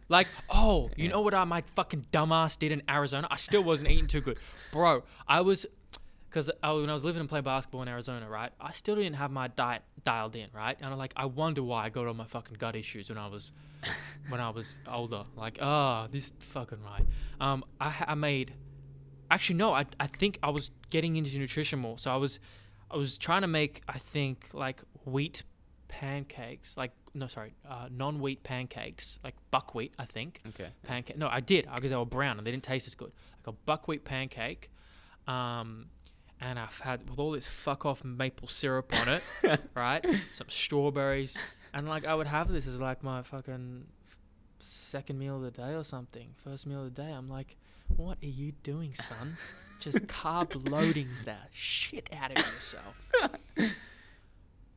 Like, oh, you know what I, my fucking dumbass did in Arizona? I still wasn't eating too good. Bro, I was, because I, when I was living and playing basketball in Arizona, right, I still didn't have my diet dialed in, right? And I'm like, I wonder why I got all my fucking gut issues when I was, when I was older. Like, oh, this fucking right. Um, I, I made, actually, no, I, I think I was getting into nutrition more. So I was, I was trying to make, I think, like wheat pancakes, like no, sorry, uh, non-wheat pancakes, like buckwheat, I think. Okay. Pancake. No, I did because they were brown and they didn't taste as good. Like a buckwheat pancake, um, and I've had with all this fuck off maple syrup on it, right? Some strawberries, and like I would have this as like my fucking second meal of the day or something, first meal of the day. I'm like, what are you doing, son? Just carb loading the shit out of yourself.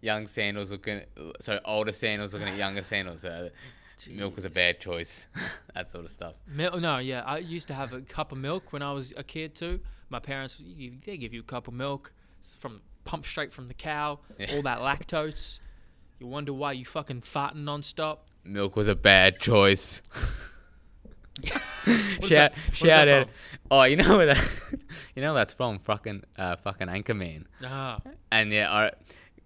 Young Sandalis looking, so older Sandalis looking at younger Sandalis. Uh, milk was a bad choice. that sort of stuff. Milk? No, yeah. I used to have a cup of milk when I was a kid too. My parents, they give you a cup of milk from pumped straight from the cow. Yeah. All that lactose. You wonder why you fucking farting nonstop. Milk was a bad choice. Shout shout out. Oh, you know where that? you know that's from fucking uh, fucking Anchorman. Ah, And yeah, I,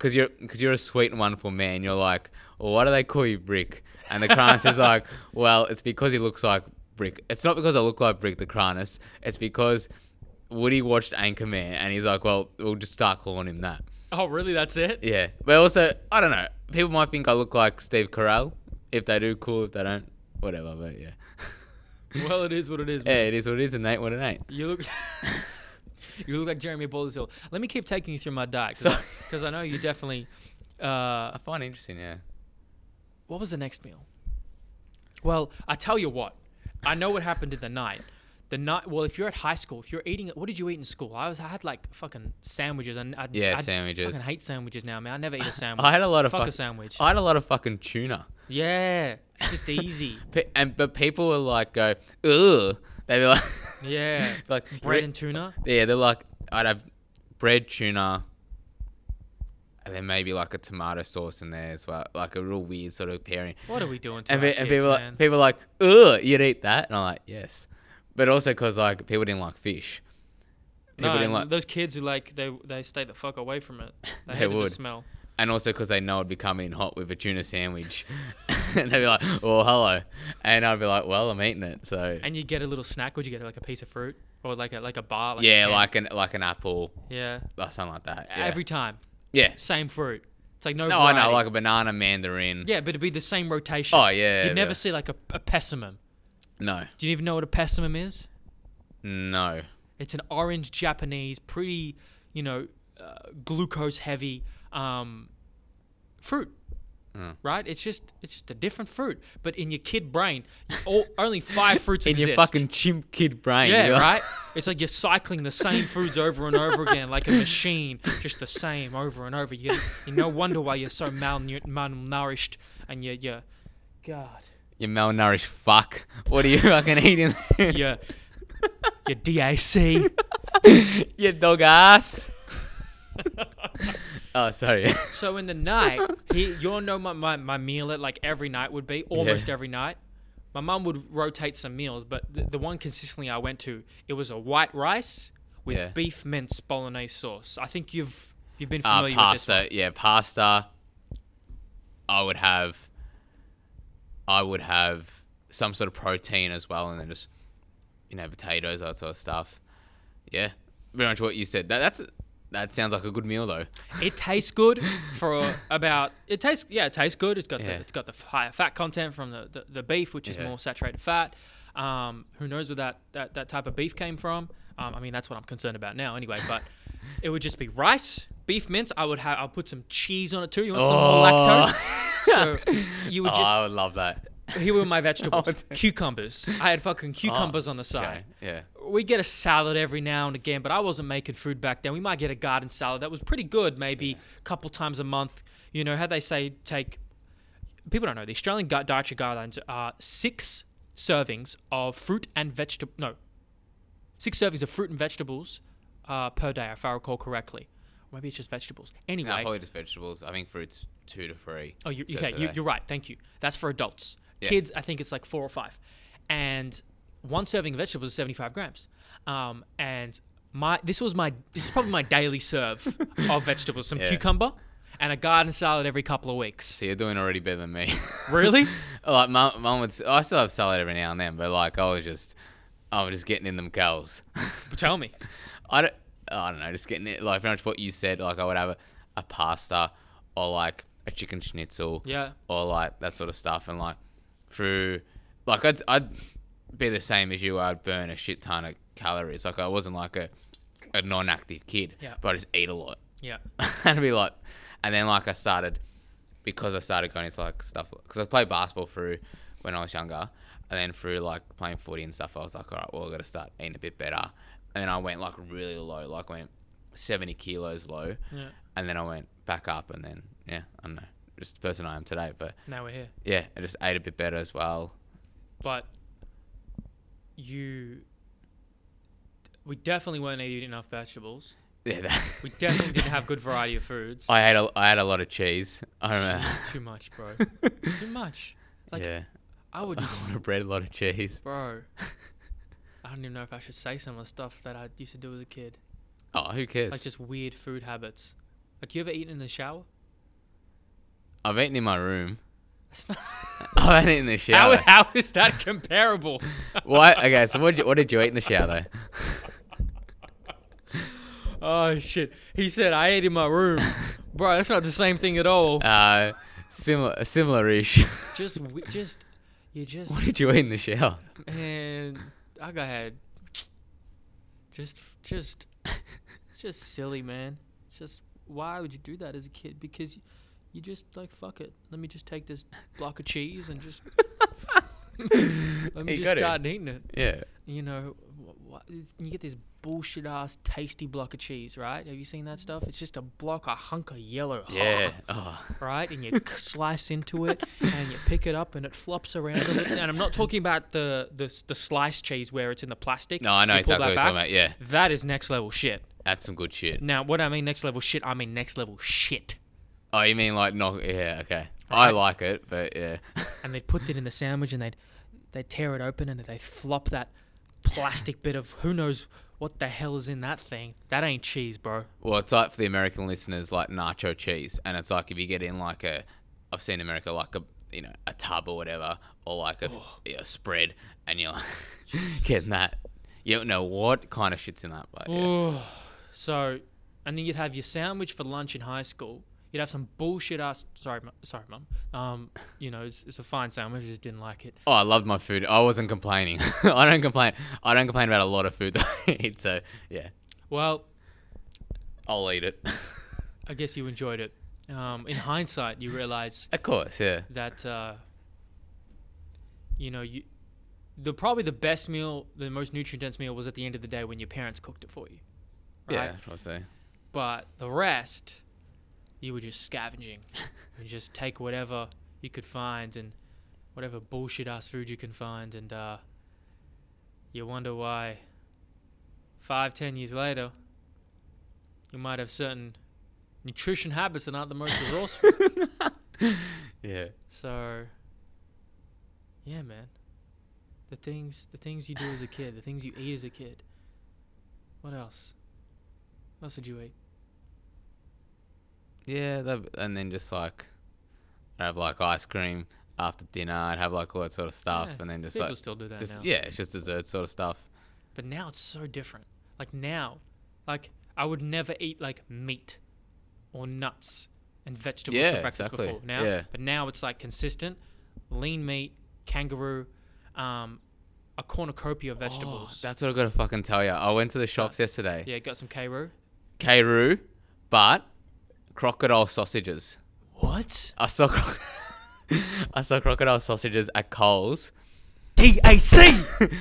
cause you're cause you're a sweet and wonderful man. You're like, well, why do they call you Brick? And the Cronus is like, well, it's because he looks like Brick. It's not because I look like Brick the Cronus. It's because Woody watched Anchorman and he's like, well, we'll just start calling him that. oh, really? That's it? Yeah, but also I don't know. People might think I look like Steve Carell. If they do, cool. If they don't, whatever. But yeah, Well, it is what it is. yeah, it is what it is, and ain't what it ain't. You look. you look like Jeremy Borzillo. Let me keep taking you through my diet because I know you definitely. Uh, I find it interesting. Yeah. what was the next meal? Well, I tell you what, I know what happened in the night. The night. Well, if you're at high school, if you're eating, what did you eat in school? I was. I had like fucking sandwiches, and I Yeah, I sandwiches. Fucking hate sandwiches now, man. I never eat a sandwich. I had a lot of fuck a sandwich. I had a lot of fucking tuna. yeah, it's just easy. And but people were like, go, ugh. They'd be like, Yeah, like bread and tuna. Yeah, they're like, I'd have bread, tuna, and then maybe like a tomato sauce in there as well, like a real weird sort of pairing. What are we doing to And, pe- and kids, people, man? people like, ugh, you'd eat that, and I'm like, yes, but also because like people didn't like fish. People no, didn't like, those kids who like they they stay the fuck away from it. They, They hated would. the smell. And also because they know I'd be coming in hot with a tuna sandwich, and they'd be like, oh hello, and I'd be like, well, I'm eating it, so And you get a little snack. Would you get like a piece of fruit or like a like a bar? Like yeah, can? like an like an apple yeah. or something like that. Yeah. Every time, yeah. same fruit. It's like no. No, I know, like a banana mandarin. Yeah, but it'd be the same rotation. Oh, yeah, You'd never see like a, a persimmon. No, Do you even know what a persimmon is? no. It's an orange Japanese, pretty, you know, uh, glucose heavy um, fruit. Mm. Right? It's just it's just a different fruit, but in your kid brain, all, only five fruits In exist. your fucking chimp kid brain. yeah, right. It's like you're cycling the same foods over and over again, like a machine, just the same over and over. You, you no wonder why you're so malnu- malnourished and you're, you're God, You malnourished fuck. What are you fucking eating? you're, you're DAC. you dog ass. Oh, sorry. So in the night, he, you'll know my, my, my meal at like every night would be almost Yeah. every night. My mum would rotate some meals, but the, the one consistently I went to, it was a white rice with Yeah. beef mince bolognese sauce. I think you've you've been Uh, familiar with this. Pasta. Yeah, pasta. I would have. I would have some sort of protein as well, and then just, you know, potatoes, that sort of stuff. Yeah, very much what you said. That that's that sounds like a good meal though. It tastes good for about. It tastes yeah, it tastes good. It's got the it's got the higher fat content from the, the, the beef, which is Yeah. more saturated fat. Um, who knows where that, that that type of beef came from? Um, I mean, that's what I'm concerned about now, anyway. But it would just be rice, beef mince. I would have. I'll put some cheese on it too. You want some more Oh. lactose? So you would oh, just. I would love that. Here were my vegetables: would- cucumbers. I had fucking cucumbers Oh, on the side Okay, yeah. We get a salad every now and again, but I wasn't making food back then. We might get a garden salad that was pretty good, maybe a couple times a month. You know, how they say take. People don't know the Australian dietary guidelines are six servings of fruit and vegetable. No, six servings of fruit and vegetables uh, per day, if I recall correctly. Or maybe it's just vegetables. Anyway, No, probably just vegetables. I think fruits two to three. Oh, you, okay, you, you're right. Thank you. That's for adults. Yeah. Kids, I think it's like four or five, and one serving of vegetables is 75 grams. Um, and my this was my this is probably my daily serve of vegetables: some Yeah. cucumber and a garden salad every couple of weeks. So you're doing already better than me. Really? like mum, mum would. I still have salad every now and then, but like I was just, I was just getting in them cows. Tell me. I don't. I don't know. Just getting it. Like pretty much what you said. Like I would have a, a pasta or like a chicken schnitzel. Yeah. Or like that sort of stuff, and like through, like I'd I'd be the same as you. I'd burn a shit ton of calories. Like I wasn't like a a non-active kid. Yeah. But I just eat a lot. Yeah. and be like, and then like I started because I started going into like stuff because I played basketball through when I was younger, and then through like playing footy and stuff, I was like, all right, well, I got to start eating a bit better, and then I went like really low, like went seventy kilos low, Yeah. and then I went back up, and then yeah, I don't know, just the person I am today, but Now we're here. yeah, I just ate a bit better as well. But you, we definitely weren't eating enough vegetables. Yeah, that, We definitely didn't have good variety of foods. I had a I had a lot of cheese. I remember. Too much, bro. Too much. Like yeah, I would just lot of bread, a lot of cheese. Bro, I don't even know if I should say some of the stuff that I used to do as a kid. Oh, who cares? Like just weird food habits. Like you ever eaten in the shower? I've eaten in my room. That's not- I've eaten in the shower. how, how is that comparable? What? Okay, so what did you, what did you eat in the shower though? oh shit! He said I ate in my room. Bro, that's not the same thing at all. Uh, similar, similar-ish. just, just, you just, what did you eat in the shower? and I got had, just, just it's just silly, man. It's just why would you do that as a kid? Because you just like fuck it. Let me just take this block of cheese and just let me You just start eating it. Yeah. You know, wh- wh- you get this bullshit ass tasty block of cheese, right? Have you seen that stuff? It's just a block, a hunk of yellow. Yeah. Oh. right? And you slice into it, and you pick it up, and it flops around. And I'm not talking about the the, the sliced cheese where it's in the plastic. No, I know You exactly that what you're talking about. Yeah. That is next level shit. That's some good shit. Now, what I mean next level shit, I mean next level shit. Oh, you mean like not? Yeah. Okay. I like it, but yeah. And they'd put it in the sandwich, and they'd they'd tear it open, and they'd flop that plastic bit of who knows what the hell is in that thing. That ain't cheese, bro. Well, it's like for the American listeners, like nacho cheese, and it's like if you get in like a, I've seen America like a, you know, a tub or whatever, or like a, oh. yeah, a spread, and you're like, getting that. You don't know what kind of shit's in that, but yeah. So, and then you'd have your sandwich for lunch in high school. You'd have some bullshit ass. Sorry, sorry, mum. Um, you know, it's, it's a fine sandwich. I just didn't like it. Oh, I loved my food. I wasn't complaining. I don't complain. I don't complain about a lot of food that I eat. So yeah, Well, I'll eat it. I guess you enjoyed it. Um, in hindsight, you realize of course, yeah. that uh, you know you the probably the best meal, the most nutrient dense meal was at the end of the day when your parents cooked it for you. Right? Yeah, that's what I saying. But the rest, you were just scavenging. and just take whatever you could find and whatever bullshit ass food you can find, and uh, you wonder why. Five, ten years later, you might have certain nutrition habits that aren't the most resourceful. Yeah. so, yeah, man. The things, the things you do as a kid, the things you eat as a kid. What else? What else did you eat? Yeah, and then just like I'd have like ice cream after dinner. I'd have like all that sort of stuff, Yeah, and then just people like still do that just now. yeah, it's just dessert sort of stuff. But now it's so different. Like now, like I would never eat like meat or nuts and vegetables Yeah, for breakfast exactly. before. Now, Yeah. but now it's like consistent, lean meat, kangaroo, um, a cornucopia of vegetables. Oh, that's what I got to fucking tell you. I went to the shops yesterday. yeah, got some kangaroo. Kairu, but crocodile sausages. What? I saw cro- I saw crocodile sausages at Coles. TAC.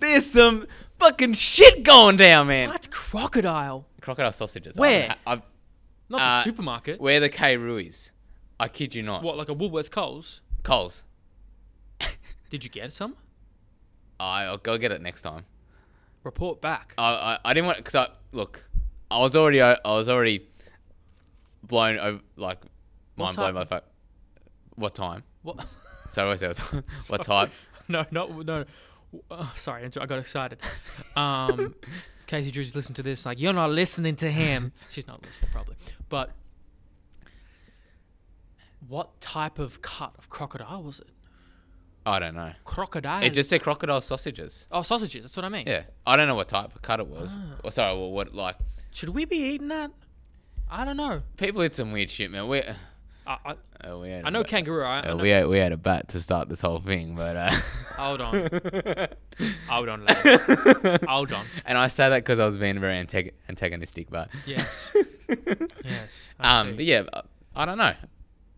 There's some fucking shit going down, man. That's crocodile? Crocodile sausages. I Where? ha- I've- Not Uh, the supermarket. where the Kairu is. I kid you not. What, like a Woolworths Coles? Coles. Did you get some? I, I'll go get it next time. Report back. I, I, I didn't want because I look. I was already I was already blown over like mind blown by the fact. What time? What? Sorry, what was that? what type? no, not no. Uh, sorry, I got excited. Um, Casey Drew's listened to this. Like, you're not listening to him. She's not listening, probably. But what type of cut of crocodile was it? I don't know. Crocodile. It just said crocodile sausages. oh sausages. That's what I mean. Yeah, I don't know what type of cut it was. Ah. Or sorry, what, what like Should we be eating that? I don't know. people eat some weird shit, man. We I, I, uh, we had I know kangaroo. I, I uh, know- we had we had a bat to start this whole thing, but uh, Hold on. Hold on. lad. Hold on. and I say that because I was being very antag- antagonistic, but Yes. yes. I um, see. but yeah, uh, I don't know.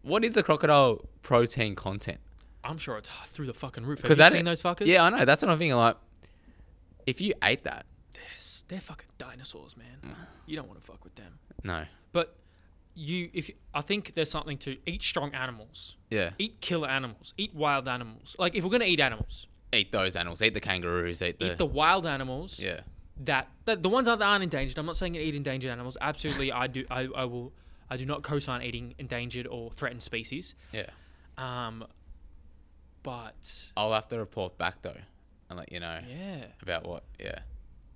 What is the crocodile protein content? I'm sure it's through the fucking roof. Have Because you that seen those fuckers? Yeah, I know. That's what I'm thinking. Like, if you ate that, They're, s- they're fucking dinosaurs, man. You don't want to fuck with them. no, But you, if you, I think there's something to eat strong animals, yeah, eat killer animals, eat wild animals. Like if we're gonna eat animals, eat those animals. Eat the kangaroos. Eat the, eat the wild animals. yeah, That, that the ones that aren't endangered. I'm not saying eat endangered animals. Absolutely, I do. I, I will. I do not co-sign eating endangered or threatened species. yeah. Um, but I'll have to report back though, and let you know yeah, about what. Yeah,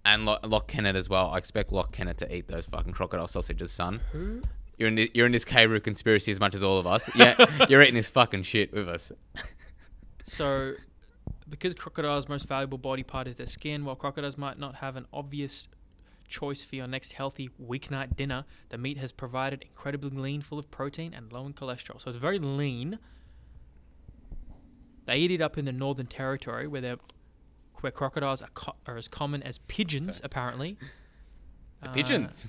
and Lo- Lock Kennett as well. I expect Lock Kennett to eat those fucking crocodile sausages, son. who? You're in this, you're in this Kairu conspiracy as much as all of us. Yeah, you're eating this fucking shit with us. So, because crocodiles' most valuable body part is their skin, while crocodiles might not have an obvious choice for your next healthy weeknight dinner, the meat has provided incredibly lean, full of protein, and low in cholesterol. So it's very lean. They eat it up in the Northern Territory, where they're where crocodiles are, co- are as common as pigeons, apparently. Uh, Pigeons.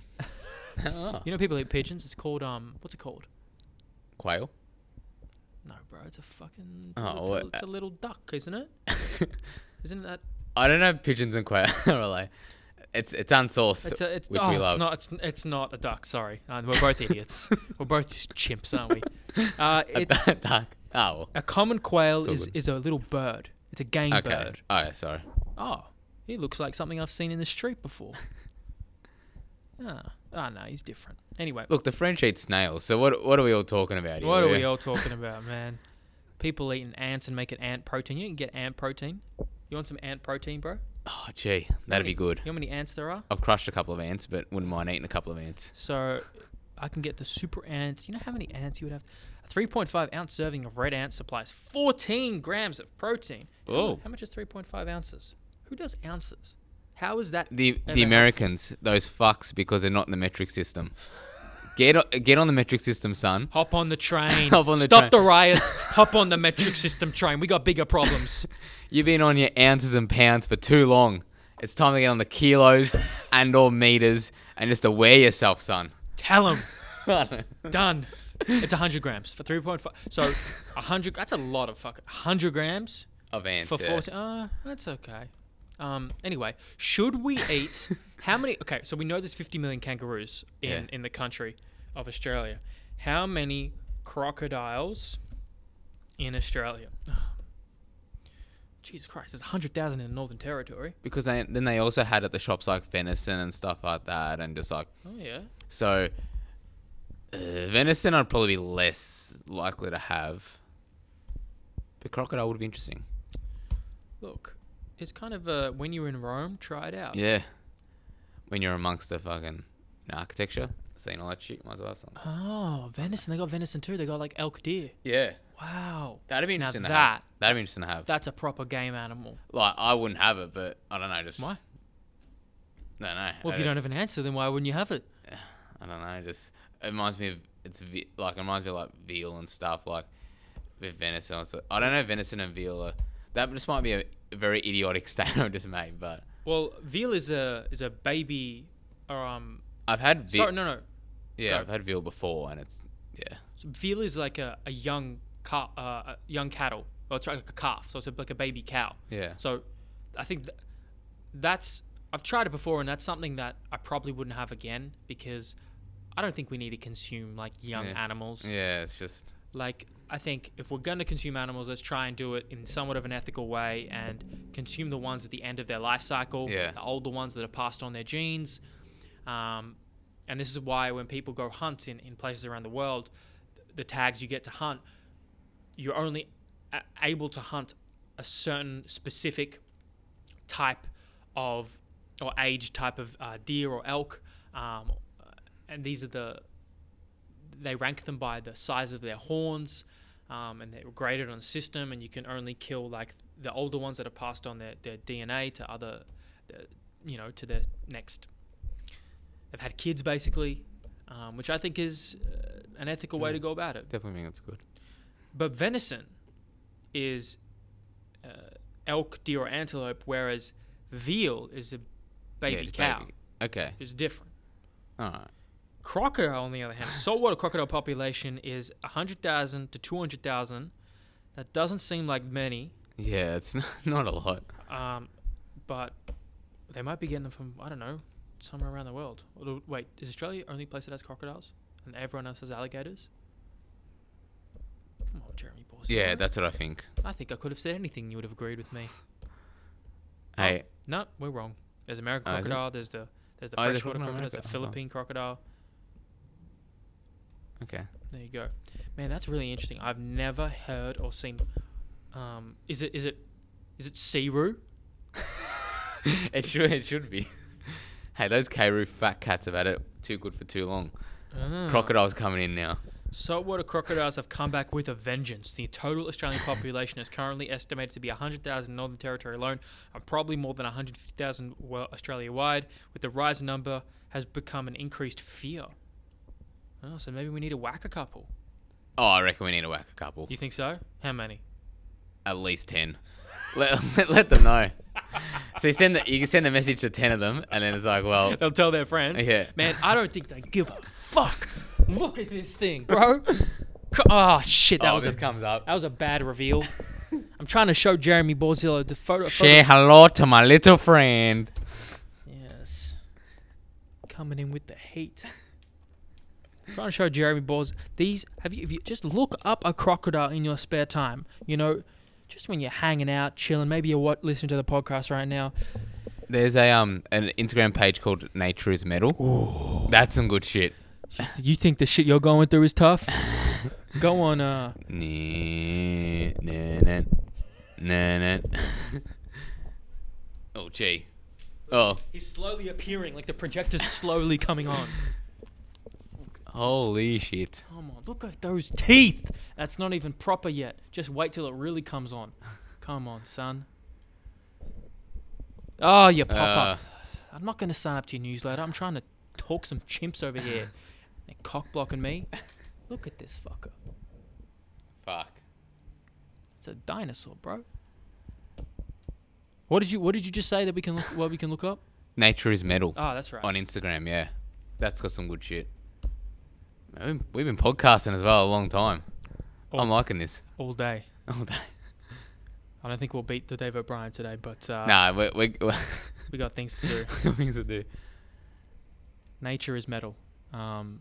oh. You know, people eat pigeons. It's called um, what's it called? Quail. No, bro, it's a fucking. It's, Oh, a, little, it's a little duck, isn't it? Isn't that? I don't know pigeons and quail are like. It's it's unsourced, It's a, it's, which oh, we it's not. It's, it's not a duck. Sorry, uh, we're both idiots. we're both just chimps, aren't we? Uh, A duck. Oh, well. a common quail is, good. is a little bird. It's a game Okay. bird. Oh, yeah, sorry. Oh, he looks like something I've seen in the street before. Ah, ah, no, he's different. Anyway, Look, the French eat snails. So what what are we all talking about here? what are we all talking about, man? People eating ants and making ant protein. You can get ant protein. You want some ant protein, bro? Oh, gee, that'd be good. You know how many ants there are? I've crushed a couple of ants, but wouldn't mind eating a couple of ants. So I can get the super ants. You know how many ants you would have? A 3.5 ounce serving of red ant supplies 14 grams of protein. Oh. How much is 3.5 ounces? Who does ounces? How is that? The the? Americans, those fucks, because they're not in the metric system. Get o- get on the metric system, son. Hop on the train. Hop on the Stop train. the riots. Hop on the metric system train. We got bigger problems. You've been on your ounces and pounds for too long. It's time to get on the kilos and or meters and just aware yourself, son. Tell them. Done. It's 100 grams for 3.5. So 100. That's a lot of fucking 100 grams of ants. for yeah. 14. Uh, that's okay. Um. Anyway, should we eat? how many? Okay, so we know there's 50 million kangaroos in Yeah. in the country of Australia. How many crocodiles in Australia? Jesus Christ, there's 100,000 in the Northern Territory. Because they, then they also had at the shops like venison and stuff like that, and just like Oh yeah. so. Uh, venison, I'd probably be less likely to have. But crocodile would be interesting. Look, it's kind of uh, when you're in Rome, try it out. Yeah. When you're amongst the fucking you know, architecture, seeing all that shit, might as well have some. Oh, venison. They got venison too. They got like elk deer. Yeah. Wow. That'd be Now interesting to that- have. That'd be interesting to have. That's a proper game animal. like I wouldn't have it, but I don't know. Just Why? No, no. Well, if you don't have an answer, then why wouldn't you have it? I don't know. Just it reminds me of it's ve- like it reminds me of like veal and stuff like with venison. So I don't know venison and veal. Are, that just might be a, very idiotic statement I just made, but Well, veal is a is a baby. Or um, I've had veal. sorry, no, no. yeah. I've had veal before, and it's yeah. So veal is like a, a young car, uh, a young cattle. Well, it's like a calf, so it's a, like a baby cow. Yeah. So, I think th- that's I've tried it before, and that's something that I probably wouldn't have again because I don't think we need to consume like young Yeah. animals. Yeah, it's just Like I think if we're going to consume animals, let's try and do it in somewhat of an ethical way and consume the ones at the end of their life cycle, Yeah. the older ones that are passed on their genes. Um, and this is why when people go hunt in, in places around the world, the tags you get to hunt, you're only able to hunt a certain specific type of or age type of uh, deer or elk, um, and these are the they rank them by the size of their horns, um, and they're graded on a system, and you can only kill like the older ones that have passed on their, their DNA to other, the, you know, to their next. They've had kids basically, um, which I think is uh, an ethical way to go about it. definitely think it's good. But venison is uh, elk, deer, or antelope, whereas veal is a baby yeah, cow. baby. Okay. It's different. All right. Crocodile, on the other hand, saltwater crocodile population is 100,000 to 200,000. That doesn't seem like many, Yeah, it's not, not a lot. um, but they might be getting them from, I don't know, somewhere around the world. Wait, is Australia the only place that has crocodiles? And everyone else has alligators? Come on, Jeremy Borzillo. Yeah, that's what I think. I think I could have said anything you would have agreed with me. Hey, No, we're wrong. There's American Oh, crocodile. There's the there's the Oh, freshwater crocodile. There's the. Oh. Philippine crocodile. Okay. There you go. Man, that's really interesting. I've never heard or seen. Um, is it is it is it Siru? it should it should be. Hey, those Kairu fat cats have had it too good for too long. Ah. Crocodile's coming in now. Saltwater crocodiles have come back with a vengeance. The total Australian population is currently estimated to be 100,000 Northern Territory alone, and probably more than 150,000 Australia wide. With the rise in number, has become an increased fear. Oh, so maybe we need to whack a couple. Oh, I reckon we need to whack a couple. You think so? How many? At least ten. Let, let, let them know. so you send the, you can send a message to ten of them, and then it's like, well, They'll tell their friends. Yeah. Man, I don't think they give a fuck. Look at this thing, bro. Oh shit, that oh, was a comes up. that was a bad reveal. I'm trying to show Jeremy Borzillo the photo. Say hello to my little friend. Yes. Coming in with the heat. Trying to show Jeremy Balls these have you if you just look up a crocodile in your spare time, you know, just when you're hanging out, chilling, maybe you're what listening to the podcast right now. There's a um an Instagram page called Nature is Metal. That's some good shit. You think the shit you're going through is tough? Go on uh Nah, nah, nah, nah, nah. oh gee. Oh, He's slowly appearing, like the projector's slowly coming on. Holy shit. Come on, look at those teeth. That's not even proper yet. Just wait till it really comes on. Come on, son. Oh, you pop Uh. up. I'm not going to sign up to your newsletter. I'm trying to talk some chimps over here. They're cock blocking me. Look at this fucker. Fuck. It's a dinosaur, bro. What did you What did you just say that we can look? What we can look up? Nature is Metal Oh, that's right. on Instagram. Yeah, that's got some good shit. We've been, podcasting as well a long time. Oh. I'm liking this All day. all day. I don't think we'll beat the Dave O'Brien today, but uh, nah, we we we got things to do. things to do. Nature is metal. Um,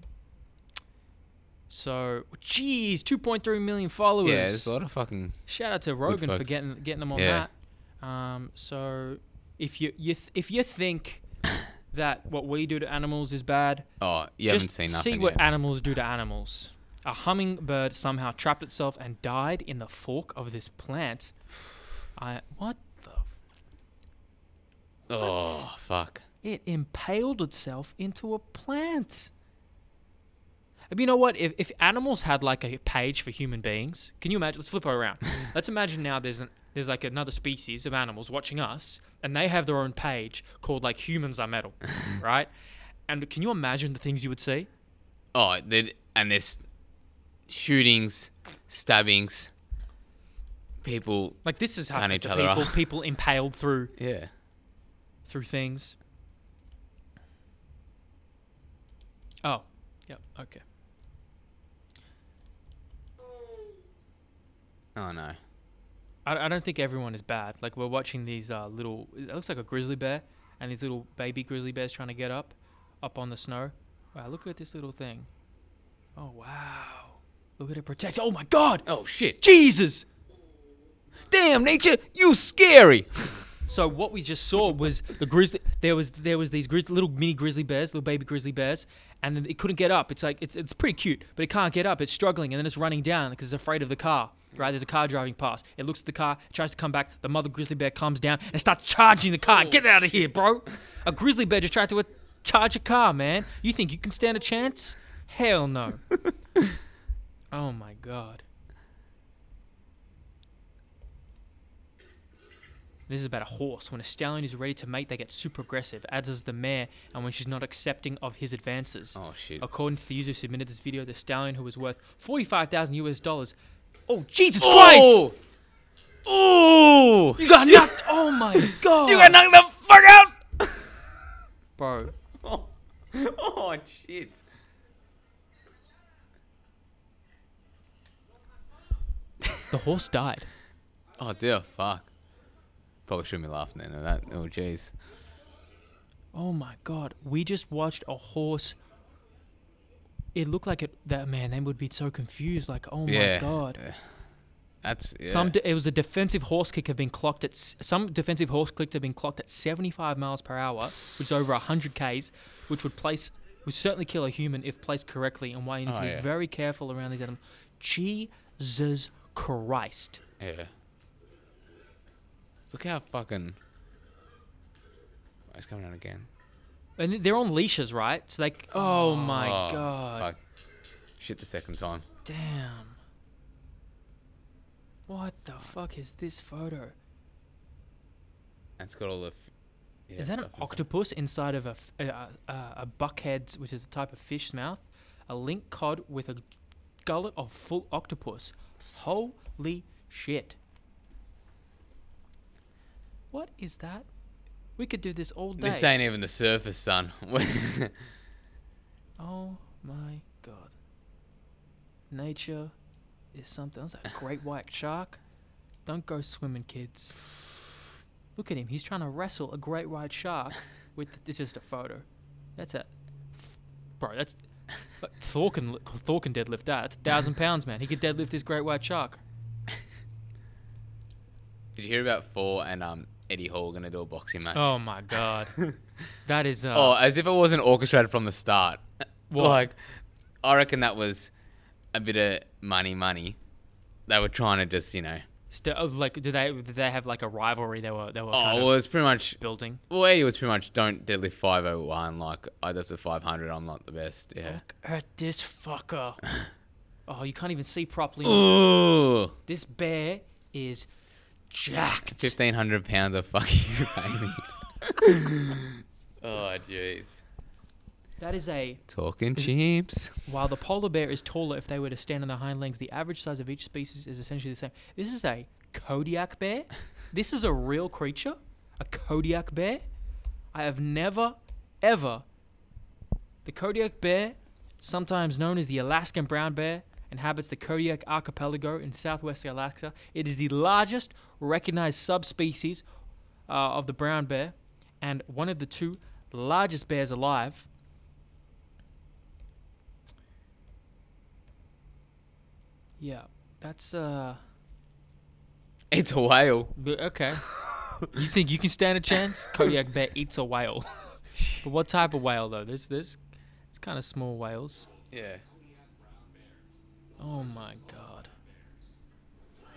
so, geez, 2.3 million followers. Yeah, there's a lot of fucking. Shout out to Rogan for getting getting them on Yeah. that. Um, so, if you you th- if you think that what we do to animals is bad, Oh, you haven't just seen see what yet. animals do to animals. A hummingbird somehow trapped itself and died in the fork of this plant. I what the oh fuck. it impaled itself into a plant. But you know what? If, if animals had like a page for human beings, can you imagine? Let's flip it around. Let's imagine now there's an there's like another species of animals watching us, and they have their own page called like humans are metal, right? And can you imagine the things you would see? Oh, and there's shootings, stabbings, people. Like this is happening each to people, off. people impaled through Yeah. through things. Oh, yep, okay. Oh no. I, I don't think everyone is bad. Like we're watching these uh, little. It looks like a grizzly bear, and these little baby grizzly bears trying to get up, up on the snow. Wow, look at this little thing. Oh wow, look at it protect. Oh my God, Oh shit. Jesus! Damn, nature, you scary. So what we just saw was the grizzly. There was there was these grizz, little mini grizzly bears, little baby grizzly bears, and then it couldn't get up. It's like it's it's pretty cute, but it can't get up. It's struggling, and then it's running down because it's afraid of the car. Right? There's a car driving past. It looks at the car, tries to come back. The mother grizzly bear comes down and starts charging the car. Get out of here, bro! A grizzly bear just tried to uh, charge a car, man. You think you can stand a chance? Hell no. oh my god. This is about a horse. When a stallion is ready to mate, they get super aggressive, as does the mare, and when she's not accepting of his advances. Oh shit. According to the user who submitted this video, the stallion who was worth 45,000 US dollars. Oh, Jesus Christ! Oh. Oh. You got knocked! Oh my god! You got knocked the fuck out. Bro, Oh, oh shit. the horse died. Oh dear, fuck. Probably shouldn't be laughing then at that. Oh jeez. Oh my god. We just watched a horse. It looked like it. That man, they would be so confused. Like, oh my Yeah. god. Uh, That's yeah. Some de- it was a defensive horse kick have been clocked at s- some defensive horse kicks have been clocked at 75 miles per hour, which is over 100 k's, which would place would certainly kill a human if placed correctly, and why you need Oh, to be yeah. very careful around these animals. Jesus Christ! Yeah. Look how fucking. Oh, it's coming out again. And they're on leashes, right? So like, oh my Oh, god, Fuck. Shit the second time. damn! What the fuck is this photo? And it's got all the. f- yeah, is that an inside. octopus inside of a, f- a, a, a buckhead, which is a type of fish's mouth? A lingcod with a gullet of full octopus. Holy shit. What is that? We could do this all day. This ain't even the surface, son. Oh my god. Nature is something. That's a great white shark. Don't go swimming, kids. Look at him. He's trying to wrestle a great white shark with. It's just a photo. That's a. Bro, that's. but Thor can, Thor can deadlift that. It's a thousand pounds, man. He could deadlift this great white shark. Did you hear about Thor and um Eddie Hall gonna do a boxing match? Oh my god. That is. Uh, Oh, as if it wasn't orchestrated from the start. What? Like, I reckon that was a bit of money, money. They were trying to just, you know. st- oh, like, do they did they have like a rivalry they were they were Oh, well, it's pretty much. building? Well, Eddie was pretty much don't deadlift 501. Like, I lift at 500. I'm not the best. Yeah. Look at this fucker. Oh, you can't even see properly. Ooh. This bear is jacked. 1500 pounds of fuck you, baby. oh, jeez. That is a. Talking chips. While the polar bear is taller if they were to stand on their hind legs, the average size of each species is essentially the same. This is a Kodiak bear. This is a real creature. A Kodiak bear. I have never, ever. The Kodiak bear, sometimes known as the Alaskan brown bear, inhabits the Kodiak archipelago in southwest Alaska. It is the largest recognized subspecies uh, of the brown bear and one of the two largest bears alive. Yeah, that's uh. It's a whale. b- Okay. you think you can stand a chance? Kodiak bear eats a whale. but what type of whale though? This this it's kind of small whales. Yeah. Oh my god.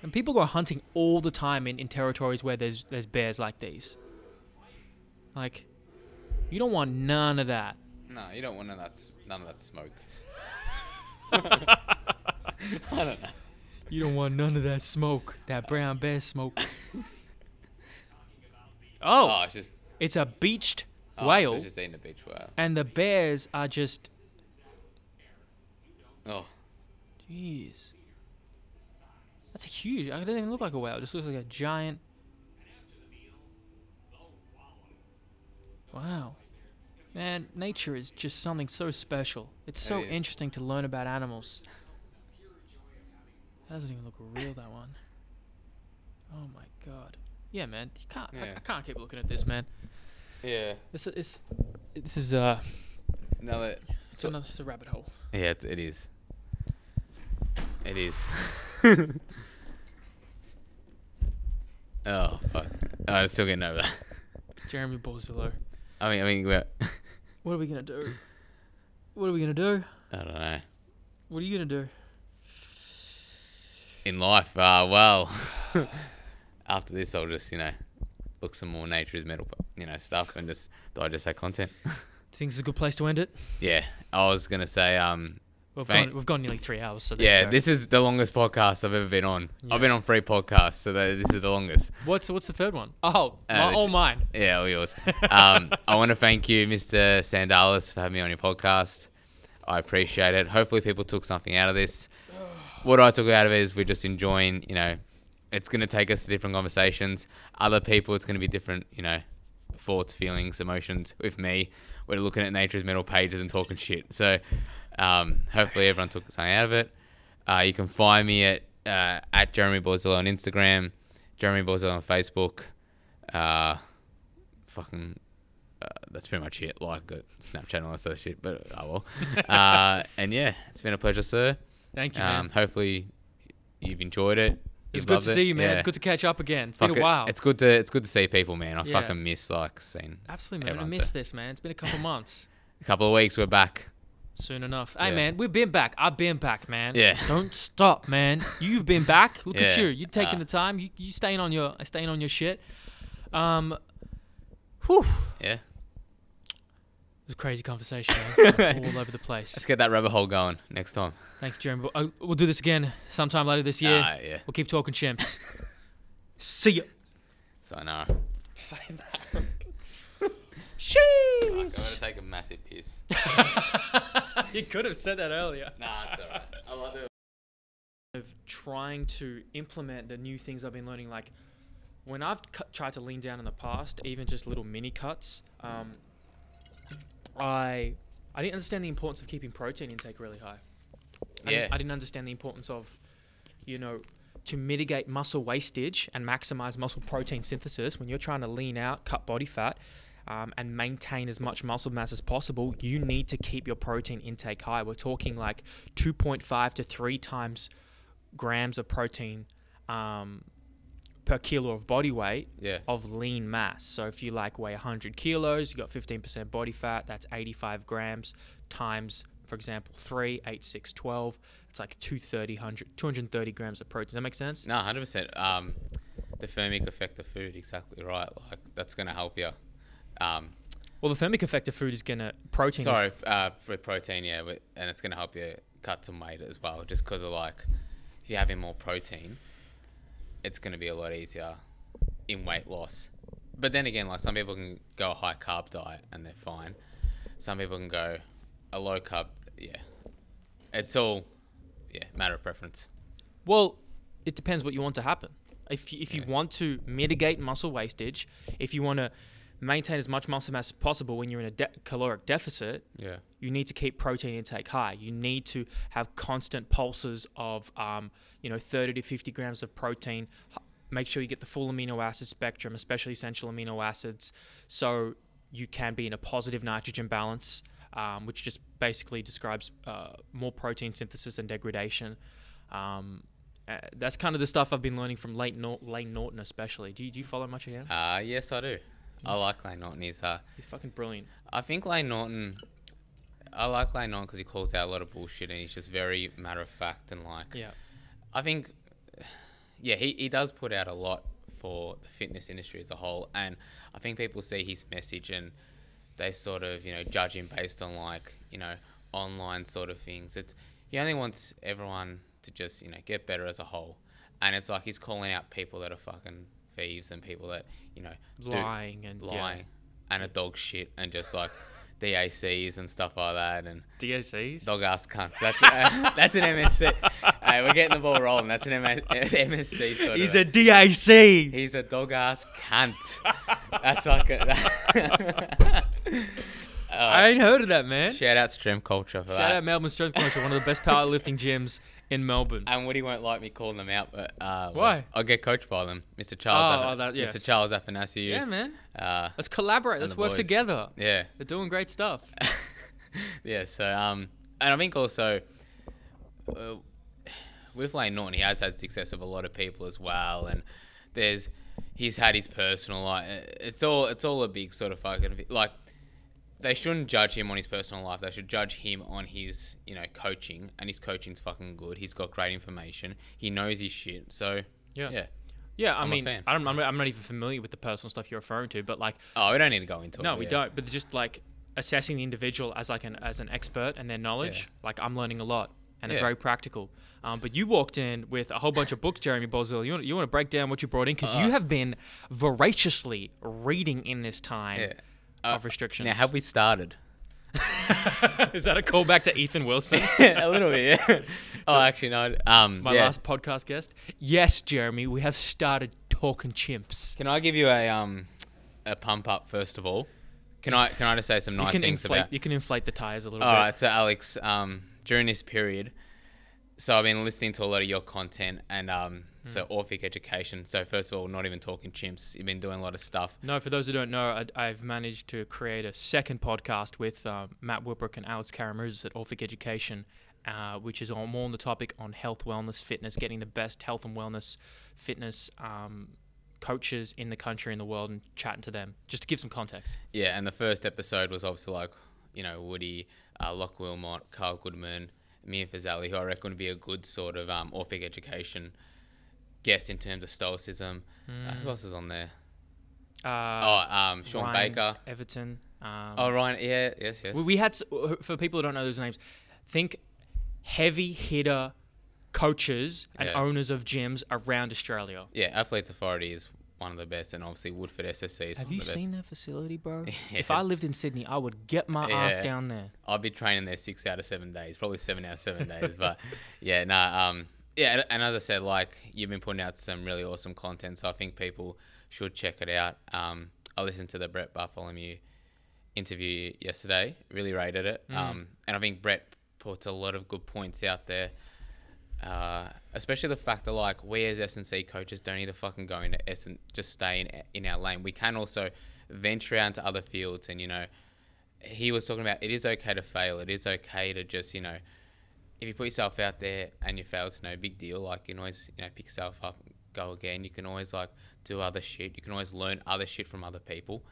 And people go hunting all the time in, in territories where there's there's bears like these. Like, you don't want none of that. No, you don't want none of that, none of that smoke. I don't know. You don't want none of that smoke, that brown bear smoke. Oh, oh, it's just it's a beached oh, whale, So it's just eating a beach whale. and the bears are just Oh, Jeez. That's a huge. It doesn't even look like a whale. It just looks like a giant. Wow. Man, nature is just something so special. It's so It interesting to learn about animals. That doesn't even look real, that one. Oh my god. Yeah, man. You can't. I, Yeah. I can't keep looking at this, man. yeah. This is. This is uh. Another. It's another. It's a rabbit hole. Yeah, it, it is. It is. oh fuck! Oh, I'm still getting over that. Jeremy Borzillo. I mean, I mean, we're, What are we gonna do? What are we gonna do? I don't know. What are you gonna do? In life, uh, well, after this, I'll just you know look some more nature's metal, you know, stuff and just digest that content. Think it's a good place to end it. yeah, I was gonna say, um, We've gone, we've gone nearly three hours. So yeah, this is the longest podcast I've ever been on. Yeah. I've been on three podcasts, so that, this is the longest. What's what's the third one? Oh, Uh, my, all mine. Yeah, all yours. Um, I want to thank you, Mr. Sandalis, for having me on your podcast. I appreciate it. Hopefully, people took something out of this. What I took out of it is we're just enjoying, you know, it's going to take us to different conversations. Other people, it's going to be different, you know, thoughts, feelings, emotions. With me, we're looking at nature's metal pages and talking shit. So, um, hopefully, everyone took something out of it. Uh, you can find me at uh, at Jeremy Borzillo on Instagram, Jeremy Borzillo on Facebook. Uh, fucking, uh, that's pretty much it. Like uh, Snapchat and all that sort of shit, but oh well. uh, and yeah, it's been a pleasure, sir. Thank you, Um, hopefully, you've enjoyed it. It's good to it. see you, man. Yeah. It's good to catch up again. It's Fuck been a it. while. It's good to it's good to see people, man. I Yeah. fucking miss like seeing Absolutely, man. I missed so- this, man. It's been a couple months. a couple of weeks. We're back. Soon enough. Hey, Yeah. man, we've been back. I've been back, man. Yeah. Don't stop, man. You've been back. Look at you. You're taking Uh. the time. You you staying on your staying on your shit. Um. Whew. Yeah. It was a crazy conversation, man. all over the place. Let's get that rabbit hole going next time. Thank you, Jeremy. We'll, uh, we'll do this again sometime later this year. Ah, yeah. We'll keep talking chimps. See ya. Sayonara. Sayonara. Fuck, I'm gonna take a massive piss. you could have said that earlier. nah, it's alright. I love it. Of trying to implement the new things I've been learning, like when I've cut, tried to lean down in the past, even just little mini cuts, um, I I didn't understand the importance of keeping protein intake really high. I Yeah. didn't, I didn't understand the importance of, you know, to mitigate muscle wastage and maximize muscle protein synthesis when you're trying to lean out, cut body fat, um, and maintain as much muscle mass as possible, you need to keep your protein intake high. We're talking like 2.5 to 3 times grams of protein um, per kilo of body weight Yeah. of lean mass. So if you like weigh 100 kilos, you got 15% body fat, that's 85 grams times, for example, 3, 8, 6, 12. It's like 230, 230 grams of protein. Does that make sense? No, hundred percent. Um, the thermic effect of food, exactly right. Like that's gonna help you. Um, Well, the thermic effect of food is going to, protein sorry, uh, for protein, yeah, but, and it's gonna help you cut some weight as well. Just because of like, if you're having more protein, it's gonna be a lot easier in weight loss. But then again, like some people can go a high carb diet and they're fine. Some people can go a low carb. Yeah, it's all yeah matter of preference. Well, it depends what you want to happen. If you, if you Yeah. want to mitigate muscle wastage, if you want to maintain as much muscle mass as possible when you're in a de- caloric deficit, Yeah. you need to keep protein intake high. You need to have constant pulses of, um, you know, 30 to 50 grams of protein. Make sure you get the full amino acid spectrum, especially essential amino acids, so you can be in a positive nitrogen balance, um, which just basically describes uh, more protein synthesis and degradation. Um, uh, that's kind of the stuff I've been learning from Layne, Nor- Layne Norton, especially. Do you, do you follow much of him? Uh, yes, I do. I like Layne Norton. He's uh, He's fucking brilliant. I think Layne Norton. I like Layne Norton because he calls out a lot of bullshit and he's just very matter of fact and like. Yeah. I think, yeah, he, he does put out a lot for the fitness industry as a whole, and I think people see his message and they sort of you know judge him based on like you know online sort of things. It's he only wants everyone to just you know get better as a whole, and it's like he's calling out people that are fucking thieves and people that you know Lying and yeah. lying and a dog shit and just like DACs and stuff like that and DACs? dog ass cunts. That's uh, that's an MSC. Hey, we're getting the ball rolling. That's an MS- MSC. Sort He's a DAC. he's a dog ass cunt. That's like a. I uh, ain't heard of that, man. shout out Strength Culture for Shout that. out Melbourne Strength Culture, one of the best powerlifting gyms in Melbourne. and Woody won't like me calling them out, but uh, Why? I'll get coached by them, Mr. Charles. Oh, Afa- oh, that- yes. Mr. Charles Afanasiou. yeah, man. Uh, Let's collaborate. Let's work boys. together. yeah. They're doing great stuff. yeah, so um, and I think also uh, with Layne Norton, he has had success with a lot of people as well, and there's he's had his personal life. It's all it's all a big sort of fucking like. They shouldn't judge him on his personal life. They should judge him on his, you know, coaching. And his coaching's fucking good. He's got great information. He knows his shit. So, Yeah. yeah. Yeah, I I'm mean. I don't, I'm, not, I'm not even familiar with the personal stuff you're referring to, but like, Oh, we don't need to go into it. no, we yeah. don't. But just like assessing the individual as like an as an expert and their knowledge, Yeah. like I'm learning a lot, and it's very practical. Um, but you walked in with a whole bunch of books, Jeremy Borzillo. You want, you want to break down what you brought in because Uh, you have been voraciously reading in this time Yeah. of Uh, restrictions. Now, have we started? Is that a callback to Ethan Wilson? a little bit, yeah. Oh, actually, no. Um, My yeah. last podcast guest. Yes, Jeremy, we have started talking chimps. Can I give you a um a pump up first of all? Can I can I just say some You nice can things inflate. about? You can inflate the tires a little All bit. right, so Alex, um, during this period, so I've been listening to a lot of your content and um, so Hmm. Orphic education. So first of all, not even talking chimps. You've been doing a lot of stuff. No, for those who don't know, I, I've managed to create a second podcast with um, Matt Whitbrook and Alex Karamuzis at Orphic Education, uh, which is on, more on the topic on health, wellness, fitness, getting the best health and wellness fitness um, coaches in the country and the world and chatting to them, just to give some context. Yeah, and the first episode was obviously like, you know, Woody, uh, Locke Wilmot, Carl Goodman, me and Fazali, who I reckon would be a good sort of um, Orphic education guest in terms of stoicism. Uh, who else is on there? Uh, oh, um, Sean Ryan Baker. Everton. Um, Oh, Ryan. Yeah, yes, yes. We, we had for people who don't know those names, think heavy hitter coaches and Yeah. owners of gyms around Australia. yeah, Athletes Authority is one of the best, and obviously Woodford SSC is Have one you of the best. seen that facility, bro? Yeah. If I lived in Sydney, I would get my ass down there. I'd be training there six out of seven days, probably seven out of seven days. But yeah, no, um, yeah, and- as I said, like you've been putting out some really awesome content, so I think people should check it out. Um, I listened to the Brett Bartholomew interview yesterday, really rated it, um, and I think Brett puts a lot of good points out there. Uh, especially the fact that like we as S and C coaches don't need to fucking go into S and just stay in in our lane. We can also venture out into other fields, and you know, he was talking about it is okay to fail. It is okay to just you know if you put yourself out there and you fail, it's no big deal. Like you can always, you know, pick yourself up, and go again. You can always like do other shit. You can always learn other shit from other people.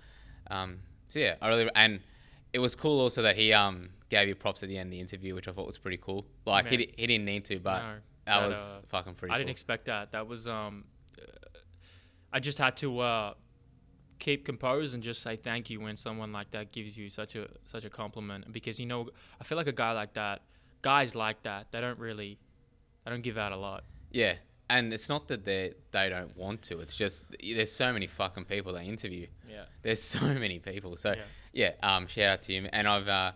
Um, so yeah, I really and it was cool also that he um gave you props at the end of the interview, which I thought was pretty cool. Like he, Man. di- he didn't need to, but No, that, that, was uh, fucking pretty. I cool. didn't expect that. That was um, uh, I just had to uh, keep composed and just say thank you when someone like that gives you such a such a compliment because you know I feel like a guy like that, guys like that, they don't really, they don't give out a lot. Yeah, and it's not that they they don't want to. It's just there's so many fucking people they interview. Yeah. There's so many people. So Yeah. yeah, um, shout out to you. And I've uh,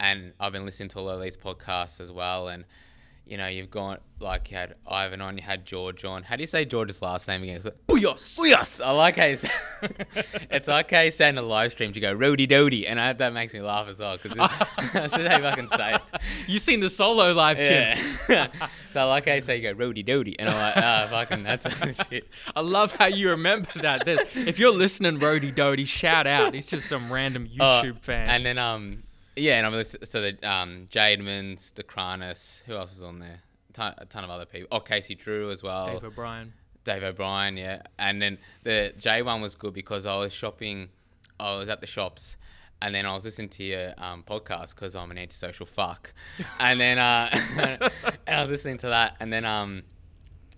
and I've been listening to a lot of these podcasts as well. And you know, you've gone like you had Ivan on, you had George on. How do you say George's last name again? It's like, Booyos. Booyas! I like how you say, it's like how you say in the live streams. You go roadie doody, and I, that makes me laugh as well because that's how you fucking say it. You seen the solo live chimps? Yeah. so I like how you say you go roadie doody, and I'm like, ah, fucking, that's shit. I love how you remember that. There's- if you're listening, Rody Doty, shout out. He's just some random Oh, YouTube fan. And then um yeah, and I'm listening, so the um Jademans, the Kranis, who else is on there? A ton, a ton of other people. Oh, Casey Drew as well. Dave O'Brien. Dave O'Brien, yeah. And then the J one was good because I was shopping, I was at the shops, and then I was listening to your um, podcast because I'm an antisocial fuck, and then uh, and I was listening to that, and then um,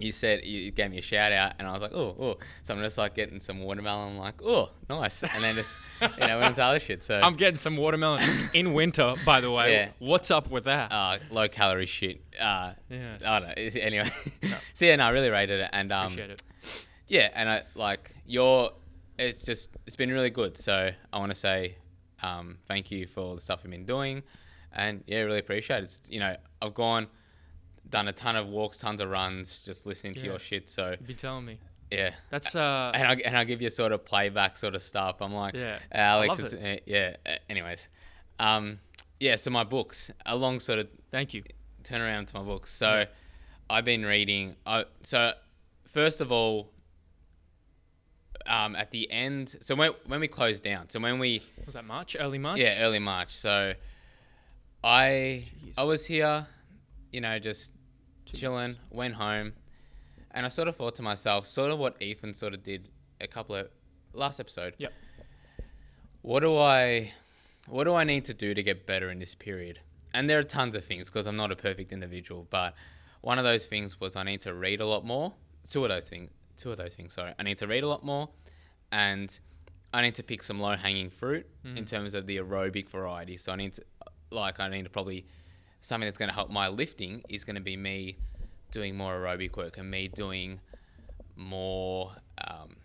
you said you gave me a shout out, and I was like, oh, oh. So I'm just like getting some watermelon. I'm like, oh, nice, and then just you know went into other shit. So I'm getting some watermelon in winter, by the way. Yeah. What's up with that? uh, low calorie shit. Uh, Yes. I don't know. Anyway, so yeah, no, I really rated it, and um, Appreciate it. yeah, and I like your. It's just it's been really good. So I want to say um, thank you for all the stuff you've been doing, and yeah, really appreciate it. It's, you know, I've gone, done a ton of walks, tons of runs, just listening to your shit. So You be telling me. yeah, That's uh. and I and I give you sort of playback sort of stuff. I'm like, Yeah, I Alex, is, uh, yeah. uh, anyways, um, yeah. So my books, a long sort of Thank you. turn around to my books. So I've been reading. I so first of all, um, at the end, so when when we closed down, so when we Was that March? Early March? yeah early March, so I Jeez. I was here, you know, just chilling. Went home, and I sort of thought to myself, sort of what Ethan sort of did a couple of last episode. Yep. What do I what do I need to do to get better in this period? And there are tons of things because I'm not a perfect individual, but one of those things was I need to read a lot more. Two of those things, two of those things, sorry. I need to read a lot more and I need to pick some low hanging fruit hmm. in terms of the aerobic variety. So I need to like I need to probably something that's going to help my lifting is going to be me doing more aerobic work and me doing more um,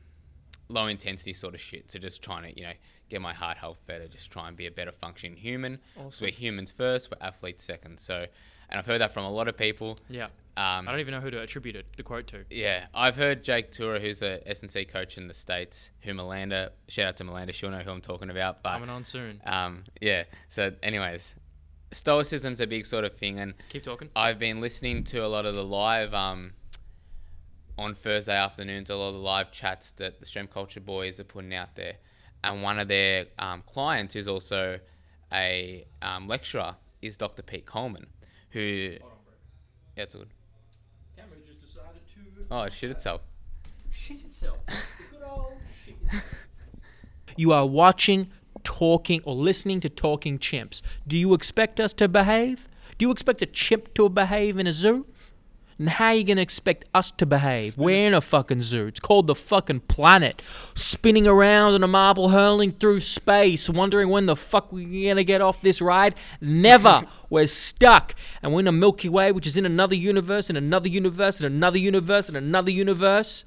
low intensity sort of shit. So just trying to, you know, get my heart health better, just try and be a better functioning human. So we're humans first, we're athletes second. So, and I've heard that from a lot of people. Yeah. Um, I don't even know who to attribute it, the quote to. yeah, I've heard Jake Tuura, who's a S&C coach in the States, who Melanda, shout out to Melanda, she'll know who I'm talking about. But Coming on soon. um, yeah, so anyways, stoicism's a big sort of thing. And Keep talking. I've been listening to a lot of the live um, on Thursday afternoons, a lot of the live chats that the Strength Culture boys are putting out there. And one of their um, clients, who's also a um, lecturer, is Dr. Pete Coleman, who. Yeah, it's good. Camera just decided to Oh, it shit itself. shit itself. Good old shit. You are watching, talking, or listening to Talking Chimps. Do you expect us to behave? Do you expect a chimp to behave in a zoo? And how are you gonna expect us to behave? We're in a fucking zoo. It's called the fucking planet. Spinning around on a marble hurling through space, wondering when the fuck we're gonna get off this ride. Never. we're stuck. And we're in a Milky Way, which is in another universe, and another universe, and another universe, and another universe.